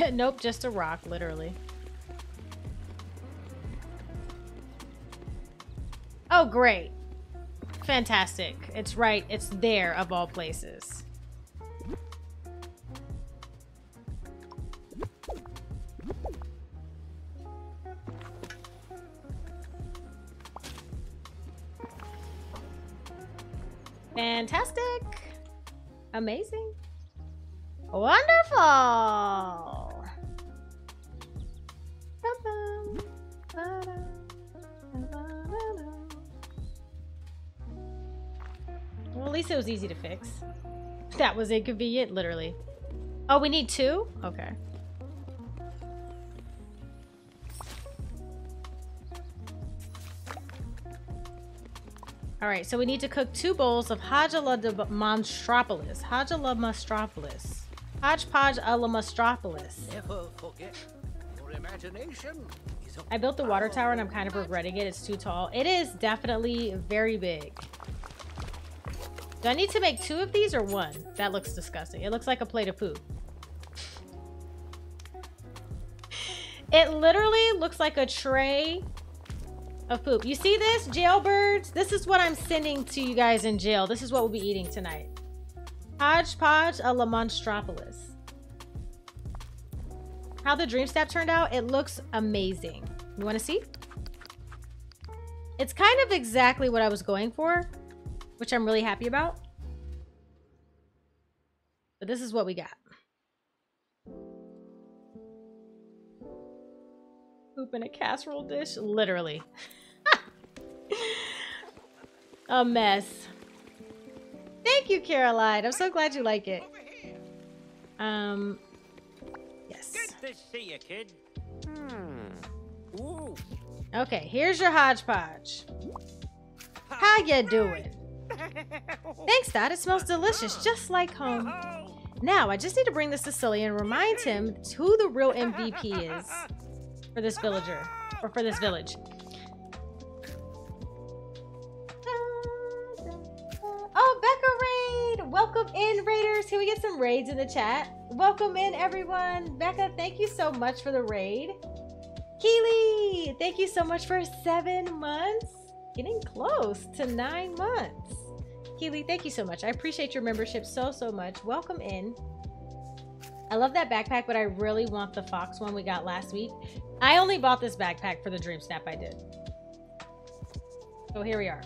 (laughs) nope, just a rock, literally. Oh, great. Fantastic. It's right. It's there, of all places. Fantastic. Amazing. Wonderful. Well, at least it was easy to fix. That was inconvenient, literally. Oh, we need two? Okay. All right, so we need to cook two bowls of Hodgela de Monstropolis. Hodgela Monstropolis. Hodgepodge a la Monstropolis. Never forget, your imagination I built the water tower and I'm kind of regretting it. It's too tall. It is definitely very big. Do I need to make two of these or one? That looks disgusting. It looks like a plate of poop. (laughs) It literally looks like a tray of poop. You see this, jailbirds? This is what I'm sending to you guys in jail. This is what we'll be eating tonight. Hodgepodge a la Monstropolis. How the dream step turned out, it looks amazing. You want to see? It's kind of exactly what I was going for, which I'm really happy about. But this is what we got. Poop in a casserole dish? Literally. (laughs) a mess. Thank you, Caroline. I'm so glad you like it. Um, yes. Good to see you, kid. Hmm. Ooh. Okay, here's your hodgepodge. How you doing? Thanks, Dad. It smells delicious, just like home. Now, I just need to bring this to Sully and remind him who the real MVP is for this villager, or for this village. Becca Raid! Welcome in, Raiders. Can we get some raids in the chat? Welcome in, everyone. Becca, thank you so much for the raid. Keely, thank you so much for seven months. Getting close to nine months. Keely, thank you so much. I appreciate your membership so, so much. Welcome in. I love that backpack, but I really want the fox one we got last week. I only bought this backpack for the dream snap I did. So here we are.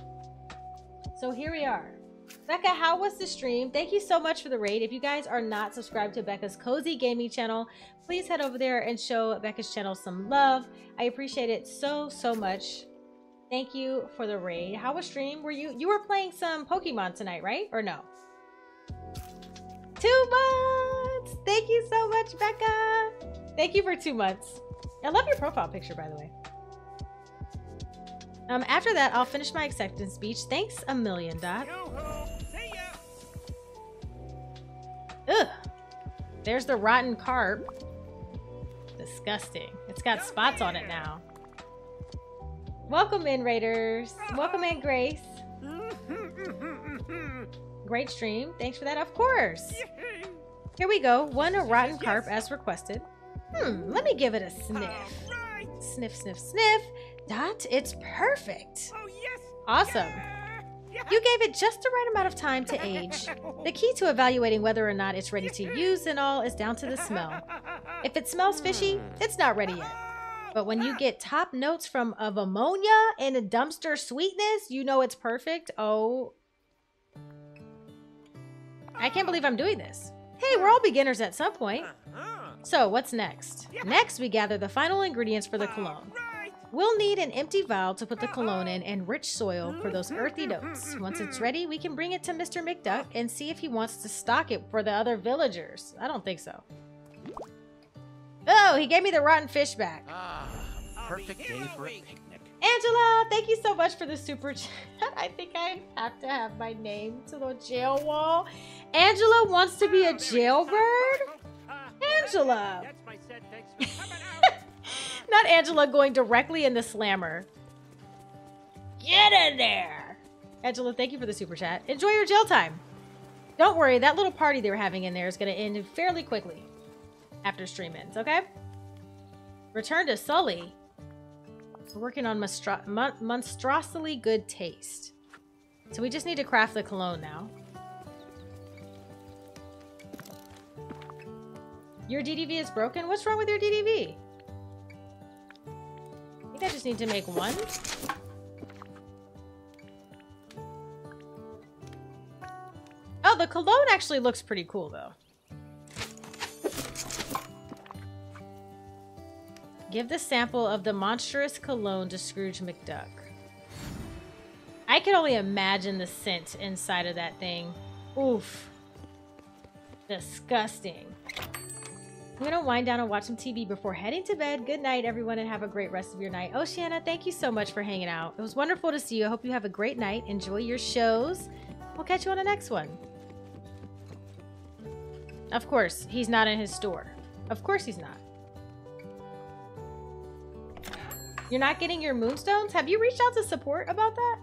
So here we are. Becca, how was the stream? Thank you so much for the raid. If you guys are not subscribed to Becca's Cozy Gaming channel, please head over there and show Becca's channel some love. I appreciate it so, so much. Thank you for the raid. How was stream? Were you you were playing some Pokemon tonight, right? Or no? Two months! Thank you so much, Becca. Thank you for two months. I love your profile picture, by the way. Um, after that, I'll finish my acceptance speech. Thanks a million, Dot. Ugh. There's the rotten carp. Disgusting. It's got spots on it now. Welcome in, Raiders. Welcome in, Grace. Great stream. Thanks for that. Of course. Here we go. One rotten carp as requested. Hmm, let me give it a sniff. Sniff, sniff, sniff. Dot, it's perfect. Oh, yes! Awesome. You gave it just the right amount of time to age. The key to evaluating whether or not it's ready to use and all is down to the smell. If it smells fishy, it's not ready yet. But when you get top notes from of ammonia and a dumpster sweetness, you know it's perfect. Oh. I can't believe I'm doing this. Hey, we're all beginners at some point. So, what's next? Next, we gather the final ingredients for the cologne. We'll need an empty vial to put the cologne in and rich soil for those earthy notes. Once it's ready, we can bring it to Mr. McDuck and see if he wants to stock it for the other villagers. I don't think so. Oh, he gave me the rotten fish back. Ah, perfect day for a picnic. Angela, thank you so much for the super chat. (laughs) I think I have to have my name to the jail wall. Angela wants to be a jailbird? (laughs) Angela! (laughs) Not Angela going directly in the slammer. Get in there! Angela, thank you for the super chat. Enjoy your jail time. Don't worry, that little party they were having in there is going to end fairly quickly after stream ends, okay? Return to Sully. We're working on monstro- mon- monstrosity good taste. So we just need to craft the cologne now. Your DDV is broken? What's wrong with your DDV? I think I just need to make one. Oh, the cologne actually looks pretty cool, though. Give the sample of the monstrous cologne to Scrooge McDuck. I can only imagine the scent inside of that thing. Oof. Disgusting. I'm gonna wind down and watch some TV before heading to bed. Good night, everyone, and have a great rest of your night. Oh, Oceana, thank you so much for hanging out. It was wonderful to see you. I hope you have a great night. Enjoy your shows. We'll catch you on the next one. Of course, he's not in his store. Of course he's not. You're not getting your moonstones? Have you reached out to support about that?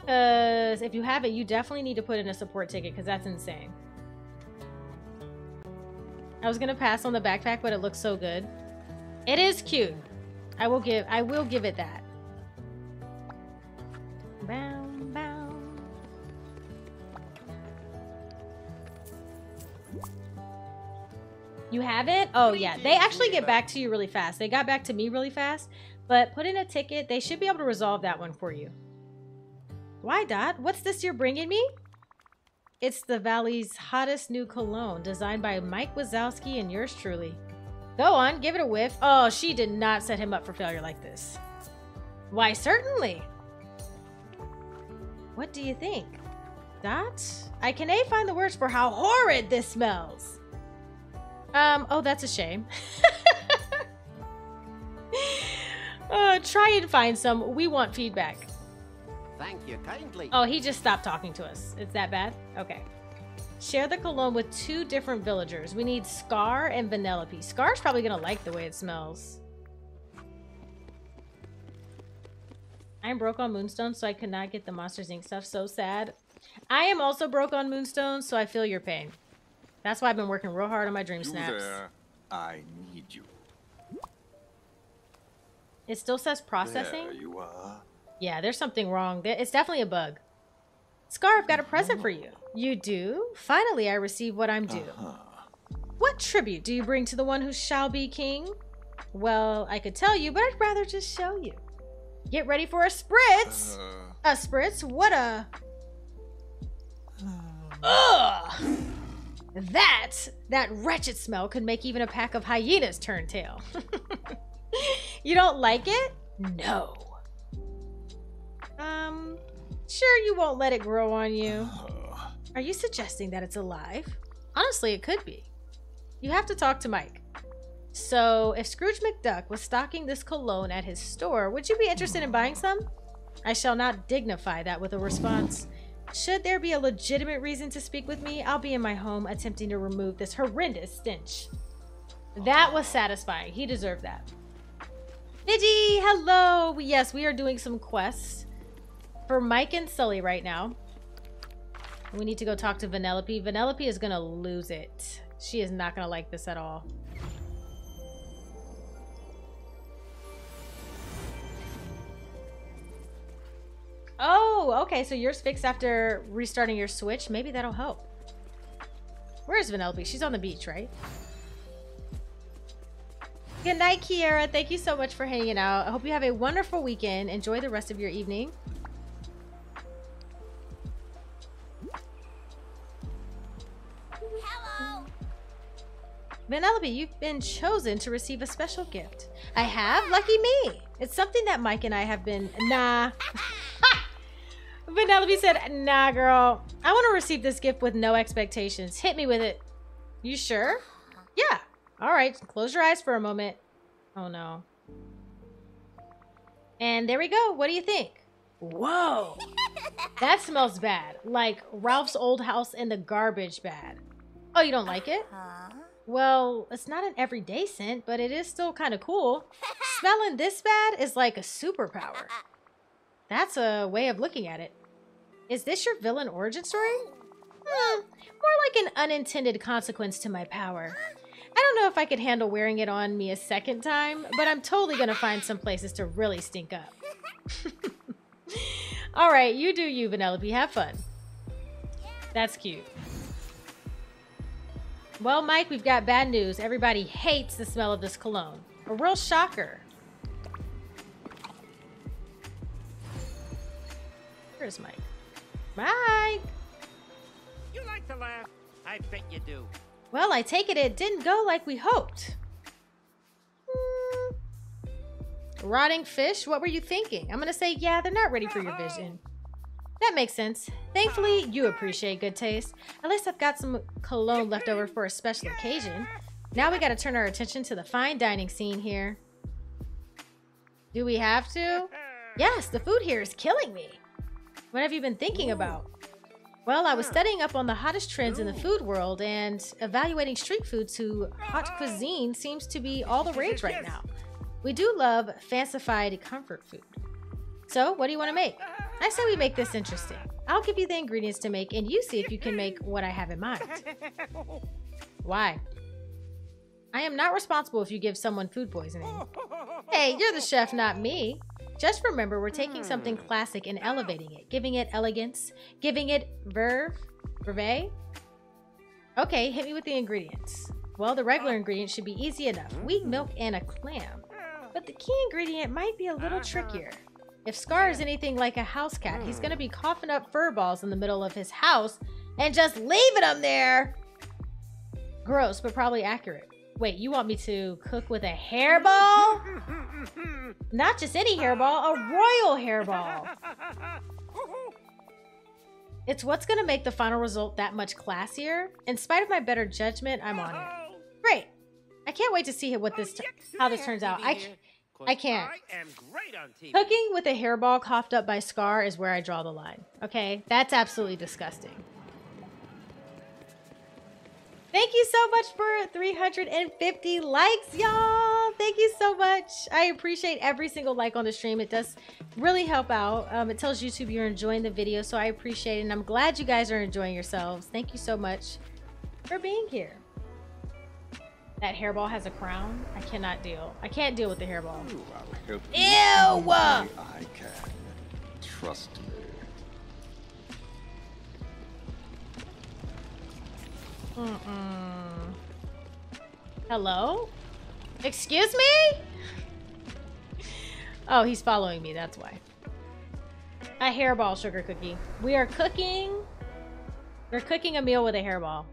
Because if you haven't, you definitely need to put in a support ticket because that's insane. I was gonna pass on the backpack, but it looks so good. It is cute. I will give I will give it that. Bow, bow. You have it? Oh yeah. They actually get back to you really fast. They got back to me really fast, but put in a ticket. They should be able to resolve that one for you. Why, Dot? What's this you're bringing me? It's the Valley's hottest new cologne, designed by Mike Wazowski and yours truly. Go on, give it a whiff. Oh, she did not set him up for failure like this. Why, certainly. What do you think? That? I can A find the words for how horrid this smells. Um, oh, that's a shame. (laughs) uh, try and find some. We want feedback. Thank you kindly. Oh, he just stopped talking to us. It's that bad? Okay. Share the cologne with two different villagers. We need Scar and Vanellope. Scar's probably gonna like the way it smells. I'm broke on Moonstone, so I could not get the Monsters Inc. stuff. So sad. I am also broke on Moonstone, so I feel your pain. That's why I've been working real hard on my dream You snaps. there. I need you. It still says processing. There you are. Yeah, there's something wrong. It's definitely a bug. Scar, I've got a present for you. You do? Finally, I receive what I'm due. Huh. What tribute do you bring to the one who shall be king? Well, I could tell you, but I'd rather just show you. Get ready for a spritz! Uh, A spritz? What a. Ugh! That, that wretched smell could make even a pack of hyenas turn tail. (laughs) you don't like it? No. Um, sure you won't let it grow on you. (sighs) Are you suggesting that it's alive? Honestly, it could be. You have to talk to Mike. So, if Scrooge McDuck was stocking this cologne at his store, would you be interested in buying some? I shall not dignify that with a response. Should there be a legitimate reason to speak with me, I'll be in my home attempting to remove this horrendous stench. That was satisfying. He deserved that. Digi, hello. Yes, we are doing some quests for Mike and Sully right now. We need to go talk to Vanellope. Vanellope is going to lose it. She is not going to like this at all. Oh, okay. So yours fixed after restarting your Switch. Maybe that'll help. Where is Vanellope? She's on the beach, right? Good night, Kiera. Thank you so much for hanging out. I hope you have a wonderful weekend. Enjoy the rest of your evening. Vanellope, you've been chosen to receive a special gift. I have? Lucky me. It's something that Mike and I have been... Nah. (laughs) Vanellope said, nah, girl. I want to receive this gift with no expectations. Hit me with it. You sure? Yeah. All right. Close your eyes for a moment. Oh, no. And there we go. What do you think? Whoa. that smells bad. Like Ralph's old house in the garbage bad. Oh, you don't like it? Uh-huh. Well, it's not an everyday scent, but it is still kind of cool. Smelling this bad is like a superpower. That's a way of looking at it. Is this your villain origin story? Hmm, more like an unintended consequence to my power. I don't know if I could handle wearing it on me a second time, but I'm totally gonna find some places to really stink up. (laughs) All right, you do you, Vanellope. Have fun. That's cute. Well, Mike, we've got bad news. Everybody hates the smell of this cologne. A real shocker. Where's Mike? Mike! You like to laugh? I bet you do. Well, I take it it didn't go like we hoped. Rotting fish? What were you thinking? I'm gonna say, yeah, they're not ready for your vision. That makes sense. Thankfully, you appreciate good taste. At least I've got some cologne left over for a special occasion. Now we gotta turn our attention to the fine dining scene here. Do we have to? Yes, the food here is killing me. What have you been thinking about? Well, I was studying up on the hottest trends in the food world, and evaluating street food to hot cuisine seems to be all the rage right now. We do love fancified comfort food. So, what do you want to make? I say we make this interesting. I'll give you the ingredients to make, and you see if you can make what I have in mind. (laughs) Why? I am not responsible if you give someone food poisoning. Hey, you're the chef, not me. Just remember, we're taking something hmm. classic and elevating it, giving it elegance, giving it verve, verve. Okay, hit me with the ingredients. Well, the regular ingredients should be easy enough. Wheat milk and a clam. But the key ingredient might be a little uh-huh. trickier. If Scar is anything like a house cat, he's gonna be coughing up fur balls in the middle of his house and just leaving them there. Gross, but probably accurate. Wait, you want me to cook with a hairball? (laughs) Not just any hairball, a royal hairball. It's what's gonna make the final result that much classier. In spite of my better judgment, I'm on it. Great. I can't wait to see what this oh, how this turns out. I I can't. I am great on TV. Cooking with a hairball coughed up by Scar is where I draw the line. Okay? That's absolutely disgusting. Thank you so much for 350 likes, y'all. Thank you so much. I appreciate every single like on the stream. It does really help out. Um, it tells YouTube you're enjoying the video, so I appreciate it. And I'm glad you guys are enjoying yourselves. Thank you so much for being here. That hairball has a crown. I cannot deal. I can't deal with the hairball. Ooh, I'll help you Ew! I can. Trust me. Mm-mm. Hello? Excuse me? (laughs) Oh, he's following me, that's why. A hairball sugar cookie. We are cooking. We're cooking a meal with a hairball.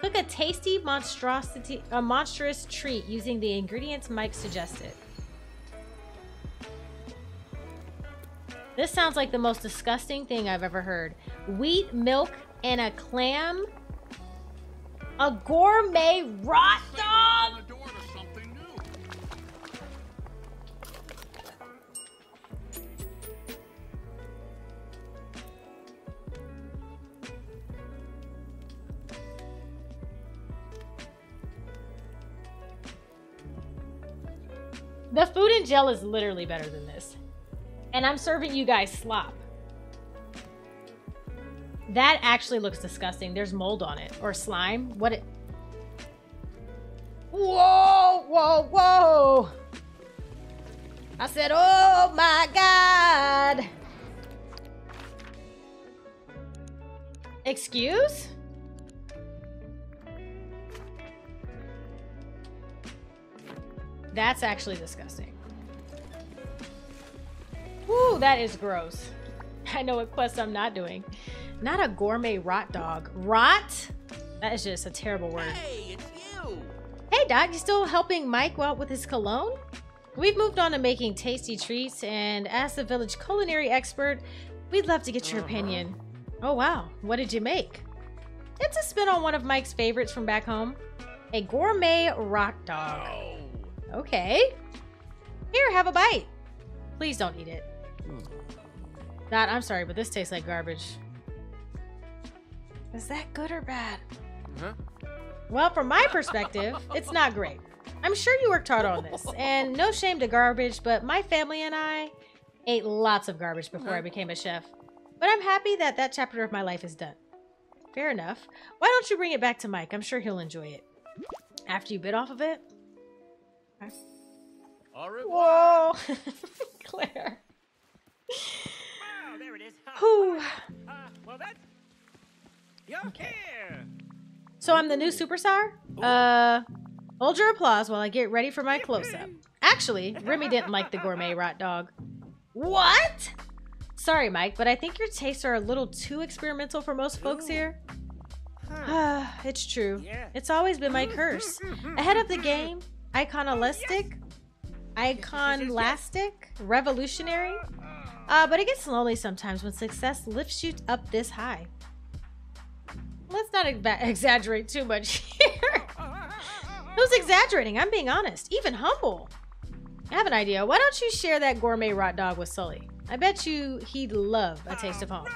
Cook a tasty monstrosity, a monstrous treat using the ingredients Mike suggested. This sounds like the most disgusting thing I've ever heard. Wheat, milk, and a clam? A gourmet rot dog? The food in gel is literally better than this. And I'm serving you guys slop. That actually looks disgusting. There's mold on it or slime. What it Whoa, whoa, whoa. I said, "Oh my god." Excuse? That's actually disgusting. Woo, that is gross. I know what quest I'm not doing. Not a gourmet rot dog. Rot? That is just a terrible word. Hey, it's you! Hey, Dot, you still helping Mike out with his cologne? We've moved on to making tasty treats, and as the village culinary expert, we'd love to get your uh-huh. opinion. Oh, wow. What did you make? It's a spin on one of Mike's favorites from back home a gourmet rot dog. Okay. Here, have a bite. Please don't eat it. That, I'm sorry, but this tastes like garbage. Is that good or bad? Huh? Well, from my perspective, it's not great. I'm sure you worked hard on this, and no shame to garbage, but my family and I ate lots of garbage before I uh-huh. became a chef. But I'm happy that that chapter of my life is done. Fair enough. Why don't you bring it back to Mike? I'm sure he'll enjoy it. After you bit off of it? Au revoir. Whoa! (laughs) Claire. Oh, there it is. Ha, Whew. Uh, well, that's. You're here. So I'm the new superstar? Uh, hold your applause while I get ready for my close-up. Actually, Remy didn't like the gourmet (laughs) rat dog. What? Sorry, Mike, but I think your tastes are a little too experimental for most folks here. (sighs) it's true. Yeah. It's always been my (laughs) curse. Ahead of the game, iconolistic, iconlastic, revolutionary. Uh, but it gets lonely sometimes when success lifts you up this high. Let's not exa- (laughs) exaggerate too much here. (laughs) Who's exaggerating? I'm being honest, even humble. I have an idea. Why don't you share that gourmet rot dog with Sully? I bet you he'd love a taste of home.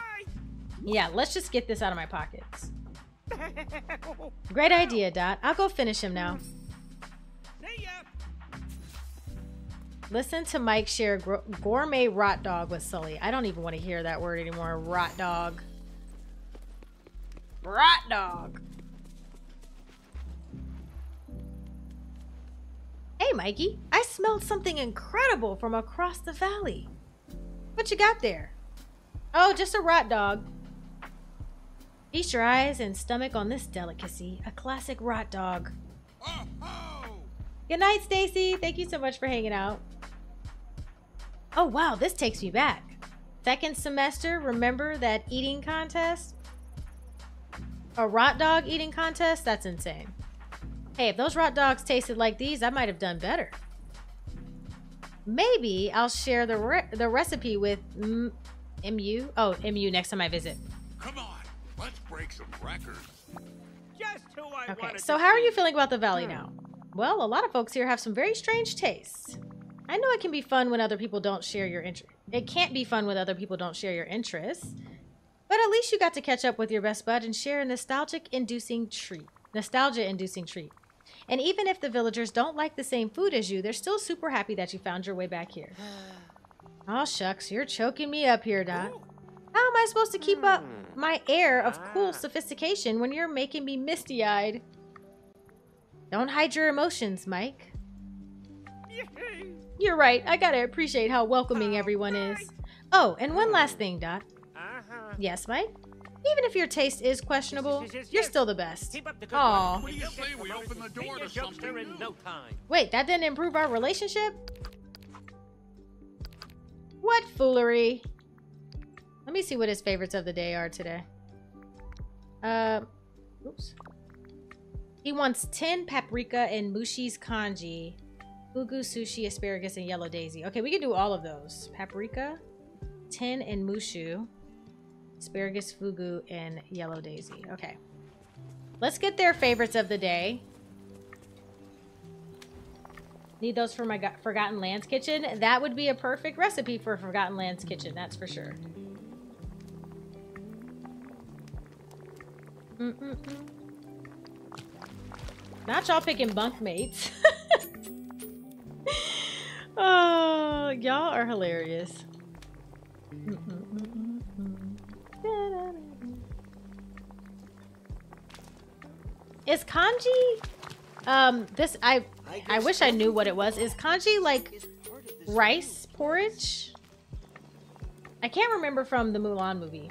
Yeah, let's just get this out of my pockets. Great idea, Dot. I'll go finish him now. Listen to Mike share gourmet rot dog with Sully. I don't even want to hear that word anymore. Rot dog. Rot dog. Hey, Mikey. I smelled something incredible from across the valley. What you got there? Oh, just a rot dog. Feast your eyes and stomach on this delicacy, a classic rot dog. Oh, Good night, Stacy. Thank you so much for hanging out. Oh, wow, this takes me back. Second semester, remember that eating contest? A rot dog eating contest? That's insane. Hey, if those rot dogs tasted like these, I might have done better. Maybe I'll share the re- the recipe with M- MU. Oh, MU next time I visit. Come on, let's break some records. Just who I Okay, wanted so to how are you feeling about the valley hmm. now? Well, a lot of folks here have some very strange tastes. I know it can be fun when other people don't share your interest. It can't be fun when other people don't share your interests. But at least you got to catch up with your best bud and share a nostalgic inducing treat. Nostalgia inducing treat. And even if the villagers don't like the same food as you, they're still super happy that you found your way back here. (sighs) Oh shucks, you're choking me up here, Dot. How am I supposed to keep up hmm. my air of cool ah. sophistication when you're making me misty eyed? Don't hide your emotions, Mike. You're right. I gotta appreciate how welcoming everyone is. Oh, and one last thing, Dot. Uh-huh. Yes, Mike? Even if your taste is questionable, Yes, yes, yes, you're still the best. Keep up the good Aw. work. What do you You'll say get we promoted open the door senior to something jokester in new? no. Wait, that didn't improve our relationship? What foolery? Let me see what his favorites of the day are today. Uh, oops. He wants 10 paprika and Mushu's congee, fugu, sushi, asparagus, and yellow daisy. Okay, we can do all of those. Paprika, 10 and mushu, asparagus, fugu, and yellow daisy. Okay. Let's get their favorites of the day. Need those for my Forgotten Lands kitchen. That would be a perfect recipe for Forgotten Lands kitchen, that's for sure. Mm-mm-mm. Not y'all picking (laughs) bunkmates. y'all are hilarious. Is congee um this I I wish I knew what it was. Is congee like rice porridge? I can't remember from the Mulan movie.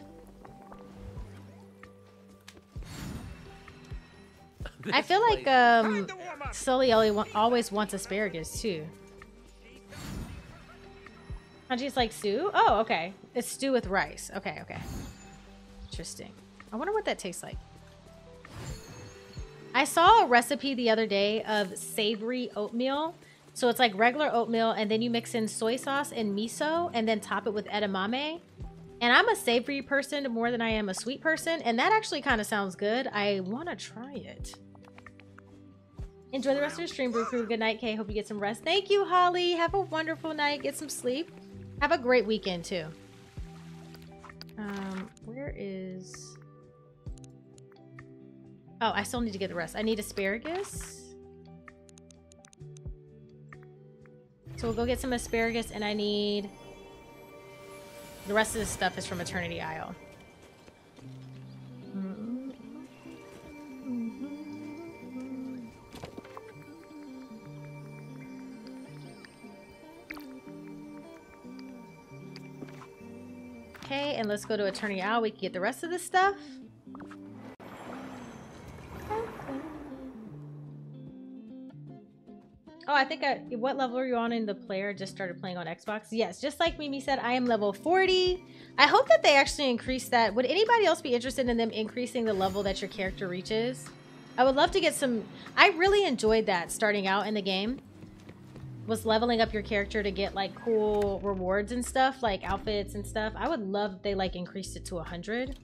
(laughs) I feel like um Sully always wants asparagus too. Congee's like stew? Oh, okay. It's stew with rice. Okay, okay. Interesting. I wonder what that tastes like. I saw a recipe the other day of savory oatmeal. So it's like regular oatmeal, and then you mix in soy sauce and miso, and then top it with edamame. And I'm a savory person more than I am a sweet person, and that actually kind of sounds good. I want to try it. Enjoy the rest of your stream, Brew Crew. Good night, Kay. Hope you get some rest. Thank you, Holly. Have a wonderful night. Get some sleep. Have a great weekend, too. Um, where is... Oh, I still need to get the rest. I need asparagus. So we'll go get some asparagus, and I need... The rest of this stuff is from Eternity Isle. Okay, and let's go to Eternity Isle. We can get the rest of this stuff. Oh, I think I. What level are you on in the player? Just started playing on Xbox. Yes, just like Mimi said, I am level 40. I hope that they actually increase that. Would anybody else be interested in them increasing the level that your character reaches? I would love to get some. I really enjoyed that starting out in the game. Was leveling up your character to get like cool rewards and stuff, like outfits and stuff. I would love they like increased it to 100.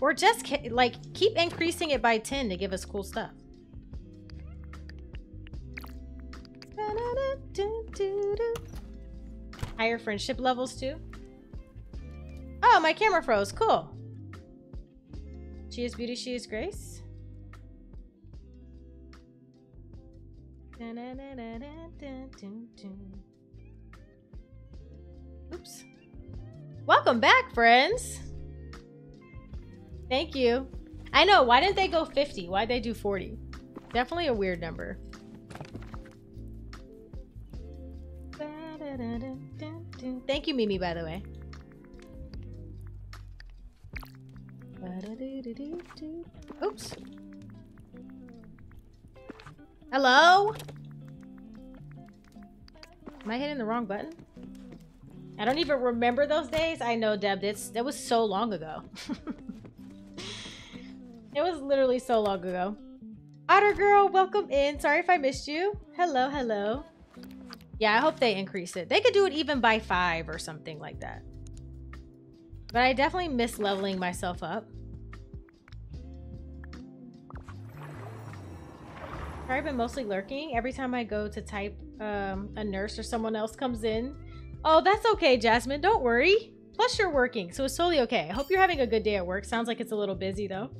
Or just like keep increasing it by 10 to give us cool stuff. Higher friendship levels too. Oh, my camera froze. Cool. She is beauty, she is grace. Oops. Welcome back, friends. Thank you. I know. Why didn't they go 50? Why'd they do 40? Definitely a weird number. Thank you, Mimi, by the way. Oops. Hello? Am I hitting the wrong button? I don't even remember those days. I know, Deb. It's, that was so long ago. (laughs) it was literally so long ago. Otter girl, welcome in. Sorry if I missed you. Hello, hello. Yeah, I hope they increase it. They could do it even by five or something like that. But I definitely miss leveling myself up. I've been mostly lurking. Every time I go to type um, a nurse or someone else comes in. Oh, that's okay, Jasmine. Don't worry. Plus, you're working, so it's totally okay. I hope you're having a good day at work. Sounds like it's a little busy, though.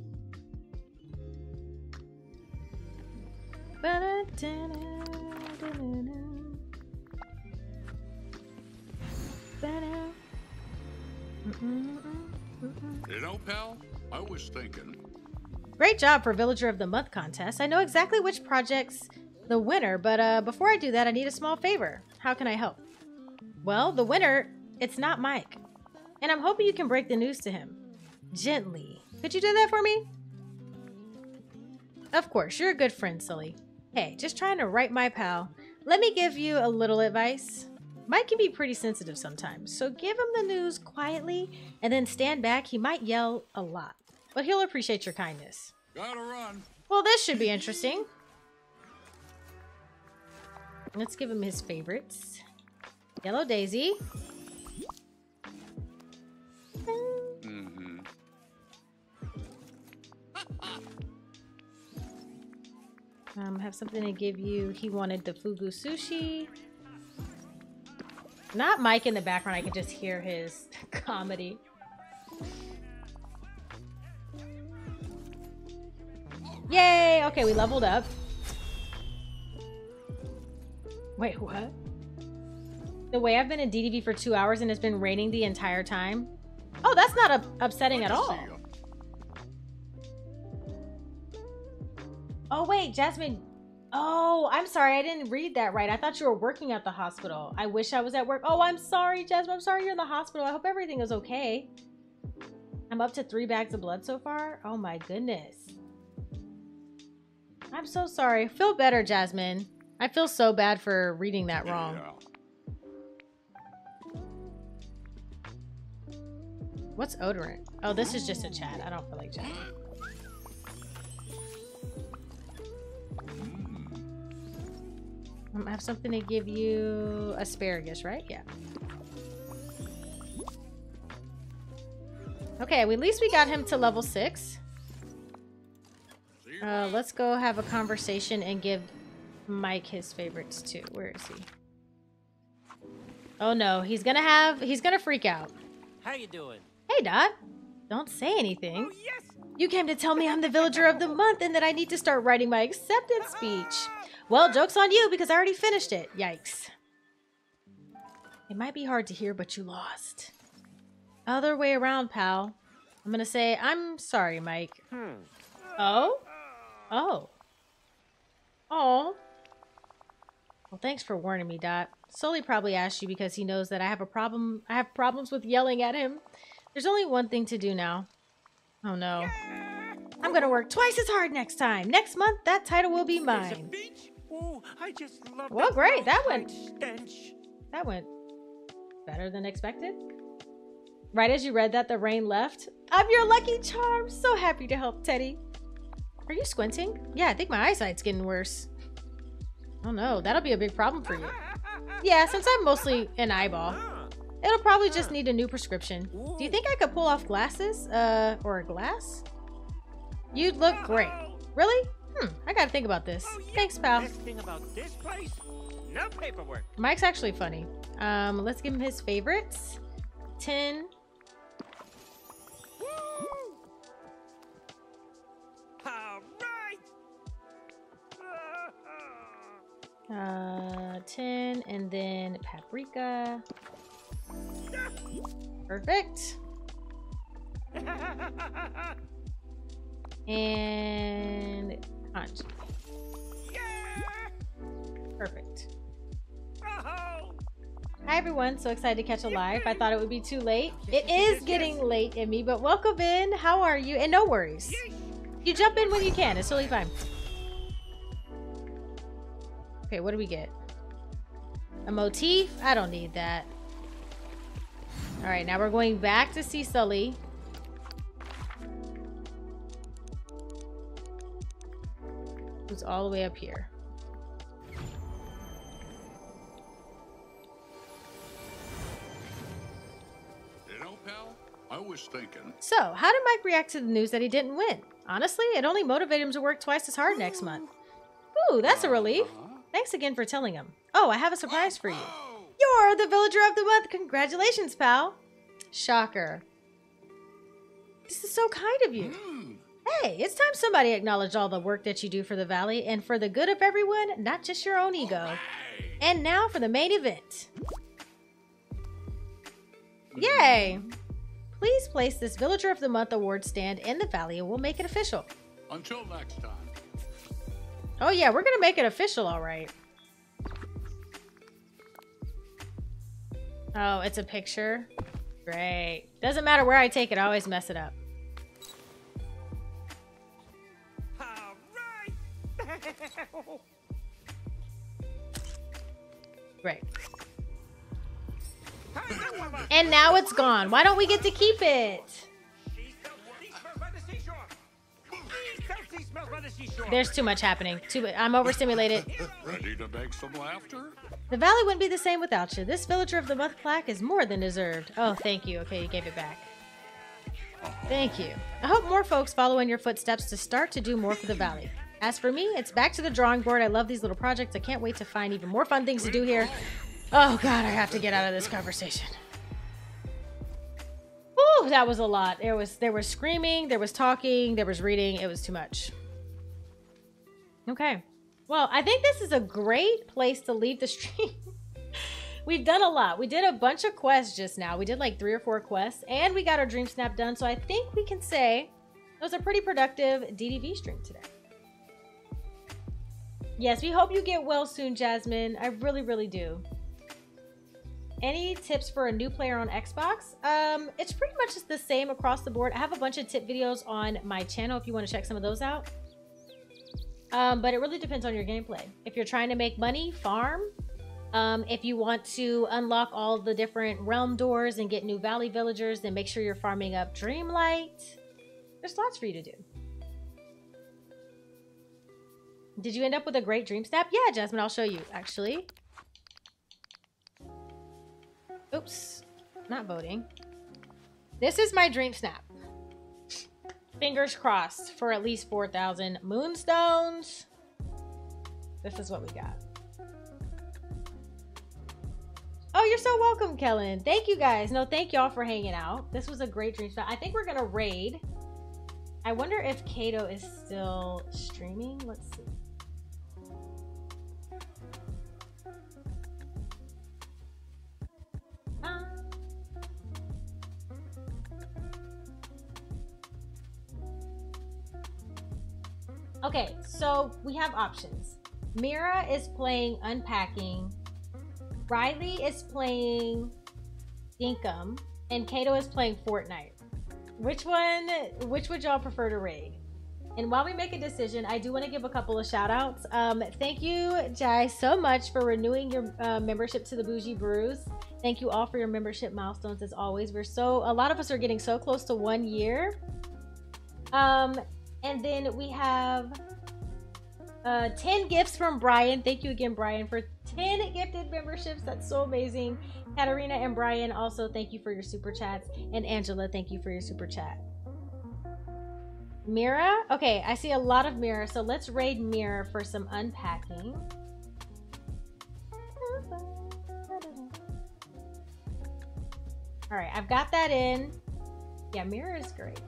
You know, pal, I was thinking. Great job for Villager of the Month contest. I know exactly which project's the winner, but uh, before I do that, I need a small favor. How can I help? Well, the winner, it's not Mike. And I'm hoping you can break the news to him. Gently. Could you do that for me? Of course, you're a good friend, Sully. Hey, just trying to write my pal. Let me give you a little advice. Mike can be pretty sensitive sometimes, so give him the news quietly and then stand back. He might yell a lot, but he'll appreciate your kindness. Gotta run. Well, this should be interesting. Let's give him his favorites. Yellow Daisy. Mm-hmm. (laughs) Um, have something to give you. He wanted the fugu sushi. Not Mike in the background. I can just hear his (laughs) comedy. Yay! Okay, we leveled up. Wait, what? the way I've been in DDV for two hours and it's been raining the entire time. Oh, that's not up upsetting at all. Oh wait, Jasmine. Oh, I'm sorry. I didn't read that right. I thought you were working at the hospital. I wish I was at work. Oh, I'm sorry, Jasmine. I'm sorry you're in the hospital. I hope everything is okay. I'm up to three bags of blood so far. Oh my goodness. I'm so sorry. Feel better, Jasmine. I feel so bad for reading that wrong. What's odorant? Oh, this is just a chat. I don't feel like chatting. I have something to give you. Asparagus, right? Yeah. Okay, well, at least we got him to level 6. Uh, let's go have a conversation and give Mike his favorites too. Where is he? Oh no, he's gonna have. He's gonna freak out. How you doing? Hey, Dot. Don't say anything. Oh, yes. You came to tell me I'm the villager of the month and that I need to start writing my acceptance speech. Well, joke's on you because I already finished it. Yikes. It might be hard to hear, but you lost. Other way around, pal. I'm gonna say, I'm sorry, Mike. Hmm. Oh? Oh. Oh. Well, thanks for warning me, Dot. Sully probably asked you because he knows that I have a problem. I have problems with yelling at him. There's only one thing to do now. Oh no. I'm gonna work twice as hard next time. Next month, that title will be mine. beach. Oh, I just love Well, great, that went-. That went better than expected. Right as you read that, the rain left. I'm your lucky charm. So happy to help, Teddy. Are you squinting? Yeah, I think my eyesight's getting worse. Oh no, that'll be a big problem for you. Yeah, since I'm mostly an eyeball. It'll probably just need a new prescription. Do you think I could pull off glasses? Uh, or a glass? You'd look great. Really? Hmm, I gotta think about this. oh, yeah. Thanks, pal. This place, no paperwork. Mike's actually funny. Um, let's give him his favorites. 10. Uh, 10, and then paprika. Perfect. And conch. Perfect. Hi everyone, so excited to catch a live. I thought it would be too late. It is getting late Emmy, but welcome in. How are you? And no worries. You jump in when you can. It's totally fine. Okay, what do we get? A motif? I don't need that. All right, now we're going back to see Sully. Who's all the way up here. You know, pal, I was thinking. So, how did Mike react to the news that he didn't win? Honestly, it only motivated him to work twice as hard next month. Ooh, that's a relief. Uh-huh. Thanks again for telling him. Oh, I have a surprise for you. You're the villager of the month. Congratulations, pal. Shocker. This is so kind of you. Hmm. Hey, it's time somebody acknowledged all the work that you do for the valley and for the good of everyone, not just your own ego. And now for the main event. Yay! Please place this Villager of the Month award stand in the valley and we'll make it official. Until next time. Oh yeah, we're gonna make it official, all right. Oh, it's a picture. Great. Doesn't matter where I take it, I always mess it up. all right. (laughs) Great. And now it's gone. Why don't we get to keep it? There's too much happening. Too I'm overstimulated. Ready to make some laughter? The valley wouldn't be the same without you. This Villager of the Month plaque is more than deserved. Oh, thank you. Okay, you gave it back. Thank you. I hope more folks follow in your footsteps to start to do more for the valley. As for me, it's back to the drawing board. I love these little projects. I can't wait to find even more fun things to do here. Oh god, I have to get out of this conversation. Whew, that was a lot. There was there was screaming, there was talking, there was reading. It was too much. Okay. Well, I think this is a great place to leave the stream. (laughs) We've done a lot. We did a bunch of quests just now. We did like three or four quests, and we got our Dream Snap done. So I think we can say it was a pretty productive DDV stream today. Yes, we hope you get well soon, Jasmine. I really, really do. Any tips for a new player on Xbox? Um, it's pretty much just the same across the board. I have a bunch of tip videos on my channel if you want to check some of those out. Um, but it really depends on your gameplay. If you're trying to make money, farm. Um, if you want to unlock all the different realm doors and get new valley villagers, then make sure you're farming up Dreamlight. There's lots for you to do. Did you end up with a great dream snap? Yeah, Jasmine, I'll show you, actually. Oops, not voting. This is my dream snap. Fingers crossed for at least 4,000 moonstones. This is what we got. Oh, you're so welcome, Kellen. Thank you guys. No, thank y'all for hanging out. This was a great dream snap. I think we're gonna raid. I wonder if Kato is still streaming. Let's see. Okay, so we have options. Mira is playing Unpacking. Riley is playing Dinkum. And Kato is playing Fortnite. Which one, which would y'all prefer to raid? And while we make a decision, I do want to give a couple of shout outs. Um, thank you, Jai, so much for renewing your uh, membership to the Bougie Brews. Thank you all for your membership milestones as always. We're so, a lot of us are getting so close to one year. Um, and then we have uh, 10 gifts from Brian. Thank you again, Brian, for 10 gifted memberships. That's so amazing. Katarina and Brian, also thank you for your super chats. And Angela, thank you for your super chat. Mira? Okay, I see a lot of Mira. So let's raid Mira for some unpacking. All right, I've got that in. Yeah, Mira is great.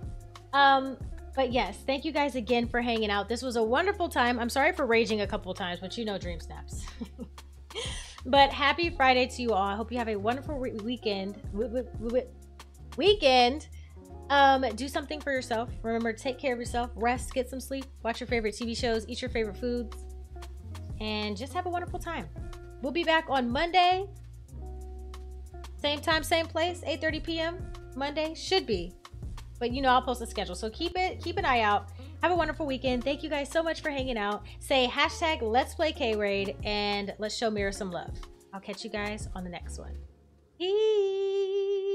Um, but yes, thank you guys again for hanging out. This was a wonderful time. I'm sorry for raging a couple times, but you know dream snaps. (laughs) but happy Friday to you all. I hope you have a wonderful re- weekend. Weekend. Um, do something for yourself. Remember, take care of yourself. Rest, get some sleep. Watch your favorite TV shows. Eat your favorite foods, and just have a wonderful time. We'll be back on Monday. Same time, same place. 8:30 p.m. Monday should be but you know I'll post a schedule. So keep it, keep an eye out. Have a wonderful weekend. Thank you guys so much for hanging out. Say hashtag let's play K-Raid and let's show Mira some love. I'll catch you guys on the next one. Peace.